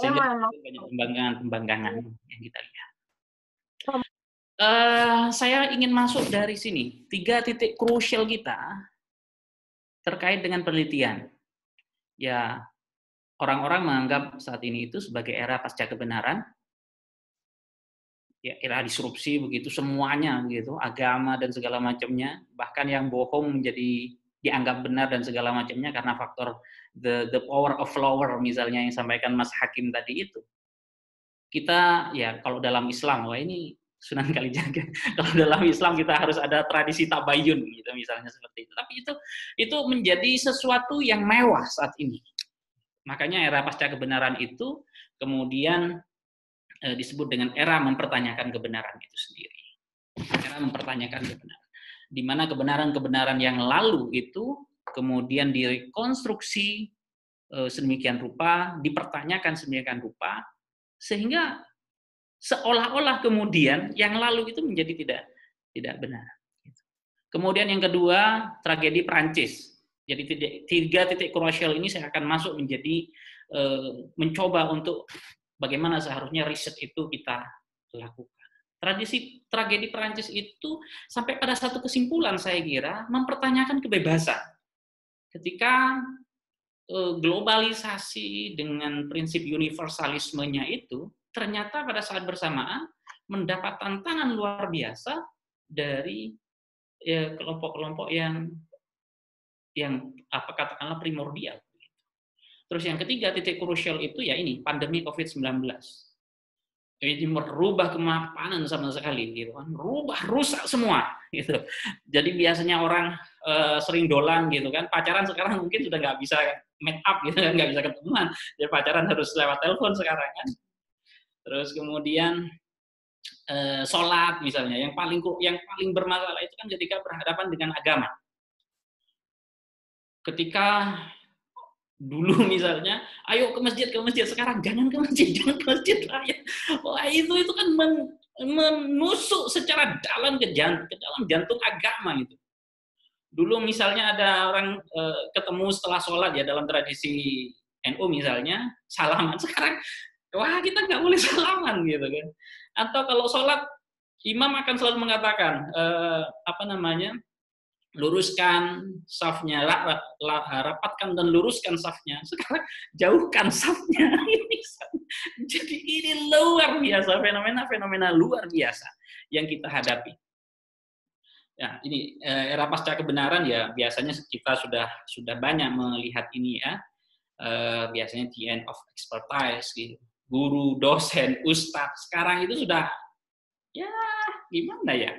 sehingga banyak pembangkangan-pembangkangan yang kita lihat. Uh, saya ingin masuk dari sini. Tiga titik krusial kita terkait dengan penelitian. Ya, orang-orang menganggap saat ini itu sebagai era pasca kebenaran, ya era disrupsi begitu semuanya gitu, agama dan segala macamnya, bahkan yang bohong menjadi dianggap benar dan segala macamnya karena faktor the the power of flower misalnya yang sampaikan Mas Hakim tadi itu. Kita ya kalau dalam Islam wah ini Sunan Kalijaga. Kalau dalam Islam kita harus ada tradisi tabayun gitu misalnya seperti itu. Tapi itu itu menjadi sesuatu yang mewah saat ini. Makanya era pasca kebenaran itu kemudian e, disebut dengan era mempertanyakan kebenaran itu sendiri. Era mempertanyakan kebenaran. Di mana kebenaran-kebenaran yang lalu itu kemudian direkonstruksi e, sedemikian rupa, dipertanyakan sedemikian rupa sehingga seolah-olah kemudian yang lalu itu menjadi tidak tidak benar. Kemudian yang kedua tragedi Prancis. Jadi tiga titik krusial ini saya akan masuk menjadi e, mencoba untuk bagaimana seharusnya riset itu kita lakukan. Tradisi tragedi Prancis itu sampai pada satu kesimpulan saya kira mempertanyakan kebebasan. Ketika e, globalisasi dengan prinsip universalismenya itu ternyata pada saat bersamaan mendapat tantangan luar biasa dari ya, kelompok-kelompok yang yang apa katakanlah primordial. Terus yang ketiga titik krusial itu ya ini pandemi COVID-19. Ini merubah kemapanan sama sekali gitu kan. Rubah rusak semua gitu. Jadi biasanya orang uh, sering dolan gitu kan. Pacaran sekarang mungkin sudah nggak bisa make up gitu kan, nggak bisa ketemuan. Jadi pacaran harus lewat telepon sekarang kan terus kemudian eh, sholat misalnya yang paling yang paling bermasalah itu kan ketika berhadapan dengan agama ketika dulu misalnya ayo ke masjid ke masjid. Sekarang jangan ke masjid jangan ke masjid lah ya. Wah itu itu kan men, menusuk secara dalam ke, jant, ke dalam jantung agama itu. Dulu misalnya ada orang e, ketemu setelah sholat ya dalam tradisi NU misalnya salaman. Sekarang wah kita nggak boleh salaman gitu kan. Atau kalau sholat, imam akan selalu mengatakan eh, apa namanya luruskan safnya, rapatkan dan luruskan safnya. Sekarang jauhkan safnya. Jadi ini luar biasa, fenomena-fenomena luar biasa yang kita hadapi. Ya, ini eh, era pasca kebenaran ya biasanya kita sudah sudah banyak melihat ini ya. Uh, biasanya the end of expertise gitu guru, dosen, ustadz. Sekarang itu sudah, ya gimana ya?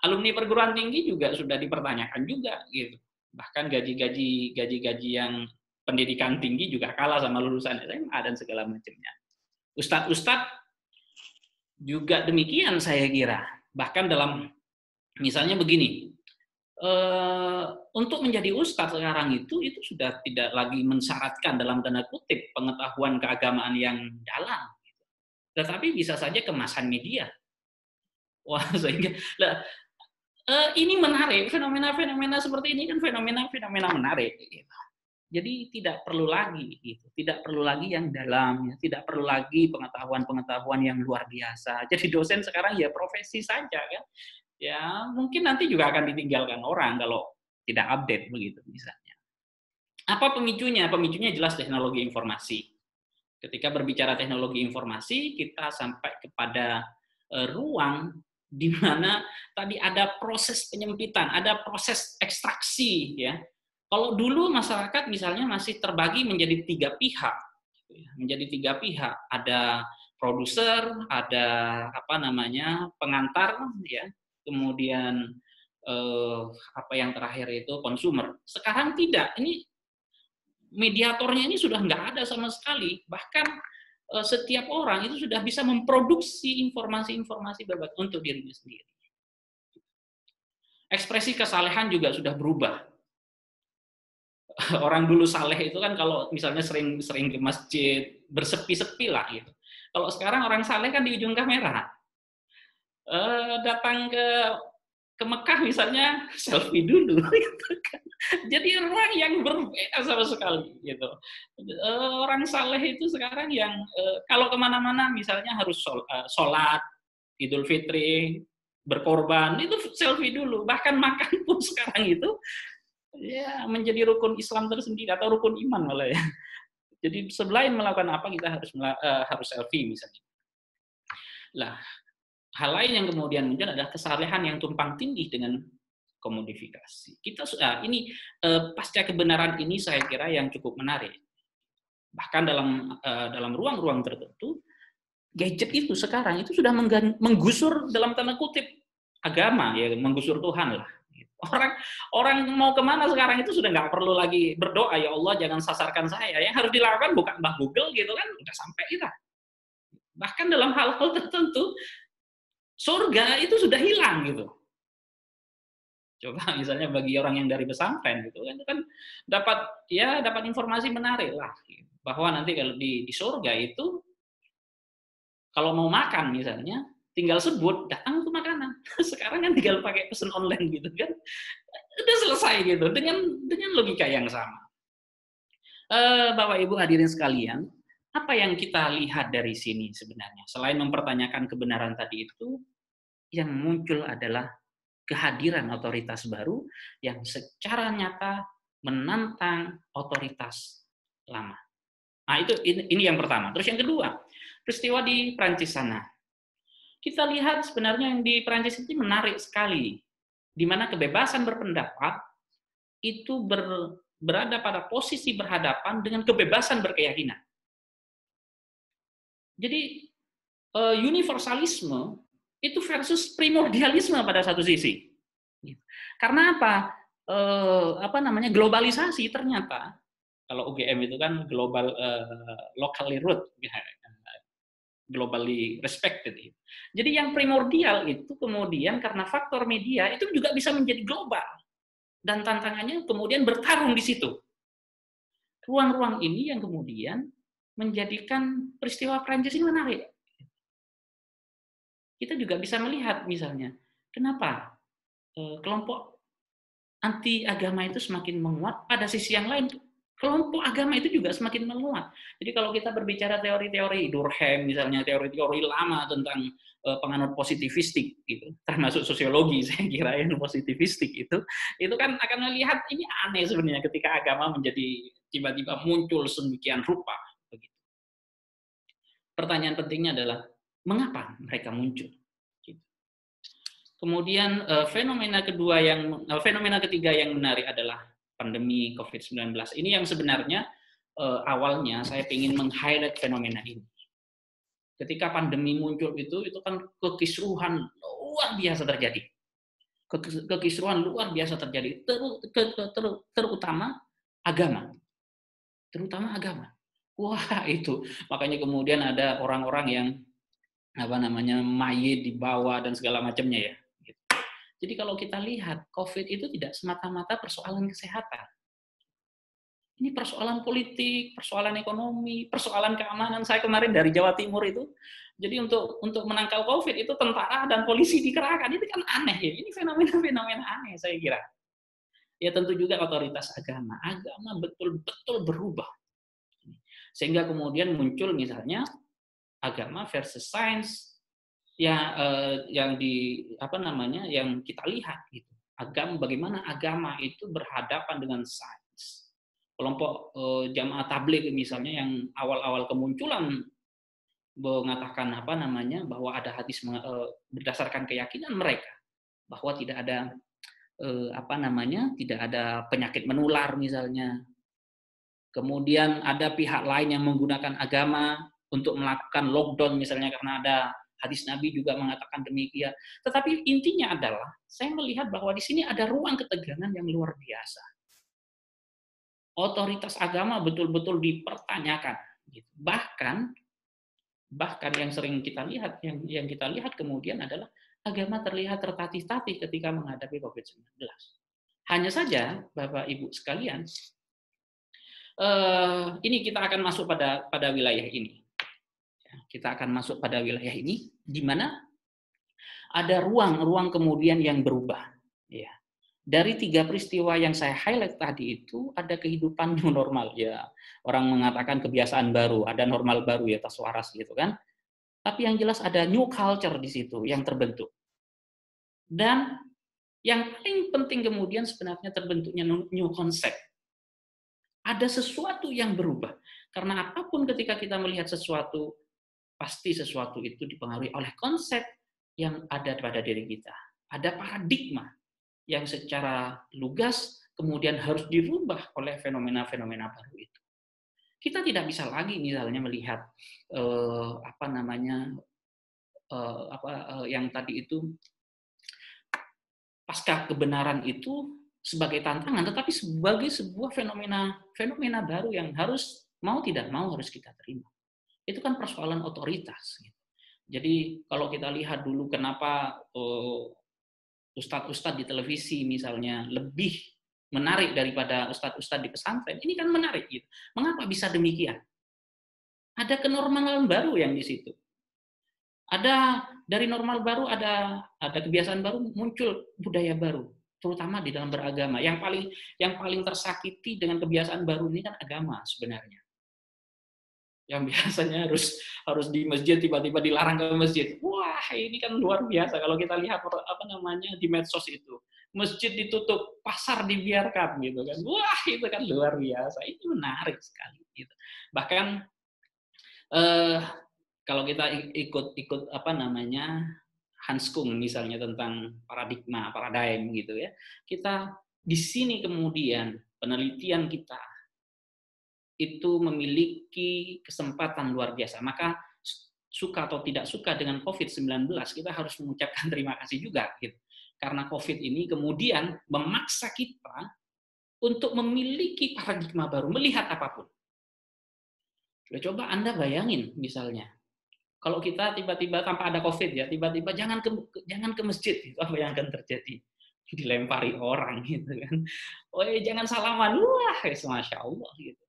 Alumni perguruan tinggi juga sudah dipertanyakan juga gitu. Bahkan gaji-gaji gaji-gaji yang pendidikan tinggi juga kalah sama lulusan SMA dan segala macamnya. Ustadz-ustadz juga demikian saya kira. Bahkan dalam misalnya begini, uh, untuk menjadi ustadz sekarang itu itu sudah tidak lagi mensyaratkan dalam tanda kutip pengetahuan keagamaan yang dalam, tetapi bisa saja kemasan media. Wah sehingga lah, uh, ini menarik fenomena-fenomena seperti ini kan fenomena-fenomena menarik. Gitu. Jadi tidak perlu lagi gitu, tidak perlu lagi yang dalam, ya. tidak perlu lagi pengetahuan-pengetahuan yang luar biasa. Jadi dosen sekarang ya profesi saja kan ya mungkin nanti juga akan ditinggalkan orang kalau tidak update begitu misalnya. Apa pemicunya? Pemicunya jelas teknologi informasi. Ketika berbicara teknologi informasi, kita sampai kepada uh, ruang di mana tadi ada proses penyempitan, ada proses ekstraksi ya. Kalau dulu masyarakat misalnya masih terbagi menjadi tiga pihak, gitu ya. menjadi tiga pihak, ada produser, ada apa namanya pengantar, ya, kemudian eh, apa yang terakhir itu consumer. Sekarang tidak. Ini mediatornya ini sudah nggak ada sama sekali. Bahkan setiap orang itu sudah bisa memproduksi informasi-informasi berbagai untuk dirinya sendiri. Ekspresi kesalehan juga sudah berubah. Orang dulu saleh itu kan kalau misalnya sering-sering ke masjid, bersepi-sepi lah gitu. Kalau sekarang orang saleh kan di ujung kamera. Uh, datang ke ke Mekah misalnya selfie dulu gitu kan. Jadi orang yang berbeda sama sekali gitu. Uh, orang saleh itu sekarang yang uh, kalau ke mana-mana misalnya harus uh, sholat, Idul Fitri, berkorban itu selfie dulu bahkan makan pun sekarang itu ya menjadi rukun Islam tersendiri atau rukun iman malah ya jadi selain melakukan apa kita harus uh, harus selfie misalnya lah hal lain yang kemudian muncul adalah kesalehan yang tumpang tindih dengan komodifikasi. Kita sudah ini uh, pasca kebenaran ini saya kira yang cukup menarik. Bahkan dalam uh, dalam ruang-ruang tertentu gadget itu sekarang itu sudah menggusur dalam tanda kutip agama ya menggusur Tuhan lah. Orang orang mau ke mana sekarang itu sudah nggak perlu lagi berdoa ya Allah jangan sasarkan saya. Yang harus dilakukan bukan mbah Google gitu kan udah sampai kita bahkan dalam hal-hal tertentu surga itu sudah hilang gitu coba misalnya bagi orang yang dari pesantren gitu kan kan dapat ya dapat informasi menarik lah bahwa nanti kalau di di surga itu kalau mau makan misalnya, tinggal sebut, datang ke makanan. Sekarang kan tinggal pakai pesan online gitu kan. Udah selesai gitu, dengan dengan logika yang sama. Uh, Bapak Ibu hadirin sekalian, apa yang kita lihat dari sini sebenarnya? Selain mempertanyakan kebenaran tadi itu, yang muncul adalah kehadiran otoritas baru yang secara nyata menantang otoritas lama. Nah, itu ini, ini yang pertama. Terus yang kedua, peristiwa di Prancis sana. Kita lihat sebenarnya yang di Prancis itu menarik sekali, di mana kebebasan berpendapat itu ber, berada pada posisi berhadapan dengan kebebasan berkeyakinan. Jadi uh, universalisme itu versus primordialisme pada satu sisi. Karena apa? Uh, apa namanya globalisasi ternyata kalau UGM itu kan global uh, locally root globally respected. Jadi yang primordial itu kemudian karena faktor media itu juga bisa menjadi global. Dan tantangannya kemudian bertarung di situ. Ruang-ruang ini yang kemudian menjadikan peristiwa Prancis ini menarik. Kita juga bisa melihat misalnya, kenapa eh, kelompok anti agama itu semakin menguat, pada sisi yang lain kelompok agama itu juga semakin menguat. Jadi kalau kita berbicara teori-teori Durkheim misalnya teori-teori lama tentang uh, penganut positivistik gitu, termasuk sosiologi saya kira yang positivistik itu, itu kan akan melihat ini aneh sebenarnya ketika agama menjadi tiba-tiba muncul sedemikian rupa. Pertanyaan pentingnya adalah mengapa mereka muncul? Gitu. Kemudian uh, fenomena kedua yang uh, fenomena ketiga yang menarik adalah pandemi COVID-19 ini yang sebenarnya uh, awalnya saya ingin meng-highlight fenomena ini. Ketika pandemi muncul itu, itu kan kekisruhan luar biasa terjadi. Kekisruhan luar biasa terjadi, ter, ter, ter, terutama agama. Terutama agama. Wah itu, makanya kemudian ada orang-orang yang apa namanya mayit dibawa dan segala macamnya ya jadi kalau kita lihat, COVID itu tidak semata-mata persoalan kesehatan. Ini persoalan politik, persoalan ekonomi, persoalan keamanan. Saya kemarin dari Jawa Timur itu, jadi untuk untuk menangkal COVID itu tentara dan polisi dikerahkan. Itu kan aneh ya. Ini fenomena-fenomena aneh saya kira. Ya tentu juga otoritas agama. Agama betul-betul berubah. Sehingga kemudian muncul misalnya agama versus sains, yang eh, yang di apa namanya yang kita lihat gitu. Agama bagaimana agama itu berhadapan dengan sains. Kelompok eh, jamaah tabligh misalnya yang awal-awal kemunculan mengatakan apa namanya bahwa ada hadis eh, berdasarkan keyakinan mereka bahwa tidak ada eh, apa namanya tidak ada penyakit menular misalnya kemudian ada pihak lain yang menggunakan agama untuk melakukan lockdown misalnya karena ada hadis Nabi juga mengatakan demikian. Tetapi intinya adalah saya melihat bahwa di sini ada ruang ketegangan yang luar biasa. Otoritas agama betul-betul dipertanyakan. Gitu. Bahkan bahkan yang sering kita lihat yang yang kita lihat kemudian adalah agama terlihat tertatih-tatih ketika menghadapi COVID-19. Hanya saja Bapak Ibu sekalian, uh, ini kita akan masuk pada pada wilayah ini. Ya, kita akan masuk pada wilayah ini di mana ada ruang-ruang kemudian yang berubah. Ya. Dari tiga peristiwa yang saya highlight tadi itu ada kehidupan new normal ya. Orang mengatakan kebiasaan baru, ada normal baru ya tas waras gitu kan. Tapi yang jelas ada new culture di situ yang terbentuk. Dan yang paling penting kemudian sebenarnya terbentuknya new concept ada sesuatu yang berubah. Karena apa pun ketika kita melihat sesuatu, pasti sesuatu itu dipengaruhi oleh konsep yang ada pada diri kita. Ada paradigma yang secara lugas kemudian harus dirubah oleh fenomena-fenomena baru itu. Kita tidak bisa lagi misalnya melihat eh, apa namanya eh, apa eh, yang tadi itu pasca kebenaran itu sebagai tantangan, tetapi sebagai sebuah fenomena fenomena baru yang harus mau tidak mau harus kita terima. Itu kan persoalan otoritas. Gitu. Jadi kalau kita lihat dulu kenapa uh, ustadz-ustadz di televisi misalnya lebih menarik daripada ustadz-ustadz di pesantren, ini kan menarik. Gitu. Mengapa bisa demikian? Ada kenormalan baru yang di situ. Ada dari normal baru ada ada kebiasaan baru muncul budaya baru terutama di dalam beragama. Yang paling yang paling tersakiti dengan kebiasaan baru ini kan agama sebenarnya. Yang biasanya harus harus di masjid tiba-tiba dilarang ke masjid. Wah, ini kan luar biasa kalau kita lihat apa namanya di medsos itu. Masjid ditutup, pasar dibiarkan gitu kan. Wah, itu kan luar biasa. Ini menarik sekali gitu. Bahkan eh, kalau kita ikut ikut apa namanya Hans Kung misalnya tentang paradigma, paradigm gitu ya. Kita di sini kemudian penelitian kita itu memiliki kesempatan luar biasa. Maka suka atau tidak suka dengan COVID-19, kita harus mengucapkan terima kasih juga gitu. Karena COVID ini kemudian memaksa kita untuk memiliki paradigma baru, melihat apa pun. Coba Anda bayangin misalnya, kalau kita tiba-tiba tanpa ada covid ya tiba-tiba jangan ke jangan ke masjid itu apa yang akan terjadi? Dilempari orang gitu kan. Oh ya jangan salaman. Wah ya, masya allah gitu.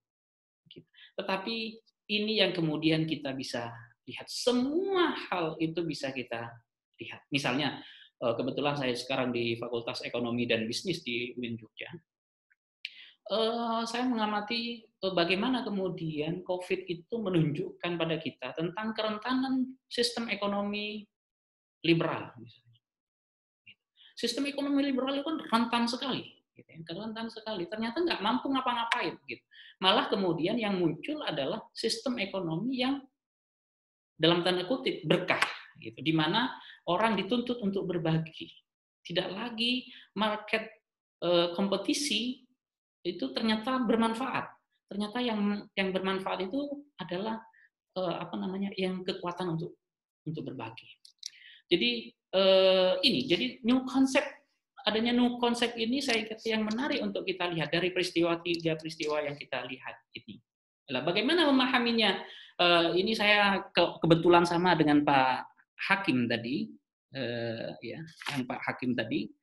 tetapi ini yang kemudian kita bisa lihat. Semua hal itu bisa kita lihat. Misalnya eh, kebetulan saya sekarang di Fakultas Ekonomi dan Bisnis di UIN Jogja uh, saya mengamati bagaimana kemudian COVID itu menunjukkan pada kita tentang kerentanan sistem ekonomi liberal. Sistem ekonomi liberal itu kan rentan sekali, gitu ya, sekali. Ternyata nggak mampu ngapa-ngapain. Gitu. Malah kemudian yang muncul adalah sistem ekonomi yang dalam tanda kutip berkah, gitu, di mana orang dituntut untuk berbagi. Tidak lagi market eh, kompetisi itu ternyata bermanfaat. Ternyata yang yang bermanfaat itu adalah uh, apa namanya yang kekuatan untuk untuk berbagi. Jadi uh, ini jadi new concept adanya new concept ini saya kira yang menarik untuk kita lihat dari peristiwa tiga peristiwa yang kita lihat ini. Nah, bagaimana memahaminya? Uh, ini saya ke, kebetulan sama dengan Pak Hakim tadi, uh, ya, yang Pak Hakim tadi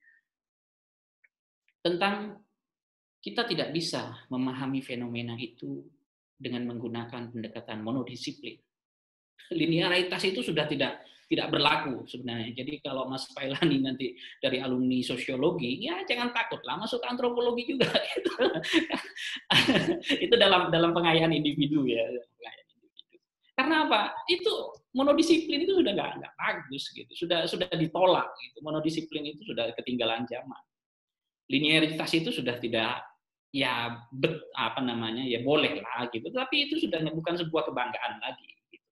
tentang kita tidak bisa memahami fenomena itu dengan menggunakan pendekatan monodisiplin. Linearitas itu sudah tidak tidak berlaku sebenarnya. Jadi kalau Mas Pailani nanti dari alumni sosiologi, ya jangan takut lah masuk antropologi juga. Gitu. itu dalam dalam pengayaan individu ya. Karena apa? Itu monodisiplin itu sudah nggak nggak bagus gitu. Sudah sudah ditolak gitu. Monodisiplin itu sudah ketinggalan zaman linearitas itu sudah tidak ya bet, apa namanya ya boleh lah gitu. Tapi itu sudah bukan sebuah kebanggaan lagi gitu.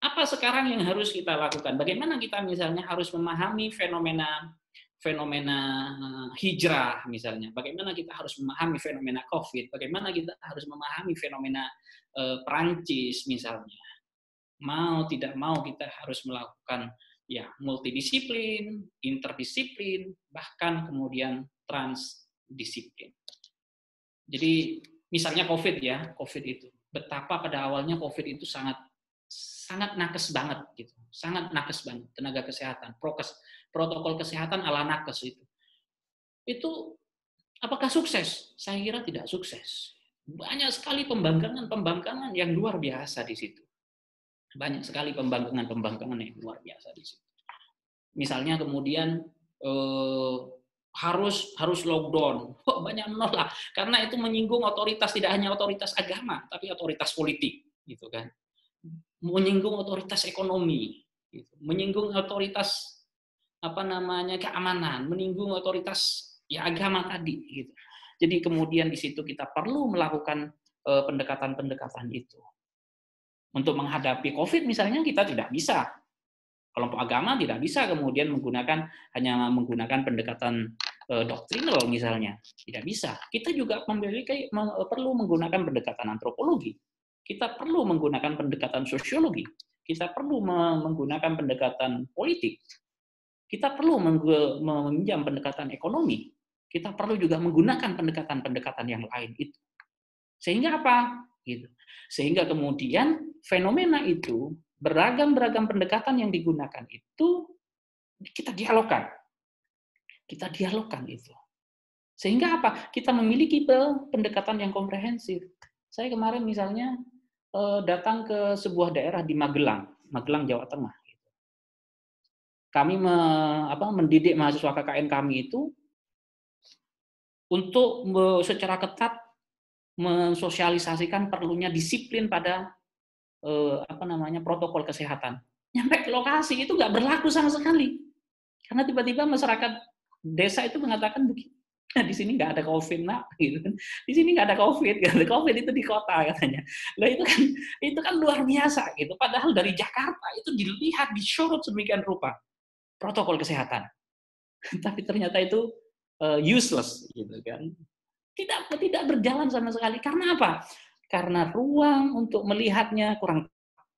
apa sekarang yang harus kita lakukan? Bagaimana kita misalnya harus memahami fenomena fenomena eh, hijrah misalnya? Bagaimana kita harus memahami fenomena covid? Bagaimana kita harus memahami fenomena uh, Perancis misalnya? Mau tidak mau kita harus melakukan ya multidisiplin, interdisiplin, bahkan kemudian transdisiplin. Jadi misalnya COVID ya, COVID itu betapa pada awalnya COVID itu sangat sangat nakes banget gitu, sangat nakes banget tenaga kesehatan, prokes, protokol kesehatan ala nakes itu. Itu apakah sukses? Saya kira tidak sukses. Banyak sekali pembangkangan-pembangkangan yang luar biasa di situ. Banyak sekali pembangkangan-pembangkangan yang luar biasa di situ. Misalnya kemudian eh, harus harus lockdown. Oh, banyak menolak karena itu menyinggung otoritas tidak hanya otoritas agama tapi otoritas politik gitu kan. Menyinggung otoritas ekonomi, gitu. menyinggung otoritas apa namanya keamanan, menyinggung otoritas ya agama tadi gitu. Jadi kemudian di situ kita perlu melakukan eh, pendekatan-pendekatan itu. Untuk menghadapi COVID misalnya kita tidak bisa. Kelompok agama tidak bisa kemudian menggunakan hanya menggunakan pendekatan uh, doktrinal misalnya. Tidak bisa. Kita juga memiliki perlu menggunakan pendekatan antropologi. Kita perlu menggunakan pendekatan sosiologi. Kita perlu menggunakan pendekatan politik. Kita perlu meminjam pendekatan ekonomi. Kita perlu juga menggunakan pendekatan-pendekatan yang lain itu. Sehingga apa gitu sehingga kemudian fenomena itu beragam-beragam pendekatan yang digunakan itu kita dialogkan. Kita dialogkan itu. Sehingga apa? Kita memiliki pendekatan yang komprehensif. Saya kemarin misalnya eh, datang ke sebuah daerah di Magelang, Magelang Jawa Tengah. Kami me, apa, mendidik mahasiswa KKN kami itu untuk secara ketat mensosialisasikan perlunya disiplin pada eh, apa namanya protokol kesehatan. Nyampe ke lokasi itu nggak berlaku sama sekali. Karena tiba-tiba masyarakat desa itu mengatakan begini, nah, di sini nggak ada COVID nak, gitu kan. Di sini nggak ada COVID, gak ada COVID itu di kota katanya. Nah itu kan itu kan luar biasa gitu. Padahal dari Jakarta itu dilihat disorot sedemikian rupa protokol kesehatan. Tapi ternyata itu uh, useless gitu kan. Tidak tidak berjalan sama sekali. Karena apa? karena ruang untuk melihatnya kurang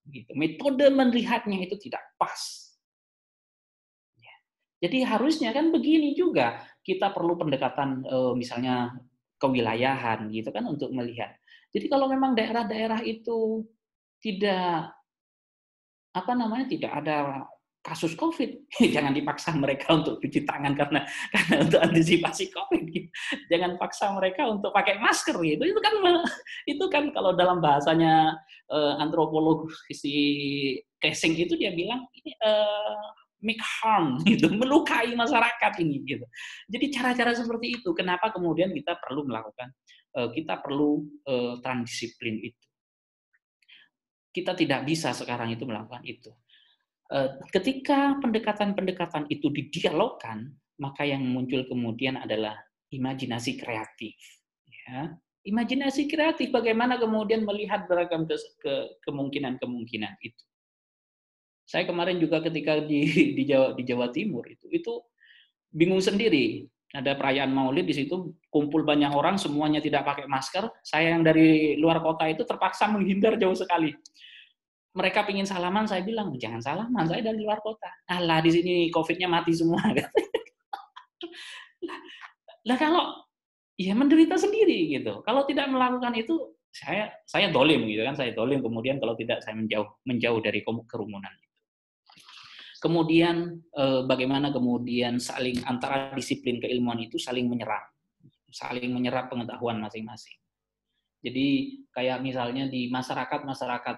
gitu. Metode melihatnya itu tidak pas. Ya. Jadi harusnya kan begini juga kita perlu pendekatan eh, misalnya kewilayahan gitu kan untuk melihat. Jadi kalau memang daerah-daerah itu tidak apa namanya tidak ada kasus COVID, jangan dipaksa mereka untuk cuci tangan karena karena untuk antisipasi COVID. Jangan paksa mereka untuk pakai masker gitu. Itu kan itu kan kalau dalam bahasanya uh, antropolog si Casing itu dia bilang ini uh, make harm gitu, melukai masyarakat ini gitu. Jadi cara-cara seperti itu kenapa kemudian kita perlu melakukan uh, kita perlu uh, transdisiplin itu. Kita tidak bisa sekarang itu melakukan itu ketika pendekatan-pendekatan itu didialogkan, maka yang muncul kemudian adalah imajinasi kreatif. Ya. Imajinasi kreatif bagaimana kemudian melihat beragam ke, ke, kemungkinan-kemungkinan itu. Saya kemarin juga ketika di, di Jawa di Jawa Timur itu itu bingung sendiri. Ada perayaan Maulid di situ kumpul banyak orang semuanya tidak pakai masker. Saya yang dari luar kota itu terpaksa menghindar jauh sekali mereka pingin salaman, saya bilang jangan salaman, saya dari luar kota. Alah di sini COVID-nya mati semua. lah, kalau ya menderita sendiri gitu. Kalau tidak melakukan itu, saya saya dolim gitu kan, saya dolim. Kemudian kalau tidak saya menjauh menjauh dari kerumunan. Kemudian eh, bagaimana kemudian saling antara disiplin keilmuan itu saling menyerap, saling menyerap pengetahuan masing-masing. Jadi kayak misalnya di masyarakat masyarakat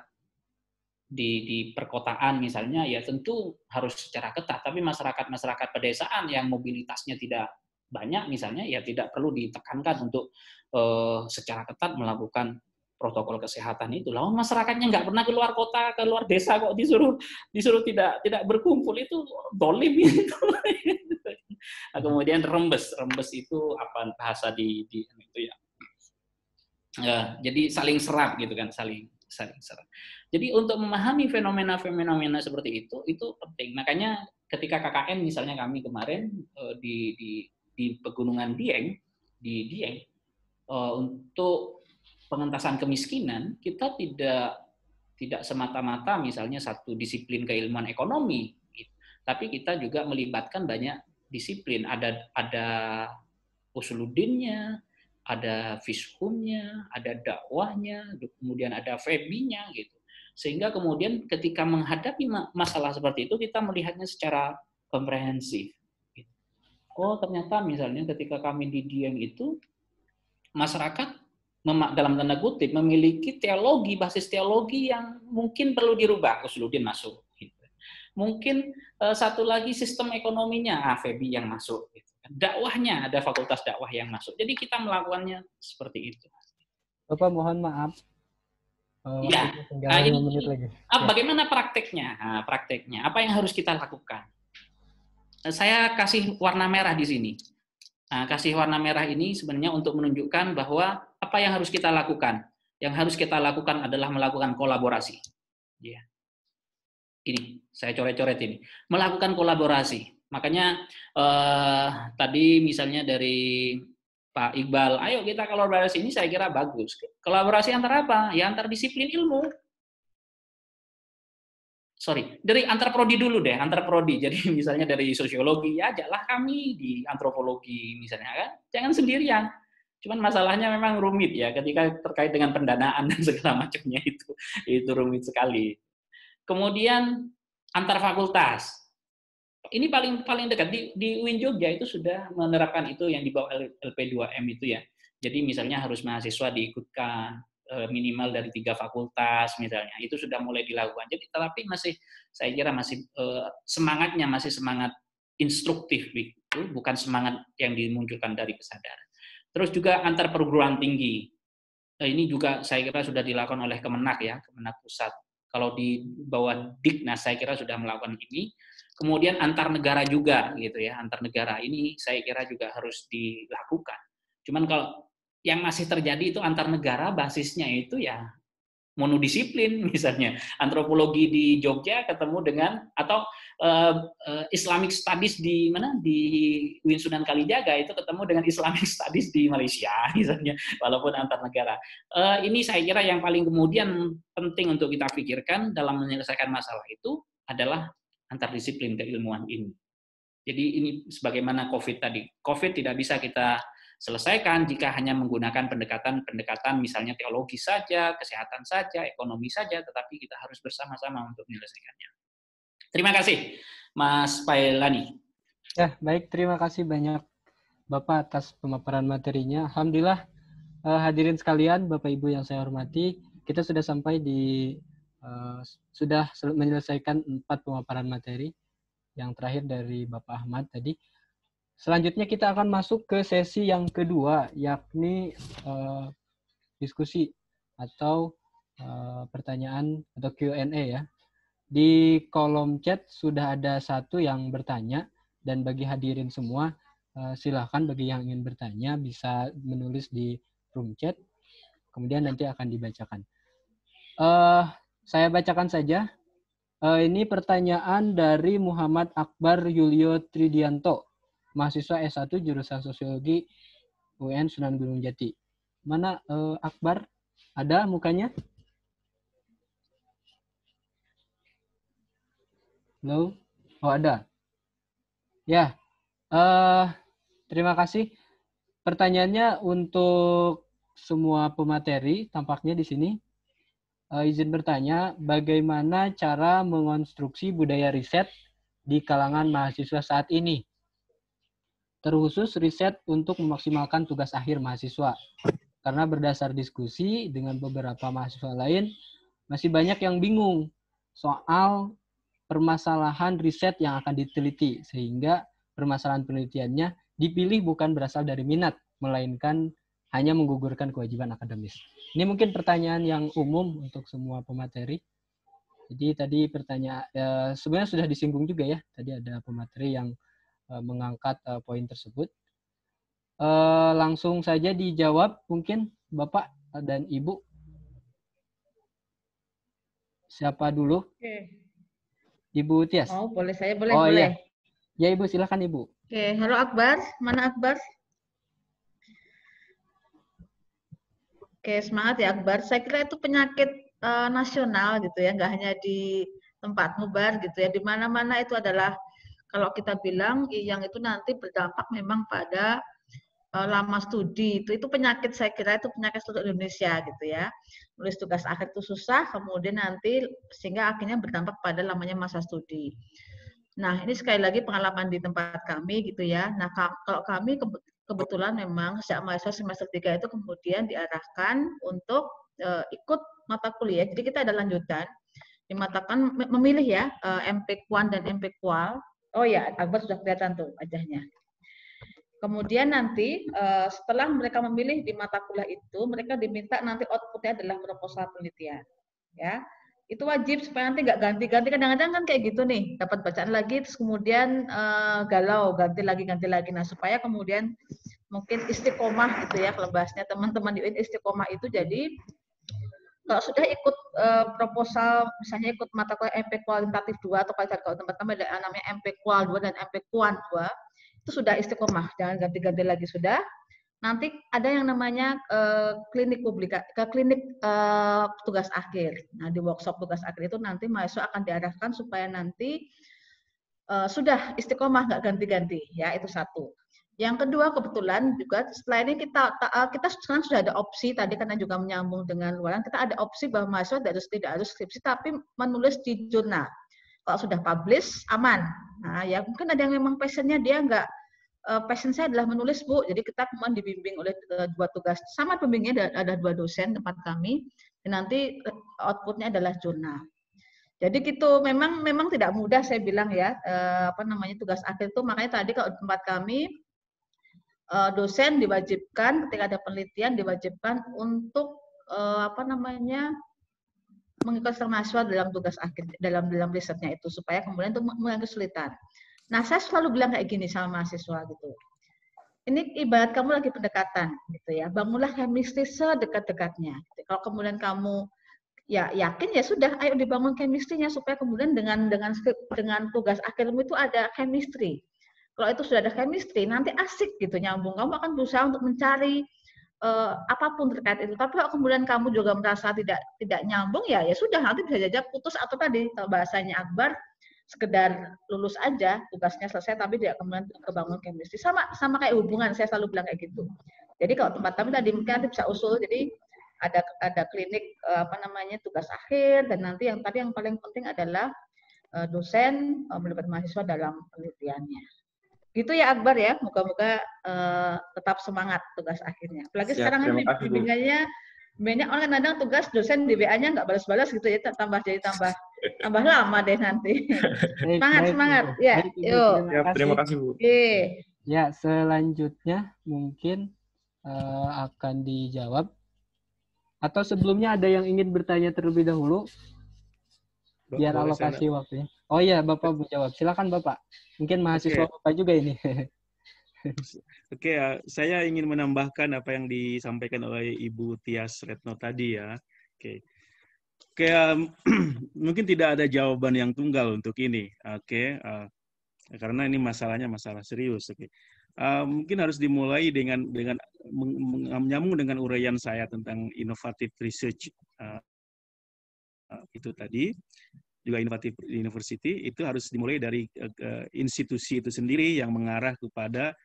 di, di perkotaan misalnya ya tentu harus secara ketat. Tapi masyarakat masyarakat pedesaan yang mobilitasnya tidak banyak misalnya ya tidak perlu ditekankan untuk uh, secara ketat melakukan protokol kesehatan itu. Lawan masyarakatnya nggak pernah keluar kota keluar desa kok disuruh disuruh tidak tidak berkumpul itu dolim itu. Nah, kemudian rembes rembes itu apa bahasa di, di itu ya. Ya jadi saling serap gitu kan saling saling serap jadi untuk memahami fenomena-fenomena seperti itu itu penting. Makanya ketika KKN misalnya kami kemarin uh, di, di di pegunungan Dieng di Dieng uh, untuk pengentasan kemiskinan kita tidak tidak semata-mata misalnya satu disiplin keilmuan ekonomi, tapi kita juga melibatkan banyak disiplin. Ada ada usuludinnya, ada fishumnya, ada dakwahnya, kemudian ada febinya gitu. Sehingga kemudian ketika menghadapi masalah seperti itu kita melihatnya secara komprehensif. Gitu. Oh ternyata misalnya ketika kami di Dieng itu masyarakat dalam tanda kutip memiliki teologi basis teologi yang mungkin perlu dirubah Usuludin masuk gitu. mungkin uh, satu lagi sistem ekonominya ah Febi yang masuk gitu. Dakwahnya ada fakultas dakwah yang masuk jadi kita melakukannya seperti itu Bapak mohon maaf ya nah, ini, menit lagi. Ah, ya. bagaimana prakteknya nah, prakteknya apa yang harus kita lakukan saya kasih warna merah di sini Nah, kasih warna merah ini sebenarnya untuk menunjukkan bahwa apa yang harus kita lakukan. Yang harus kita lakukan adalah melakukan kolaborasi. Ya. Ini, saya coret-coret ini. Melakukan kolaborasi. Makanya eh, tadi misalnya dari Pak Iqbal, ayo kita kolaborasi ini saya kira bagus. Kolaborasi antara apa? Ya antar disiplin ilmu. Sorry dari antar prodi dulu deh antar prodi. Jadi misalnya dari sosiologi ya ajaklah kami di antropologi misalnya kan? Jangan sendirian. Cuman masalahnya memang rumit ya ketika terkait dengan pendanaan dan segala macamnya itu itu rumit sekali. Kemudian antar fakultas ini paling paling dekat. Di di UIN Jogja itu sudah menerapkan itu yang di bawah LP2M itu ya. Jadi misalnya harus mahasiswa diikutkan Eh, minimal dari tiga fakultas misalnya. Itu sudah mulai dilakukan. Jadi tetapi masih saya kira masih eh, semangatnya masih semangat instruktif itu bukan semangat yang dimunculkan dari kesadaran. Terus juga antar perguruan tinggi. Nah, ini juga saya kira sudah dilakukan oleh Kemenak ya. Kemenak pusat kalau di bawah Diknas saya kira sudah melakukan ini. Kemudian antar negara juga gitu ya antar negara ini saya kira juga harus dilakukan. Cuman kalau yang masih terjadi itu antar negara basisnya itu ya monodisiplin misalnya. Antropologi di Jogja ketemu dengan atau uh, Islamic Studies di mana? Di UIN Sunan Kalijaga itu ketemu dengan Islamic Studies di Malaysia misalnya walaupun antar negara. Uh, ini saya kira yang paling kemudian penting untuk kita pikirkan dalam menyelesaikan masalah itu adalah antar disiplin keilmuan ini. Jadi ini sebagaimana COVID tadi. COVID tidak bisa kita selesaikan jika hanya menggunakan pendekatan-pendekatan misalnya teologi saja, kesehatan saja, ekonomi saja, tetapi kita harus bersama-sama untuk menyelesaikannya. Terima kasih, Mas Pailani. Ya, baik. Terima kasih banyak Bapak atas pemaparan materinya. Alhamdulillah, eh, hadirin sekalian, Bapak Ibu yang saya hormati, kita sudah sampai di eh, sudah menyelesaikan empat pemaparan materi. Yang terakhir dari Bapak Ahmad tadi. Selanjutnya kita akan masuk ke sesi yang kedua, yakni uh, diskusi atau uh, pertanyaan atau Q&A ya. Di kolom chat sudah ada satu yang bertanya dan bagi hadirin semua uh, silahkan bagi yang ingin bertanya bisa menulis di room chat, kemudian nanti akan dibacakan. Uh, saya bacakan saja. Uh, ini pertanyaan dari Muhammad Akbar Yulio Tridianto mahasiswa S1 jurusan Sosiologi UN Sunan Gunung Jati. Mana uh, Akbar? Ada mukanya? Halo? Oh, ada. Ya. Uh, terima kasih. Pertanyaannya untuk semua pemateri tampaknya di sini. Uh, izin bertanya, bagaimana cara mengonstruksi budaya riset di kalangan mahasiswa saat ini? terkhusus riset untuk memaksimalkan tugas akhir mahasiswa. Karena berdasar diskusi dengan beberapa mahasiswa lain, masih banyak yang bingung soal permasalahan riset yang akan diteliti, sehingga permasalahan penelitiannya dipilih bukan berasal dari minat, melainkan hanya menggugurkan kewajiban akademis. Ini mungkin pertanyaan yang umum untuk semua pemateri. Jadi tadi pertanyaan, ya, sebenarnya sudah disinggung juga ya, tadi ada pemateri yang Eh, mengangkat uh, poin tersebut. Langsung saja dijawab mungkin Bapak dan Ibu. Siapa dulu? Oke. Ibu Tias. Oh, boleh saya boleh oh, boleh. Iya. Ya Ibu, silakan Ibu. Oke, halo Akbar. Mana Akbar? Oke, semangat ya Akbar. Saya kira itu penyakit uh, nasional gitu ya, nggak hanya di tempat ngubar gitu ya, di mana-mana itu adalah kalau kita bilang yang itu nanti berdampak memang pada uh, lama studi itu itu penyakit saya kira itu penyakit seluruh Indonesia gitu ya. Nulis tugas akhir itu susah kemudian nanti sehingga akhirnya berdampak pada lamanya masa studi. Nah ini sekali lagi pengalaman di tempat kami gitu ya. Nah kalau kami kebetulan memang sejak mahasiswa semester 3 itu kemudian diarahkan untuk uh, ikut mata kuliah. Jadi kita ada lanjutan dimatakan memilih ya uh, MP Kuan dan MP Kual. Oh ya Akbar sudah kelihatan tuh wajahnya Kemudian nanti uh, setelah mereka memilih di mata kuliah itu, mereka diminta nanti outputnya adalah proposal penelitian. Ya, itu wajib supaya nanti nggak ganti-ganti. Kadang-kadang kan kayak gitu nih, dapat bacaan lagi, terus kemudian uh, galau, ganti lagi, ganti lagi. Nah, supaya kemudian mungkin istiqomah gitu ya, kalau bahasnya teman-teman di istiqomah itu jadi kalau sudah ikut uh, proposal, misalnya ikut mata kuliah MP kualitatif 2 atau kalau kami ada namanya MP Kual 2 dan MP Kuan 2, itu sudah istiqomah, jangan ganti-ganti lagi sudah. Nanti ada yang namanya uh, klinik publika, ke klinik uh, tugas akhir. Nah di workshop tugas akhir itu nanti mahasiswa akan diarahkan supaya nanti uh, sudah istiqomah nggak ganti-ganti, ya itu satu. Yang kedua kebetulan juga setelah ini kita kita sekarang sudah ada opsi tadi karena juga menyambung dengan luaran kita ada opsi bahwa mahasiswa tidak harus tidak harus skripsi tapi menulis di jurnal kalau sudah publish aman. Nah, ya mungkin ada yang memang passionnya dia nggak uh, passion saya adalah menulis bu, jadi kita kemudian dibimbing oleh uh, dua tugas sama pembimbingnya ada, ada dua dosen tempat kami, dan nanti outputnya adalah jurnal. Jadi gitu, memang memang tidak mudah saya bilang ya, uh, apa namanya tugas akhir itu makanya tadi kalau tempat kami uh, dosen diwajibkan ketika ada penelitian diwajibkan untuk apa namanya mengikuti mahasiswa dalam tugas akhir dalam dalam risetnya itu supaya kemudian itu mengurangi kesulitan. Nah, saya selalu bilang kayak gini sama mahasiswa gitu. Ini ibarat kamu lagi pendekatan gitu ya. Bangunlah chemistry sedekat-dekatnya. Kalau kemudian kamu ya yakin ya sudah ayo dibangun chemistry-nya supaya kemudian dengan dengan dengan tugas akhirmu itu ada chemistry. Kalau itu sudah ada chemistry, nanti asik gitu nyambung. Kamu akan berusaha untuk mencari uh, apa pun terkait itu. Tapi kalau kemudian kamu juga merasa tidak tidak nyambung ya ya sudah nanti bisa jajak putus. Atau tadi bahasanya Akbar sekedar lulus aja tugasnya selesai tapi tidak kemudian kebangun chemistry. Sama sama kayak hubungan saya selalu bilang kayak gitu. Jadi kalau tempat kami tadi mungkin nanti bisa usul jadi ada ada klinik eh, apa namanya tugas akhir. Dan nanti yang tadi yang paling penting adalah eh, dosen melibatkan mahasiswa dalam penelitiannya gitu ya Akbar ya moga-moga uh, tetap semangat tugas akhirnya apalagi Siap, sekarang kan bimbingannya banyak orang kadang tugas dosen di WA-nya nggak balas-balas gitu ya tambah jadi tambah tambah lama deh nanti. semangat semangat ya. Yuk. Ya, terima kasih Bu. Oke. Ya selanjutnya mungkin uh, akan dijawab atau sebelumnya ada yang ingin bertanya terlebih dahulu biar alokasi waktunya. Oh iya Bapak Bu jawab. Silakan Bapak. Mungkin mahasiswa okay. Bapak juga ini. Oke, ya, saya ingin menambahkan apa yang disampaikan oleh Ibu Tias Retno tadi ya. Oke. Oke, um, mungkin tidak ada jawaban yang tunggal untuk ini. Oke, uh, karena ini masalahnya masalah serius. Oke. Uh, mungkin harus dimulai dengan dengan menyambung dengan uraian saya tentang inovatif research uh, uh, itu tadi juga inovatif university itu harus dimulai dari uh, institusi itu sendiri yang mengarah kepada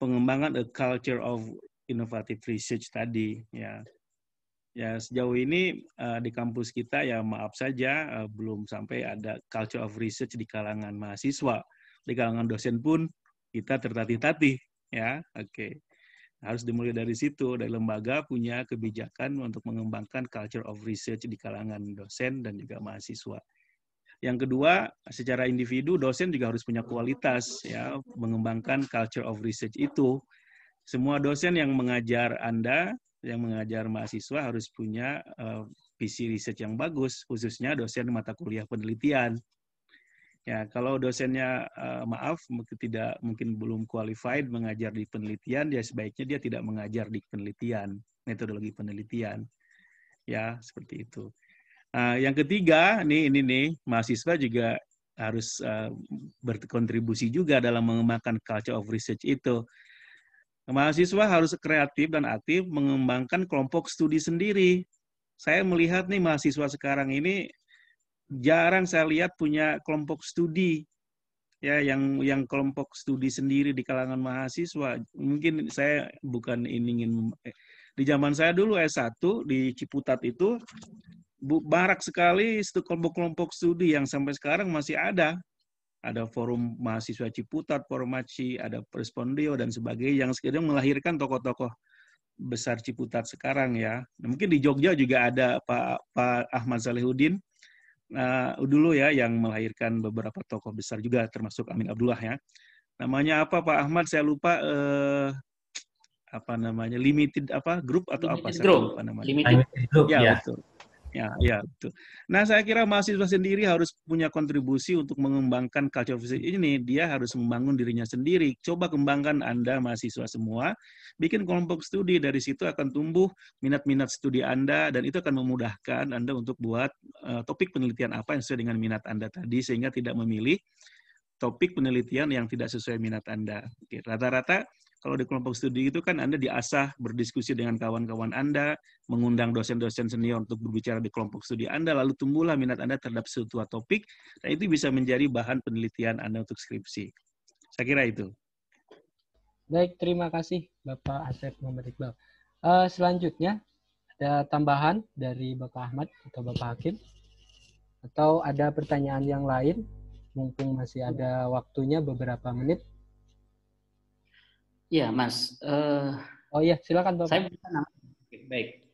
pengembangan a culture of innovative research tadi ya. Ya sejauh ini uh, di kampus kita ya maaf saja uh, belum sampai ada culture of research di kalangan mahasiswa. Di kalangan dosen pun kita tertatih-tatih ya. Oke. Okay. harus dimulai dari situ dari lembaga punya kebijakan untuk mengembangkan culture of research di kalangan dosen dan juga mahasiswa yang kedua, secara individu dosen juga harus punya kualitas ya mengembangkan culture of research itu. Semua dosen yang mengajar Anda, yang mengajar mahasiswa harus punya uh, visi research yang bagus, khususnya dosen mata kuliah penelitian. Ya, kalau dosennya uh, maaf mungkin tidak mungkin belum qualified mengajar di penelitian, dia sebaiknya dia tidak mengajar di penelitian, metodologi penelitian. Ya, seperti itu. Uh, yang ketiga, nih ini nih mahasiswa juga harus uh, berkontribusi juga dalam mengembangkan culture of research itu. Mahasiswa harus kreatif dan aktif mengembangkan kelompok studi sendiri. saya melihat nih mahasiswa sekarang ini jarang saya lihat punya kelompok studi ya yang yang kelompok studi sendiri di kalangan mahasiswa. Mungkin saya bukan ingin eh, di zaman saya dulu S1 di Ciputat itu barak sekali kelompok-kelompok studi yang sampai sekarang masih ada ada forum mahasiswa Ciputat, Formaci, ada Respondio dan sebagainya yang sekarang melahirkan tokoh-tokoh besar Ciputat sekarang ya. Nah, mungkin di Jogja juga ada Pak Pak Ahmad Salehudin uh, dulu ya yang melahirkan beberapa tokoh besar juga termasuk Amin Abdullah ya. Namanya apa Pak Ahmad saya lupa uh, apa namanya limited apa grup atau limited apa group. saya lupa namanya. Limited group ya, ya. betul. Ya, ya, betul. Nah, saya kira mahasiswa sendiri harus punya kontribusi untuk mengembangkan culture visit ini. Dia harus membangun dirinya sendiri. Coba kembangkan Anda mahasiswa semua, bikin kelompok studi. Dari situ akan tumbuh minat-minat studi Anda dan itu akan memudahkan Anda untuk buat uh, topik penelitian apa yang sesuai dengan minat Anda tadi sehingga tidak memilih topik penelitian yang tidak sesuai minat Anda. Rata-rata kalau di kelompok studi itu kan Anda diasah berdiskusi dengan kawan-kawan Anda, mengundang dosen-dosen senior untuk berbicara di kelompok studi Anda, lalu tumbuhlah minat Anda terhadap suatu topik, dan itu bisa menjadi bahan penelitian Anda untuk skripsi. Saya kira itu. Baik, terima kasih Bapak Asep Muhammad Iqbal. Uh, selanjutnya, ada tambahan dari Bapak Ahmad atau Bapak Hakim? Atau ada pertanyaan yang lain? Mumpung masih ada waktunya beberapa menit. Iya, Mas. Uh, oh iya, silakan Bapak. Saya bisa Baik.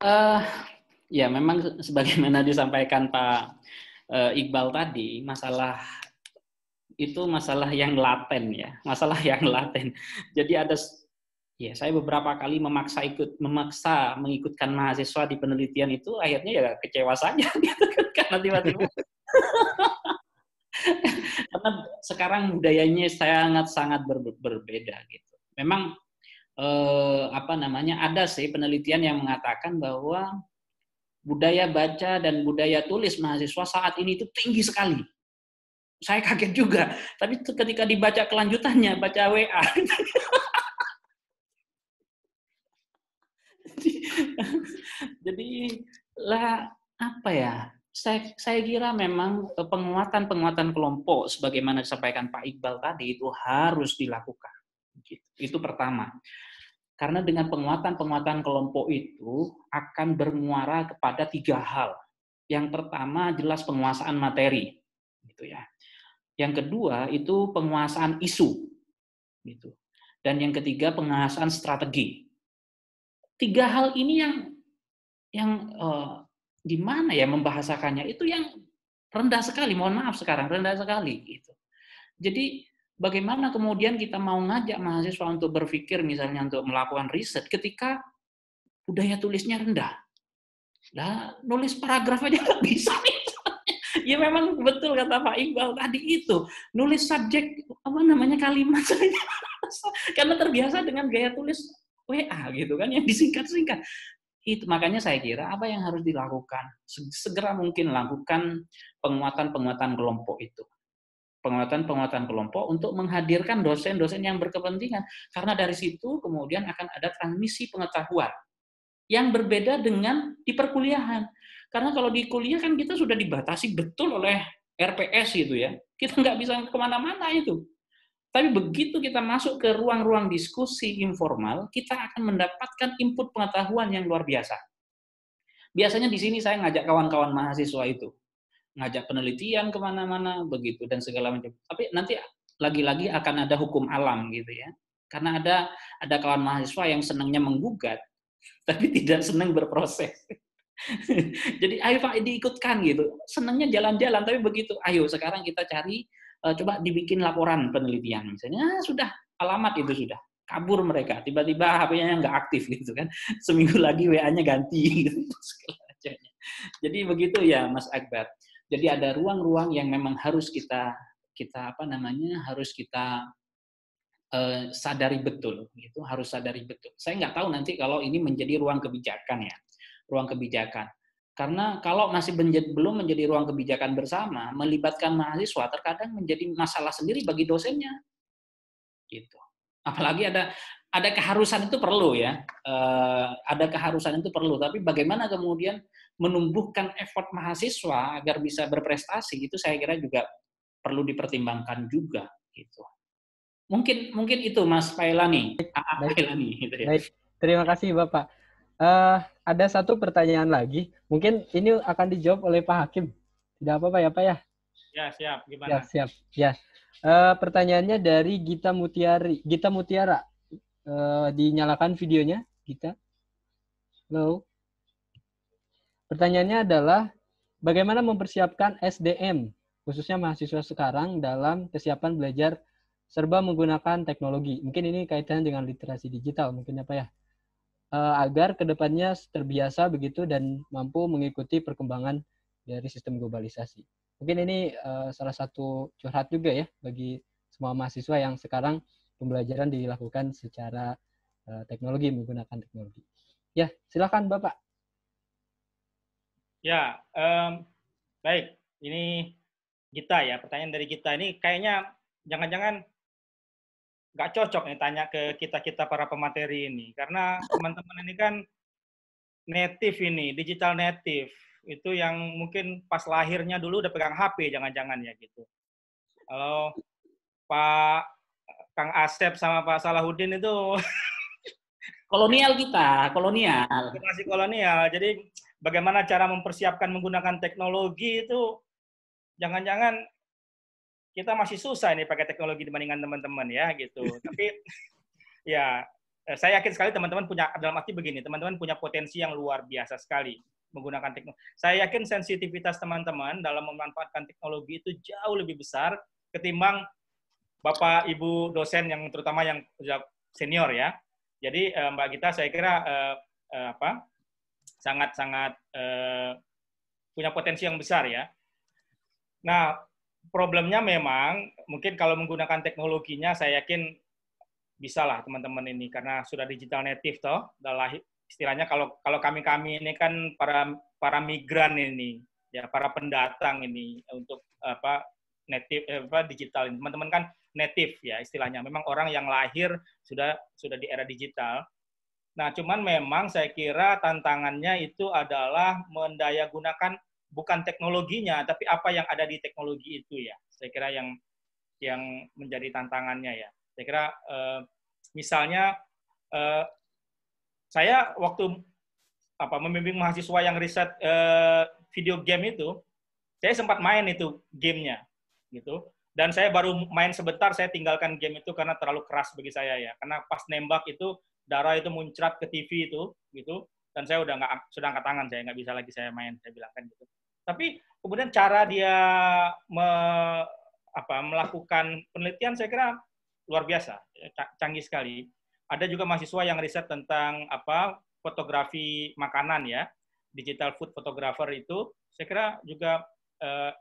Uh, ya, memang sebagaimana disampaikan Pak uh, Iqbal tadi, masalah itu masalah yang laten ya, masalah yang laten. Jadi ada ya saya beberapa kali memaksa ikut memaksa mengikutkan mahasiswa di penelitian itu akhirnya ya kecewa saja gitu kan karena tiba-tiba karena sekarang budayanya sangat sangat ber, berbeda gitu. Memang eh, apa namanya ada sih penelitian yang mengatakan bahwa budaya baca dan budaya tulis mahasiswa saat ini itu tinggi sekali. Saya kaget juga, tapi ketika dibaca kelanjutannya, baca WA. jadi lah apa ya saya, saya kira memang eh, penguatan-penguatan kelompok sebagaimana disampaikan Pak Iqbal tadi itu harus dilakukan. Gitu. Itu pertama. Karena dengan penguatan-penguatan kelompok itu akan bermuara kepada tiga hal. Yang pertama jelas penguasaan materi, gitu ya. Yang kedua itu penguasaan isu, gitu. Dan yang ketiga penguasaan strategi. Tiga hal ini yang yang uh, gimana ya membahasakannya? Itu yang rendah sekali. Mohon maaf sekarang rendah sekali gitu. Jadi bagaimana kemudian kita mau ngajak mahasiswa untuk berpikir misalnya untuk melakukan riset ketika budaya tulisnya rendah? Lah nulis paragraf aja nggak bisa nih ya memang betul kata Pak Iqbal tadi itu. Nulis subjek apa namanya kalimat. Saja karena terbiasa dengan gaya tulis WA gitu kan yang disingkat-singkat itu makanya saya kira apa yang harus dilakukan? Segera mungkin lakukan penguatan-penguatan kelompok itu. Penguatan-penguatan kelompok untuk menghadirkan dosen-dosen yang berkepentingan. Karena dari situ kemudian akan ada transmisi pengetahuan yang berbeda dengan di perkuliahan. Karena kalau di kuliah kan kita sudah dibatasi betul oleh RPS gitu ya. Kita nggak bisa ke mana-mana itu tapi begitu kita masuk ke ruang-ruang diskusi informal, kita akan mendapatkan input pengetahuan yang luar biasa. Biasanya di sini saya ngajak kawan-kawan mahasiswa itu, ngajak penelitian ke mana-mana, begitu, dan segala macam. Tapi nanti lagi-lagi akan ada hukum alam gitu ya. Karena ada ada kawan mahasiswa yang senangnya menggugat, tapi tidak senang berproses. Jadi ayo Pak diikutkan gitu. Senangnya jalan-jalan, tapi begitu, ayo sekarang kita cari uh, coba dibikin laporan penelitian misalnya ah, sudah alamat itu sudah. Kabur mereka tiba-tiba HP-nya nggak aktif gitu kan. Seminggu lagi WA-nya ganti gitu jadi begitu ya Mas Akbar. Jadi ada ruang-ruang yang memang harus kita kita apa namanya harus kita uh, sadari betul gitu. Harus sadari betul. Saya nggak tahu nanti kalau ini menjadi ruang kebijakan ya ruang kebijakan karena kalau masih menjadi, belum menjadi ruang kebijakan bersama, melibatkan mahasiswa terkadang menjadi masalah sendiri bagi dosennya. Gitu. Apalagi ada ada keharusan itu perlu ya, uh, ada keharusan itu perlu. Tapi bagaimana kemudian menumbuhkan effort mahasiswa agar bisa berprestasi itu saya kira juga perlu dipertimbangkan juga gitu. Mungkin mungkin itu Mas Pailani, Baik. Pailani gitu ya. Baik. Terima kasih Bapak. Uh, ada satu pertanyaan lagi. Mungkin ini akan dijawab oleh Pak Hakim. Tidak apa-apa ya Pak ya? Ya siap. Gimana? Ya siap. Ya. Uh, pertanyaannya dari Gita Mutiari. Gita Mutiara. Uh, dinyalakan videonya, Gita. Halo. Pertanyaannya adalah bagaimana mempersiapkan SDM khususnya mahasiswa sekarang dalam kesiapan belajar serba menggunakan teknologi. Mungkin ini kaitannya dengan literasi digital mungkin apa ya? Uh, agar ke depannya terbiasa begitu dan mampu mengikuti perkembangan dari sistem globalisasi. Mungkin ini uh, salah satu curhat juga ya bagi semua mahasiswa yang sekarang pembelajaran dilakukan secara uh, teknologi menggunakan teknologi. Ya, silakan Bapak. Ya, um, baik. Ini kita ya, pertanyaan dari kita ini kayaknya jangan-jangan nggak cocok nih tanya ke kita-kita para pemateri ini. Karena teman-teman ini kan native ini, digital native. Itu yang mungkin pas lahirnya dulu udah pegang HP, jangan-jangan ya gitu. Kalau Pak Kang Asep sama Pak Salahuddin itu kolonial kita, kolonial. Masih kolonial. Jadi bagaimana cara mempersiapkan menggunakan teknologi itu jangan-jangan kita masih susah ini pakai teknologi dibandingkan teman-teman ya gitu. Tapi ya eh, saya yakin sekali teman-teman punya dalam arti begini, teman-teman punya potensi yang luar biasa sekali menggunakan teknologi. Saya yakin sensitivitas teman-teman dalam memanfaatkan teknologi itu jauh lebih besar ketimbang Bapak Ibu dosen yang terutama yang senior ya. Jadi eh, Mbak Gita saya kira eh, apa sangat-sangat uh, punya potensi yang besar ya. Nah, problemnya memang mungkin kalau menggunakan teknologinya saya yakin bisa lah teman-teman ini karena sudah digital native toh adalah istilahnya kalau kalau kami-kami ini kan para para migran ini ya para pendatang ini untuk apa native eh, apa digital teman-teman kan native ya istilahnya memang orang yang lahir sudah sudah di era digital. Nah, cuman memang saya kira tantangannya itu adalah mendaya gunakan bukan teknologinya, tapi apa yang ada di teknologi itu ya. Saya kira yang yang menjadi tantangannya ya. Saya kira eh, misalnya eh, saya waktu apa membimbing mahasiswa yang riset eh, video game itu, saya sempat main itu gamenya, gitu. Dan saya baru main sebentar, saya tinggalkan game itu karena terlalu keras bagi saya ya. Karena pas nembak itu darah itu muncrat ke TV itu gitu dan saya udah nggak sudah angkat tangan saya nggak bisa lagi saya main saya bilang kan gitu tapi kemudian cara dia me, apa melakukan penelitian saya kira luar biasa ya, canggih sekali. Ada juga mahasiswa yang riset tentang apa fotografi makanan ya. Digital food photographer itu saya kira juga eh,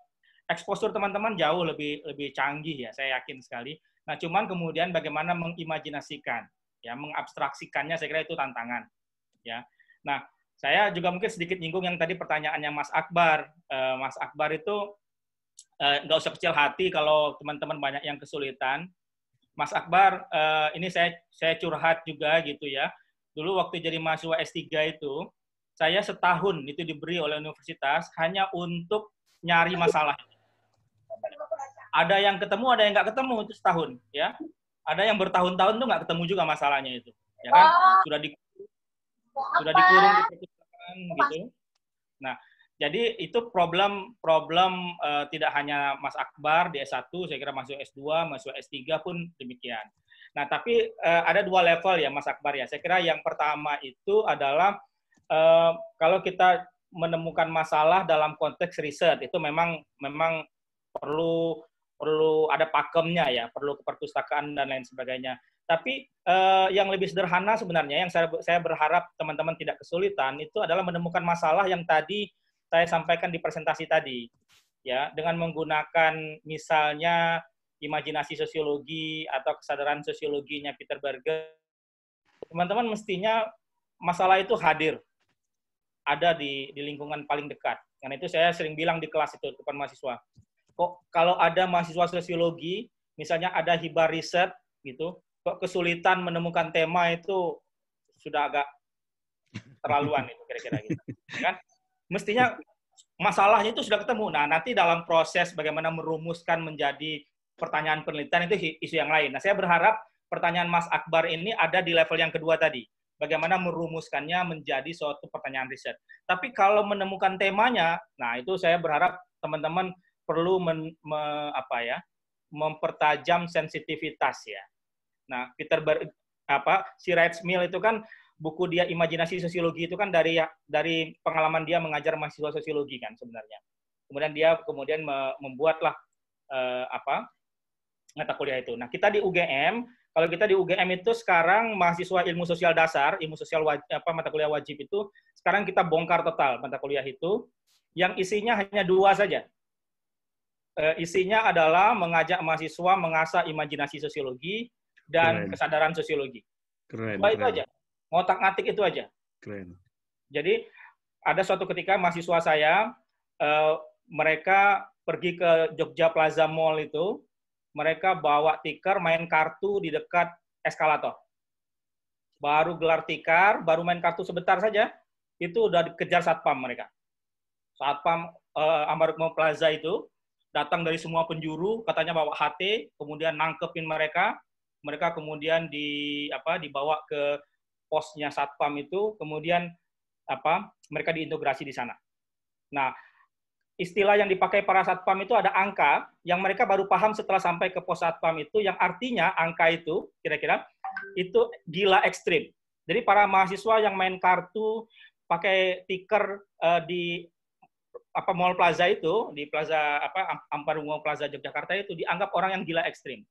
eksposur teman-teman jauh lebih lebih canggih ya saya yakin sekali. Nah cuman kemudian bagaimana mengimajinasikan ya mengabstraksikannya saya kira itu tantangan ya. Nah saya juga mungkin sedikit nyinggung yang tadi pertanyaannya Mas Akbar. Uh, Mas Akbar itu uh, nggak usah kecil hati kalau teman-teman banyak yang kesulitan. Mas Akbar uh, ini saya saya curhat juga gitu ya. Dulu waktu jadi mahasiswa S3 itu saya setahun itu diberi oleh universitas hanya untuk nyari masalah. Ada yang ketemu ada yang nggak ketemu itu setahun ya. Ada yang bertahun-tahun tuh nggak ketemu juga masalahnya itu ya kan? Oh. sudah di sudah dikurung di perpustakaan gitu. Nah jadi itu problem problem uh, tidak hanya Mas Akbar di S1 saya kira masuk S2 masuk S3 pun demikian. Nah tapi uh, ada dua level ya Mas Akbar ya. Saya kira yang pertama itu adalah uh, kalau kita menemukan masalah dalam konteks riset itu memang memang perlu perlu ada pakemnya ya, perlu ke perpustakaan dan lain sebagainya. Tapi eh, yang lebih sederhana sebenarnya yang saya saya berharap teman-teman tidak kesulitan itu adalah menemukan masalah yang tadi saya sampaikan di presentasi tadi. Ya, dengan menggunakan misalnya imajinasi sosiologi atau kesadaran sosiologinya Peter Berger, teman-teman mestinya masalah itu hadir ada di, di lingkungan paling dekat. Karena itu saya sering bilang di kelas itu depan mahasiswa, kok kalau ada mahasiswa sosiologi, misalnya ada hibah riset gitu, kok kesulitan menemukan tema itu sudah agak terlaluan itu kira-kira gitu. Ya kan? Mestinya masalahnya itu sudah ketemu. Nah, nanti dalam proses bagaimana merumuskan menjadi pertanyaan penelitian itu isu yang lain. Nah, saya berharap pertanyaan Mas Akbar ini ada di level yang kedua tadi. Bagaimana merumuskannya menjadi suatu pertanyaan riset. Tapi kalau menemukan temanya, nah itu saya berharap teman-teman perlu men, me, apa ya, mempertajam sensitivitas ya. Nah, Peter Ber, apa si Wright Mill itu kan buku dia imajinasi sosiologi itu kan dari dari pengalaman dia mengajar mahasiswa sosiologi kan sebenarnya. Kemudian dia kemudian membuatlah eh, apa mata kuliah itu. Nah, kita di UGM, kalau kita di UGM itu sekarang mahasiswa ilmu sosial dasar, ilmu sosial wajib, apa mata kuliah wajib itu sekarang kita bongkar total mata kuliah itu yang isinya hanya dua saja. E, isinya adalah mengajak mahasiswa mengasah imajinasi sosiologi dan keren. kesadaran sosiologi. Keren. Dua itu aja ngotak ngatik itu aja. Keren. Jadi ada suatu ketika mahasiswa saya uh, mereka pergi ke Jogja Plaza Mall itu, mereka bawa tikar main kartu di dekat eskalator. Baru gelar tikar, baru main kartu sebentar saja, itu udah dikejar satpam mereka. Satpam uh, Ambarukmo Plaza itu datang dari semua penjuru, katanya bawa HT, kemudian nangkepin mereka, mereka kemudian di apa dibawa ke posnya satpam itu kemudian apa mereka diintegrasi di sana. Nah, istilah yang dipakai para satpam itu ada angka yang mereka baru paham setelah sampai ke pos satpam itu yang artinya angka itu kira-kira itu gila ekstrim. Jadi para mahasiswa yang main kartu pakai tiker uh, di apa Mall Plaza itu di Plaza apa Amparungo Plaza Yogyakarta itu dianggap orang yang gila ekstrim.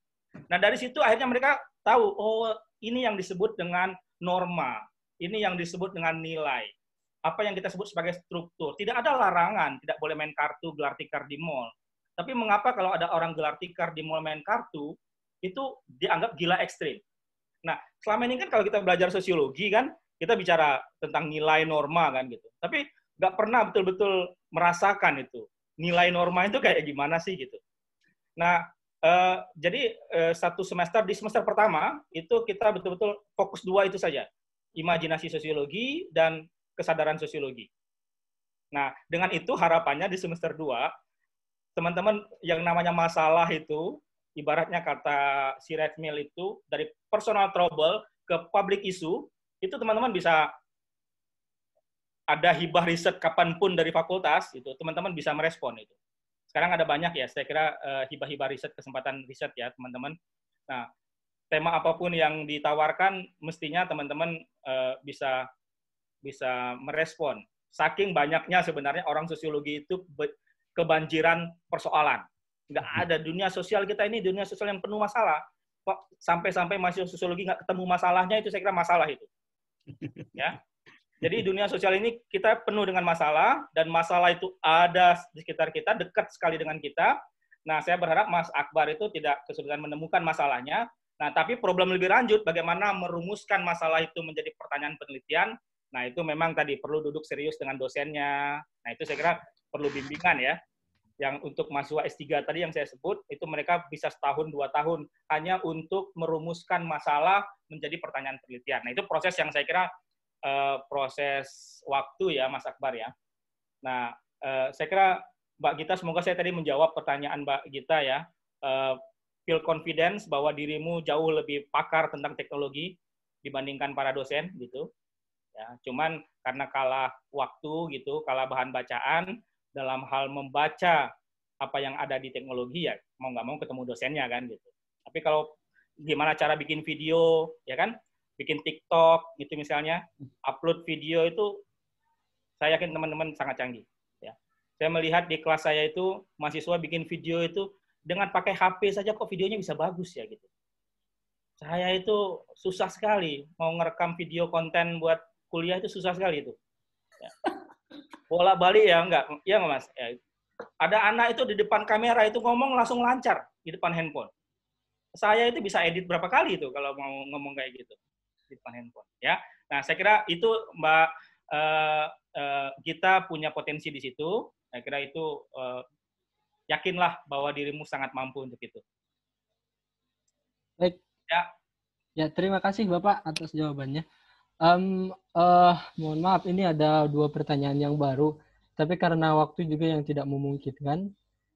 Nah dari situ akhirnya mereka tahu oh ini yang disebut dengan norma. Ini yang disebut dengan nilai. Apa yang kita sebut sebagai struktur. Tidak ada larangan, tidak boleh main kartu, gelar tikar di mall. Tapi mengapa kalau ada orang gelar tikar di mall main kartu, itu dianggap gila ekstrim. Nah, selama ini kan kalau kita belajar sosiologi kan, kita bicara tentang nilai norma kan gitu. Tapi nggak pernah betul-betul merasakan itu. Nilai norma itu kayak gimana sih gitu. Nah, Uh, jadi uh, satu semester di semester pertama itu kita betul-betul fokus dua itu saja, imajinasi sosiologi dan kesadaran sosiologi. Nah, dengan itu harapannya di semester dua teman-teman yang namanya masalah itu, ibaratnya kata si Red itu, dari personal trouble ke public issue, itu teman-teman bisa ada hibah riset kapan pun dari fakultas, itu teman-teman bisa merespon itu sekarang ada banyak ya, saya kira uh, hibah-hibah riset, kesempatan riset ya teman-teman. Nah, tema apa pun yang ditawarkan, mestinya teman-teman uh, bisa bisa merespon. Saking banyaknya sebenarnya orang sosiologi itu kebanjiran persoalan. Nggak hmm. ada dunia sosial kita ini dunia sosial yang penuh masalah. Kok sampai-sampai masih sosiologi nggak ketemu masalahnya itu saya kira masalah itu. Ya, jadi dunia sosial ini kita penuh dengan masalah dan masalah itu ada di sekitar kita, dekat sekali dengan kita. Nah, saya berharap Mas Akbar itu tidak kesulitan menemukan masalahnya. Nah, tapi problem lebih lanjut bagaimana merumuskan masalah itu menjadi pertanyaan penelitian. Nah, itu memang tadi perlu duduk serius dengan dosennya. Nah, itu saya kira perlu bimbingan ya. Yang untuk mahasiswa S3 tadi yang saya sebut, itu mereka bisa setahun, dua tahun hanya untuk merumuskan masalah menjadi pertanyaan penelitian. Nah, itu proses yang saya kira uh, proses waktu ya Mas Akbar ya. Nah, uh, saya kira Mbak Gita semoga saya tadi menjawab pertanyaan Mbak Gita ya. Uh, feel confidence bahwa dirimu jauh lebih pakar tentang teknologi dibandingkan para dosen gitu. Ya, cuman karena kalah waktu gitu, kalah bahan bacaan dalam hal membaca apa yang ada di teknologi ya mau nggak mau ketemu dosennya kan gitu. Tapi kalau gimana cara bikin video ya kan bikin TikTok gitu misalnya, upload video itu saya yakin teman-teman sangat canggih. Ya. Saya melihat di kelas saya itu mahasiswa bikin video itu dengan pakai HP saja kok videonya bisa bagus ya gitu. Saya itu susah sekali mau ngerekam video konten buat kuliah itu susah sekali itu. Ya. Bola balik ya enggak, ya enggak mas. Ya. Ada anak itu di depan kamera itu ngomong langsung lancar di depan handphone. Saya itu bisa edit berapa kali itu kalau mau ngomong kayak gitu di depan handphone ya. Nah, saya kira itu Mbak uh, uh, kita punya potensi di situ. Saya kira itu uh, yakinlah bahwa dirimu sangat mampu untuk itu. Baik. Ya. Ya, terima kasih Bapak atas jawabannya. Um, uh, mohon maaf, ini ada dua pertanyaan yang baru, tapi karena waktu juga yang tidak memungkinkan,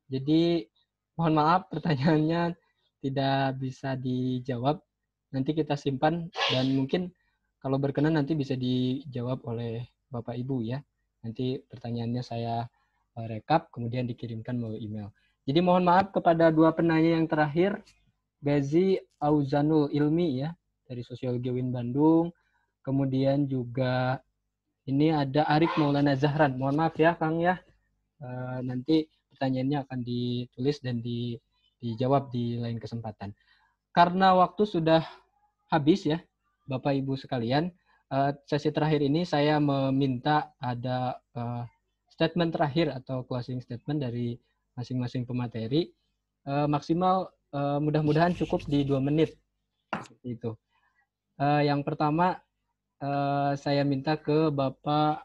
jadi mohon maaf pertanyaannya tidak bisa dijawab. Nanti kita simpan dan mungkin kalau berkenan nanti bisa dijawab oleh Bapak Ibu ya. Nanti pertanyaannya saya uh, rekap kemudian dikirimkan melalui email. Jadi mohon maaf kepada dua penanya yang terakhir. Gazi Auzanul Ilmi ya dari Sosiologi UIN Bandung. Kemudian juga ini ada Arif Maulana Zahran. Mohon maaf ya Kang ya. E, nanti pertanyaannya akan ditulis dan di, dijawab di lain kesempatan. Karena waktu sudah habis ya, Bapak Ibu sekalian, e, sesi terakhir ini saya meminta ada e, statement terakhir atau closing statement dari masing-masing pemateri. E, maksimal mudah-mudahan cukup di dua menit itu. Yang pertama saya minta ke Bapak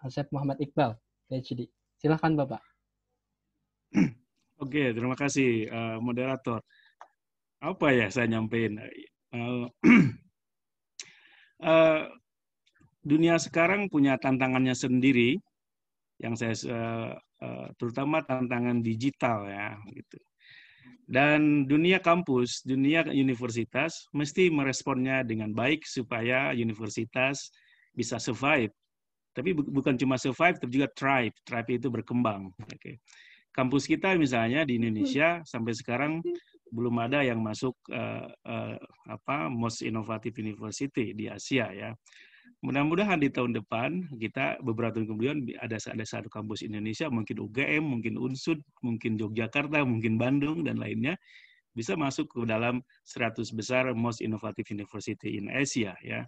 Asep Muhammad Iqbal, PhD. Silahkan Bapak. Oke, terima kasih moderator. Apa ya saya nyampein? Uh, dunia sekarang punya tantangannya sendiri, yang saya uh, uh, terutama tantangan digital ya, gitu. Dan dunia kampus, dunia universitas mesti meresponnya dengan baik supaya universitas bisa survive. Tapi bu bukan cuma survive, tapi juga thrive. Thrive itu berkembang. Okay. Kampus kita misalnya di Indonesia sampai sekarang belum ada yang masuk uh, uh, apa most innovative university di Asia ya. Mudah-mudahan di tahun depan kita beberapa tahun kemudian ada ada satu kampus Indonesia, mungkin UGM, mungkin Unsud, mungkin Yogyakarta, mungkin Bandung dan lainnya bisa masuk ke dalam 100 besar most innovative university in Asia ya.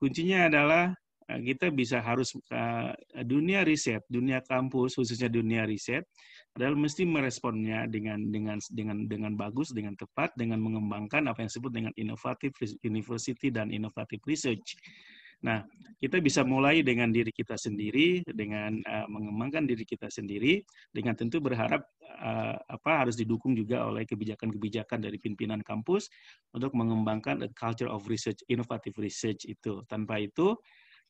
Kuncinya adalah eh, kita bisa harus uh, dunia riset, dunia kampus khususnya dunia riset adalah mesti meresponnya dengan dengan dengan dengan bagus, dengan tepat, dengan mengembangkan apa yang disebut dengan innovative university dan innovative research. Nah, kita bisa mulai dengan diri kita sendiri, dengan uh, mengembangkan diri kita sendiri, dengan tentu berharap uh, apa harus didukung juga oleh kebijakan-kebijakan dari pimpinan kampus untuk mengembangkan a culture of research, innovative research itu. Tanpa itu,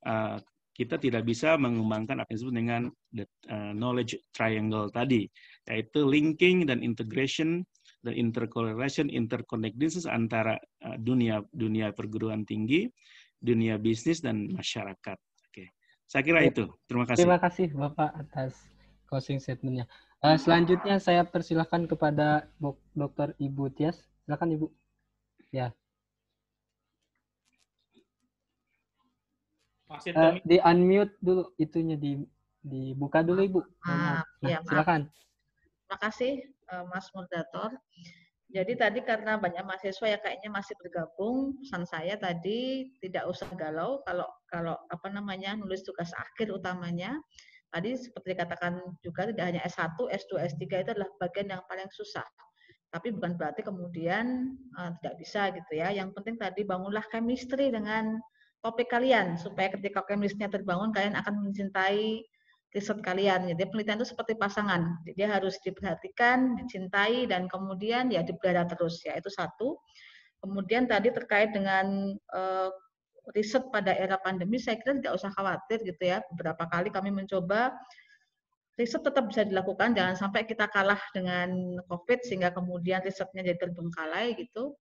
uh, kita tidak bisa mengembangkan apa yang disebut dengan the uh, knowledge triangle tadi, yaitu linking dan integration dan intercorrelation, interconnectedness antara uh, dunia dunia perguruan tinggi, dunia bisnis dan masyarakat. Oke, saya kira itu. Terima kasih. Terima kasih Bapak atas closing statementnya. Uh, selanjutnya saya persilahkan kepada Dokter Ibu Tias. Silakan Ibu. Ya. Uh, di unmute dulu itunya di dibuka dulu Ibu. Ah, nah, ya, silakan. Terima kasih uh, Mas Moderator. Jadi tadi karena banyak mahasiswa ya kayaknya masih bergabung, pesan saya tadi tidak usah galau kalau kalau apa namanya nulis tugas akhir utamanya. Tadi seperti dikatakan juga tidak hanya S1, S2, S3 itu adalah bagian yang paling susah. Tapi bukan berarti kemudian uh, tidak bisa gitu ya. Yang penting tadi bangunlah chemistry dengan topik kalian supaya ketika chemistry terbangun kalian akan mencintai riset kalian. Jadi penelitian itu seperti pasangan. Dia harus diperhatikan, dicintai, dan kemudian ya dipelihara terus. Ya itu satu. Kemudian tadi terkait dengan uh, riset pada era pandemi, saya kira tidak usah khawatir gitu ya. Beberapa kali kami mencoba riset tetap bisa dilakukan, jangan sampai kita kalah dengan COVID sehingga kemudian risetnya jadi terbengkalai gitu.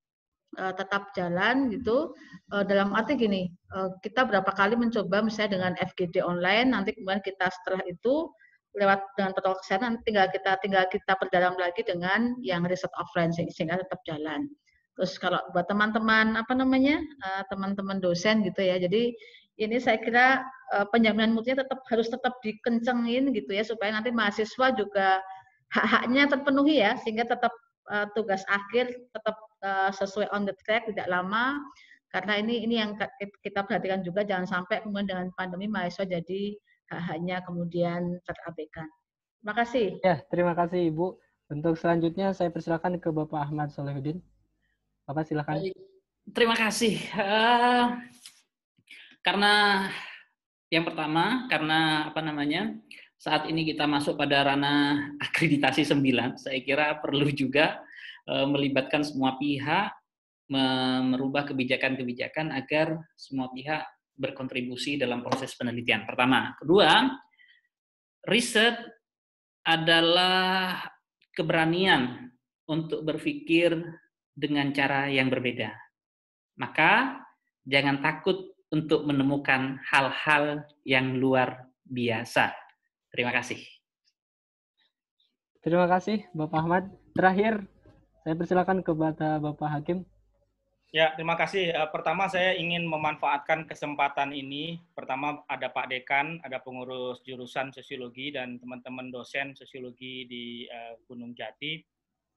Uh, tetap jalan gitu. Uh, dalam arti gini uh, kita berapa kali mencoba misalnya dengan FGD online nanti kemudian kita setelah itu lewat dengan protokol kesehatan tinggal kita tinggal kita perdalam lagi dengan yang riset offline sehingga tetap jalan. Terus kalau buat teman-teman apa namanya teman-teman dosen gitu ya jadi ini saya kira penjaminan mutunya tetap harus tetap dikencengin gitu ya supaya nanti mahasiswa juga hak-haknya terpenuhi ya sehingga tetap tugas akhir tetap uh, sesuai on the track tidak lama karena ini ini yang kita perhatikan juga jangan sampai kemudian dengan pandemi mahasiswa jadi hanya kemudian terabaikan. Terima kasih. Ya, terima kasih Ibu. Untuk selanjutnya saya persilakan ke Bapak Ahmad Solehudin. Bapak silakan. Terima kasih. Uh, karena yang pertama karena apa namanya saat ini kita masuk pada ranah akreditasi 9, saya kira perlu juga Eh, melibatkan semua pihak merubah kebijakan-kebijakan agar semua pihak berkontribusi dalam proses penelitian. Pertama, kedua, riset adalah keberanian untuk berpikir dengan cara yang berbeda. Maka jangan takut untuk menemukan hal-hal yang luar biasa. Terima kasih. Terima kasih Bapak Ahmad. Terakhir, saya persilakan kepada Bapak Hakim. Ya, terima kasih. Eh, pertama saya ingin memanfaatkan kesempatan ini. Pertama ada Pak Dekan, ada pengurus jurusan sosiologi dan teman-teman dosen sosiologi di uh, Gunung Jati.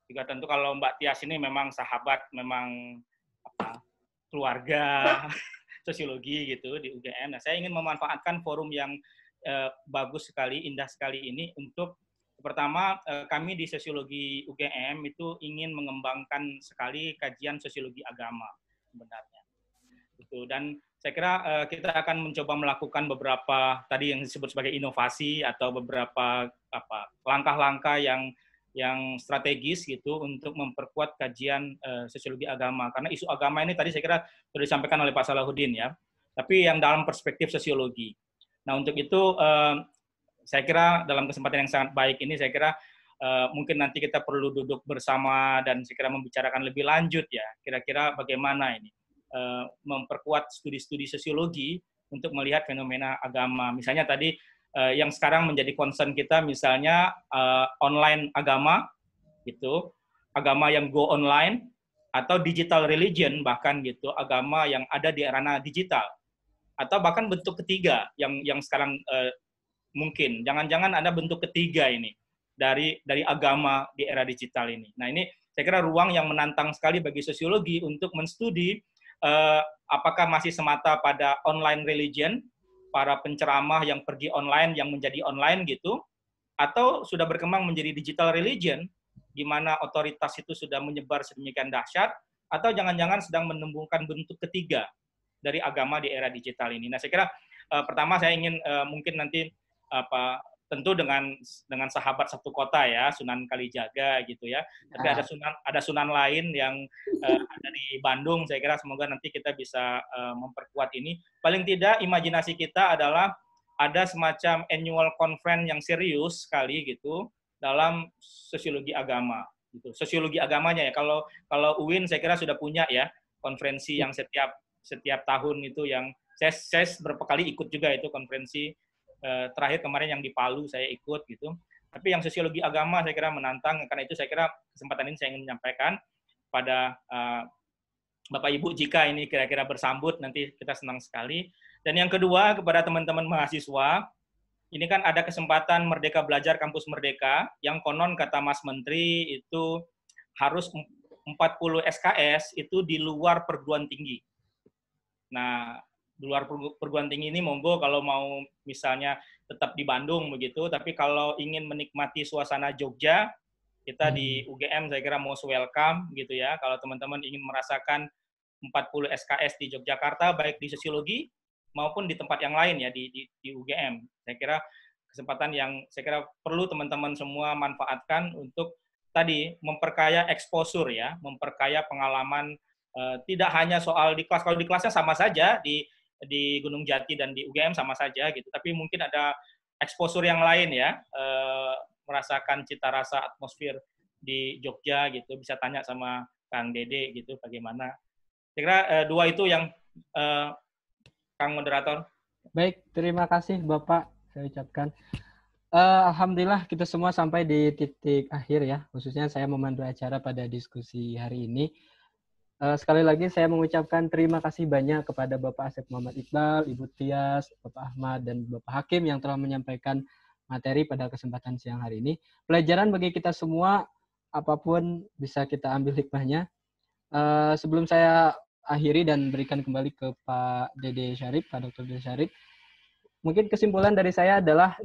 Juga tentu kalau Mbak Tias ini memang sahabat, memang apa, keluarga sosiologi gitu di UGM. Nah, saya ingin memanfaatkan forum yang uh, bagus sekali, indah sekali ini untuk Pertama, eh, kami di Sosiologi UGM itu ingin mengembangkan sekali kajian sosiologi agama sebenarnya. Itu dan saya kira eh, kita akan mencoba melakukan beberapa tadi yang disebut sebagai inovasi atau beberapa apa langkah-langkah yang yang strategis gitu untuk memperkuat kajian sosiologi agama karena isu agama ini tadi saya kira sudah disampaikan oleh Pak Salahuddin ya tapi yang dalam perspektif sosiologi. Nah untuk itu uh, saya kira dalam kesempatan yang sangat baik ini saya kira uh, mungkin nanti kita perlu duduk bersama dan kira membicarakan lebih lanjut ya kira-kira bagaimana ini uh, memperkuat studi-studi sosiologi untuk melihat fenomena agama. Misalnya tadi yang sekarang menjadi concern kita misalnya online agama gitu, agama yang go online atau digital religion bahkan gitu, agama yang ada di ranah digital atau bahkan bentuk ketiga yang yang sekarang uh, mungkin. Jangan-jangan ada bentuk ketiga ini dari dari agama di era digital ini. Nah ini saya kira ruang yang menantang sekali bagi sosiologi untuk menstudi uh, apakah masih semata pada online religion, para penceramah yang pergi online, yang menjadi online gitu, atau sudah berkembang menjadi digital religion, di mana otoritas itu sudah menyebar sedemikian dahsyat, atau jangan-jangan sedang menembungkan bentuk ketiga dari agama di era digital ini. Nah, saya kira uh, pertama saya ingin uh, mungkin nanti apa tentu dengan dengan sahabat satu kota ya Sunan Kalijaga gitu ya. Tapi ada sunan ada sunan lain yang uh, ada di Bandung. Saya kira semoga nanti kita bisa uh, memperkuat ini. Paling tidak imajinasi kita adalah ada semacam annual conference yang serius sekali gitu dalam sosiologi agama gitu. Sosiologi agamanya ya. Kalau kalau UIN saya kira sudah punya ya konferensi yang setiap setiap tahun itu yang saya, saya berapa kali ikut juga itu konferensi Eh, terakhir kemarin yang di Palu saya ikut gitu. Tapi yang sosiologi agama saya kira menantang karena itu saya kira kesempatan ini saya ingin menyampaikan pada uh, Bapak Ibu jika ini kira-kira bersambut nanti kita senang sekali. Dan yang kedua kepada teman-teman mahasiswa ini kan ada kesempatan Merdeka Belajar Kampus Merdeka yang konon kata Mas Menteri itu harus 40 SKS itu di luar perguruan tinggi. Nah, di luar perguruan tinggi ini monggo kalau mau misalnya tetap di Bandung begitu, tapi kalau ingin menikmati suasana Jogja, kita di hmm. UGM saya kira most welcome gitu ya. Kalau teman-teman ingin merasakan 40 SKS di Yogyakarta baik di sosiologi maupun di tempat yang lain ya di di, di UGM. Saya kira kesempatan yang saya kira perlu teman-teman semua manfaatkan untuk tadi memperkaya exposure ya, memperkaya pengalaman uh, tidak hanya soal di kelas kalau di kelasnya sama saja di di Gunung Jati dan di UGM sama saja gitu. Tapi mungkin ada exposure yang lain ya, e, merasakan cita rasa atmosfer di Jogja gitu. Bisa tanya sama Kang Dede gitu bagaimana. Saya kira e, dua itu yang e, Kang moderator. Baik, terima kasih Bapak saya ucapkan. Uh, Alhamdulillah kita semua sampai di titik akhir ya, khususnya saya memandu acara pada diskusi hari ini. Uh, sekali lagi saya mengucapkan terima kasih banyak kepada Bapak Asep Muhammad Iqbal, Ibu Tias, Bapak Ahmad, dan Bapak Hakim yang telah menyampaikan materi pada kesempatan siang hari ini. Pelajaran bagi kita semua, apa pun bisa kita ambil hikmahnya. Uh, sebelum saya akhiri dan berikan kembali ke Pak Dede Syarif, Pak Dr. Dede Syarif, mungkin kesimpulan dari saya adalah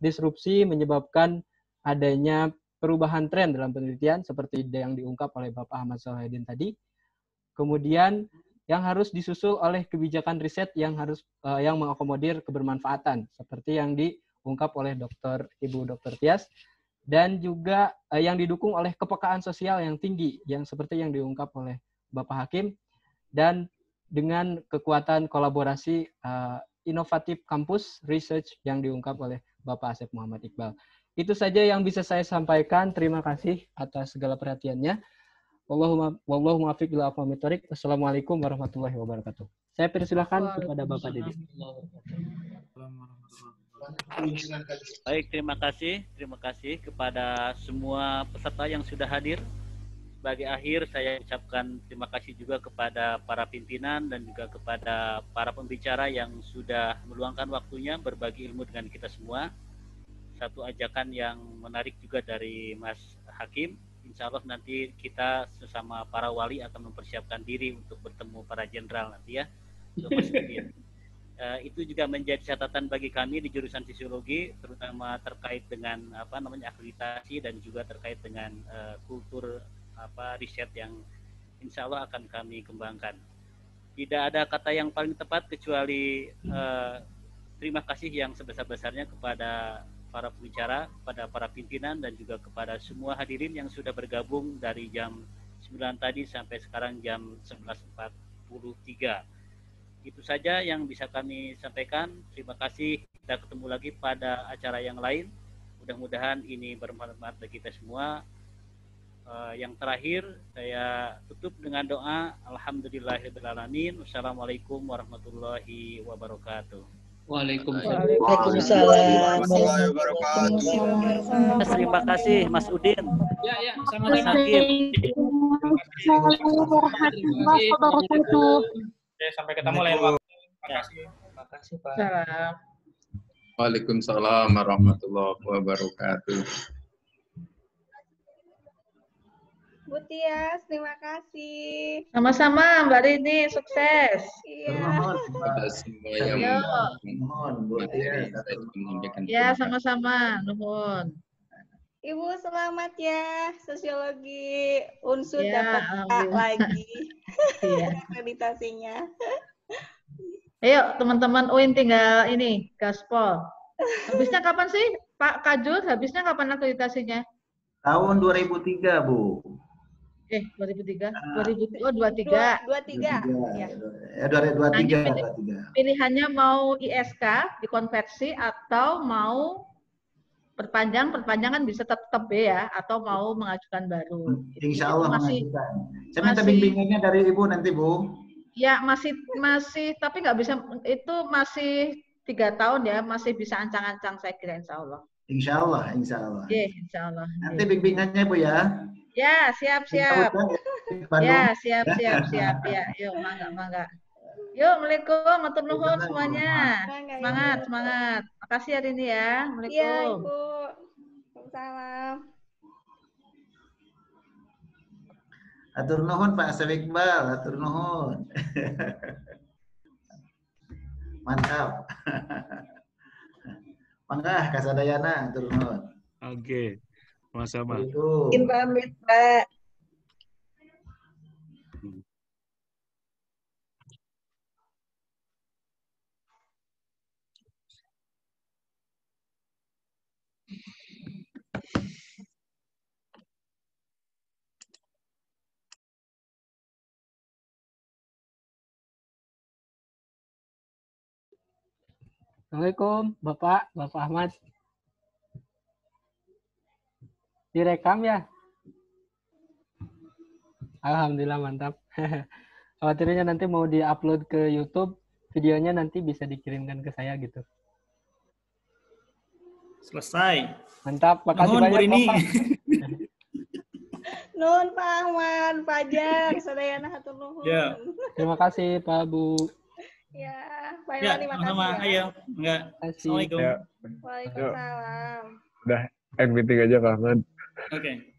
disrupsi menyebabkan adanya perubahan tren dalam penelitian seperti yang diungkap oleh Bapak Ahmad Salahuddin tadi, Kemudian yang harus disusul oleh kebijakan riset yang harus uh, yang mengakomodir kebermanfaatan seperti yang diungkap oleh Dr. Ibu Dr. Tias dan juga uh, yang didukung oleh kepekaan sosial yang tinggi yang seperti yang diungkap oleh Bapak Hakim dan dengan kekuatan kolaborasi uh, inovatif kampus research yang diungkap oleh Bapak Asep Muhammad Iqbal. Itu saja yang bisa saya sampaikan. Terima kasih atas segala perhatiannya. Wallahu muwaffiq ila Wassalamualaikum warahmatullahi wabarakatuh. Saya persilahkan kepada Bapak Dedi. Baik, terima kasih. Terima kasih kepada semua peserta yang sudah hadir. Sebagai akhir, saya ucapkan terima kasih juga kepada para pimpinan dan juga kepada para pembicara yang sudah meluangkan waktunya berbagi ilmu dengan kita semua. Satu ajakan yang menarik juga dari Mas Hakim. Insya Allah nanti kita sesama para wali akan mempersiapkan diri untuk bertemu para jenderal nanti ya. Uh, itu juga menjadi catatan bagi kami di jurusan fisiologi terutama terkait dengan apa namanya akreditasi dan juga terkait dengan uh, kultur apa riset yang insya Allah akan kami kembangkan. Tidak ada kata yang paling tepat kecuali uh, terima kasih yang sebesar-besarnya kepada para pembicara, kepada para pimpinan dan juga kepada semua hadirin yang sudah bergabung dari jam 9 tadi sampai sekarang jam 11.43 itu saja yang bisa kami sampaikan. Terima kasih. Kita ketemu lagi pada acara yang lain. Mudah-mudahan ini bermanfaat bagi kita semua. Uh, yang terakhir saya tutup dengan doa Alhamdulillahirobbilalamin. Wassalamualaikum warahmatullahi wabarakatuh. Waalaikumsalam. Waalaikumsalam. Terima kasih Mas Udin. Ya ya, sama-sama. Assalamualaikum warahmatullahi wabarakatuh. Oke, sampai ketemu lain waktu. Terima kasih. Terima kasih, Pak. Salam. Waalaikumsalam warahmatullahi wabarakatuh. Bu Tias, terima kasih. Sama-sama, Mbak Rini, sukses. Iya. Saya menyampaikan. Ya, sama-sama. Nuhun. Ibu selamat ya, sosiologi unsur Ya, dapat A lagi Iya. akreditasinya. Ayo, teman-teman UIN tinggal ini, gaspol. Habisnya kapan sih, Pak Kajur? Habisnya kapan akreditasinya? Tahun 2003, Bu. Eh, 2003? 2000, oh, 23. Dua tiga. Ya. Ya, 2023, Nanti 23. Pilihannya mau ISK, dikonversi, atau mau perpanjang, perpanjangan bisa tetap B ya, atau mau mengajukan baru. Insya Allah Masih- mengajukan. Saya minta bimbingannya dari Ibu nanti, Bu. Ya masih masih tapi nggak bisa itu masih tiga tahun ya masih bisa ancang-ancang saya kira insya Allah. Insya Allah, insya Allah. Iya insya Allah. Nanti bimbingannya, Bu ya. Ya siap siap. Bandung. Ya siap siap siap ya. Yuk mangga mangga. Yuk Assalamualaikum, matur nuhun semuanya. Mangga, ya. Semangat semangat. Makasih hari ini ya. Iya, Assalamualaikum. Ibu. Salam. Atur nuhun Pak Asep Iqbal, atur nuhun. Mantap. Mangga kasadayana atur nuhun. Oke, sama-sama. Itu. pamit, Pak. Assalamualaikum, Bapak, Bapak Ahmad. Direkam ya? Alhamdulillah mantap. Khawatirnya nanti mau diupload ke YouTube, videonya nanti bisa dikirimkan ke saya gitu. Selesai. Mantap, makasih Nuhun, banyak Rini. Bapak. Nun Pak Ahmad, Fajar, sadayana hatur nuhun. Ya. Terima kasih Pak Bu. Ya, Pak Ya, Iwan, terima kasih ya. Ayo, enggak. Assalamualaikum. Ya. Waalaikumsalam. Udah, end meeting aja Kak Ahmad. Oke.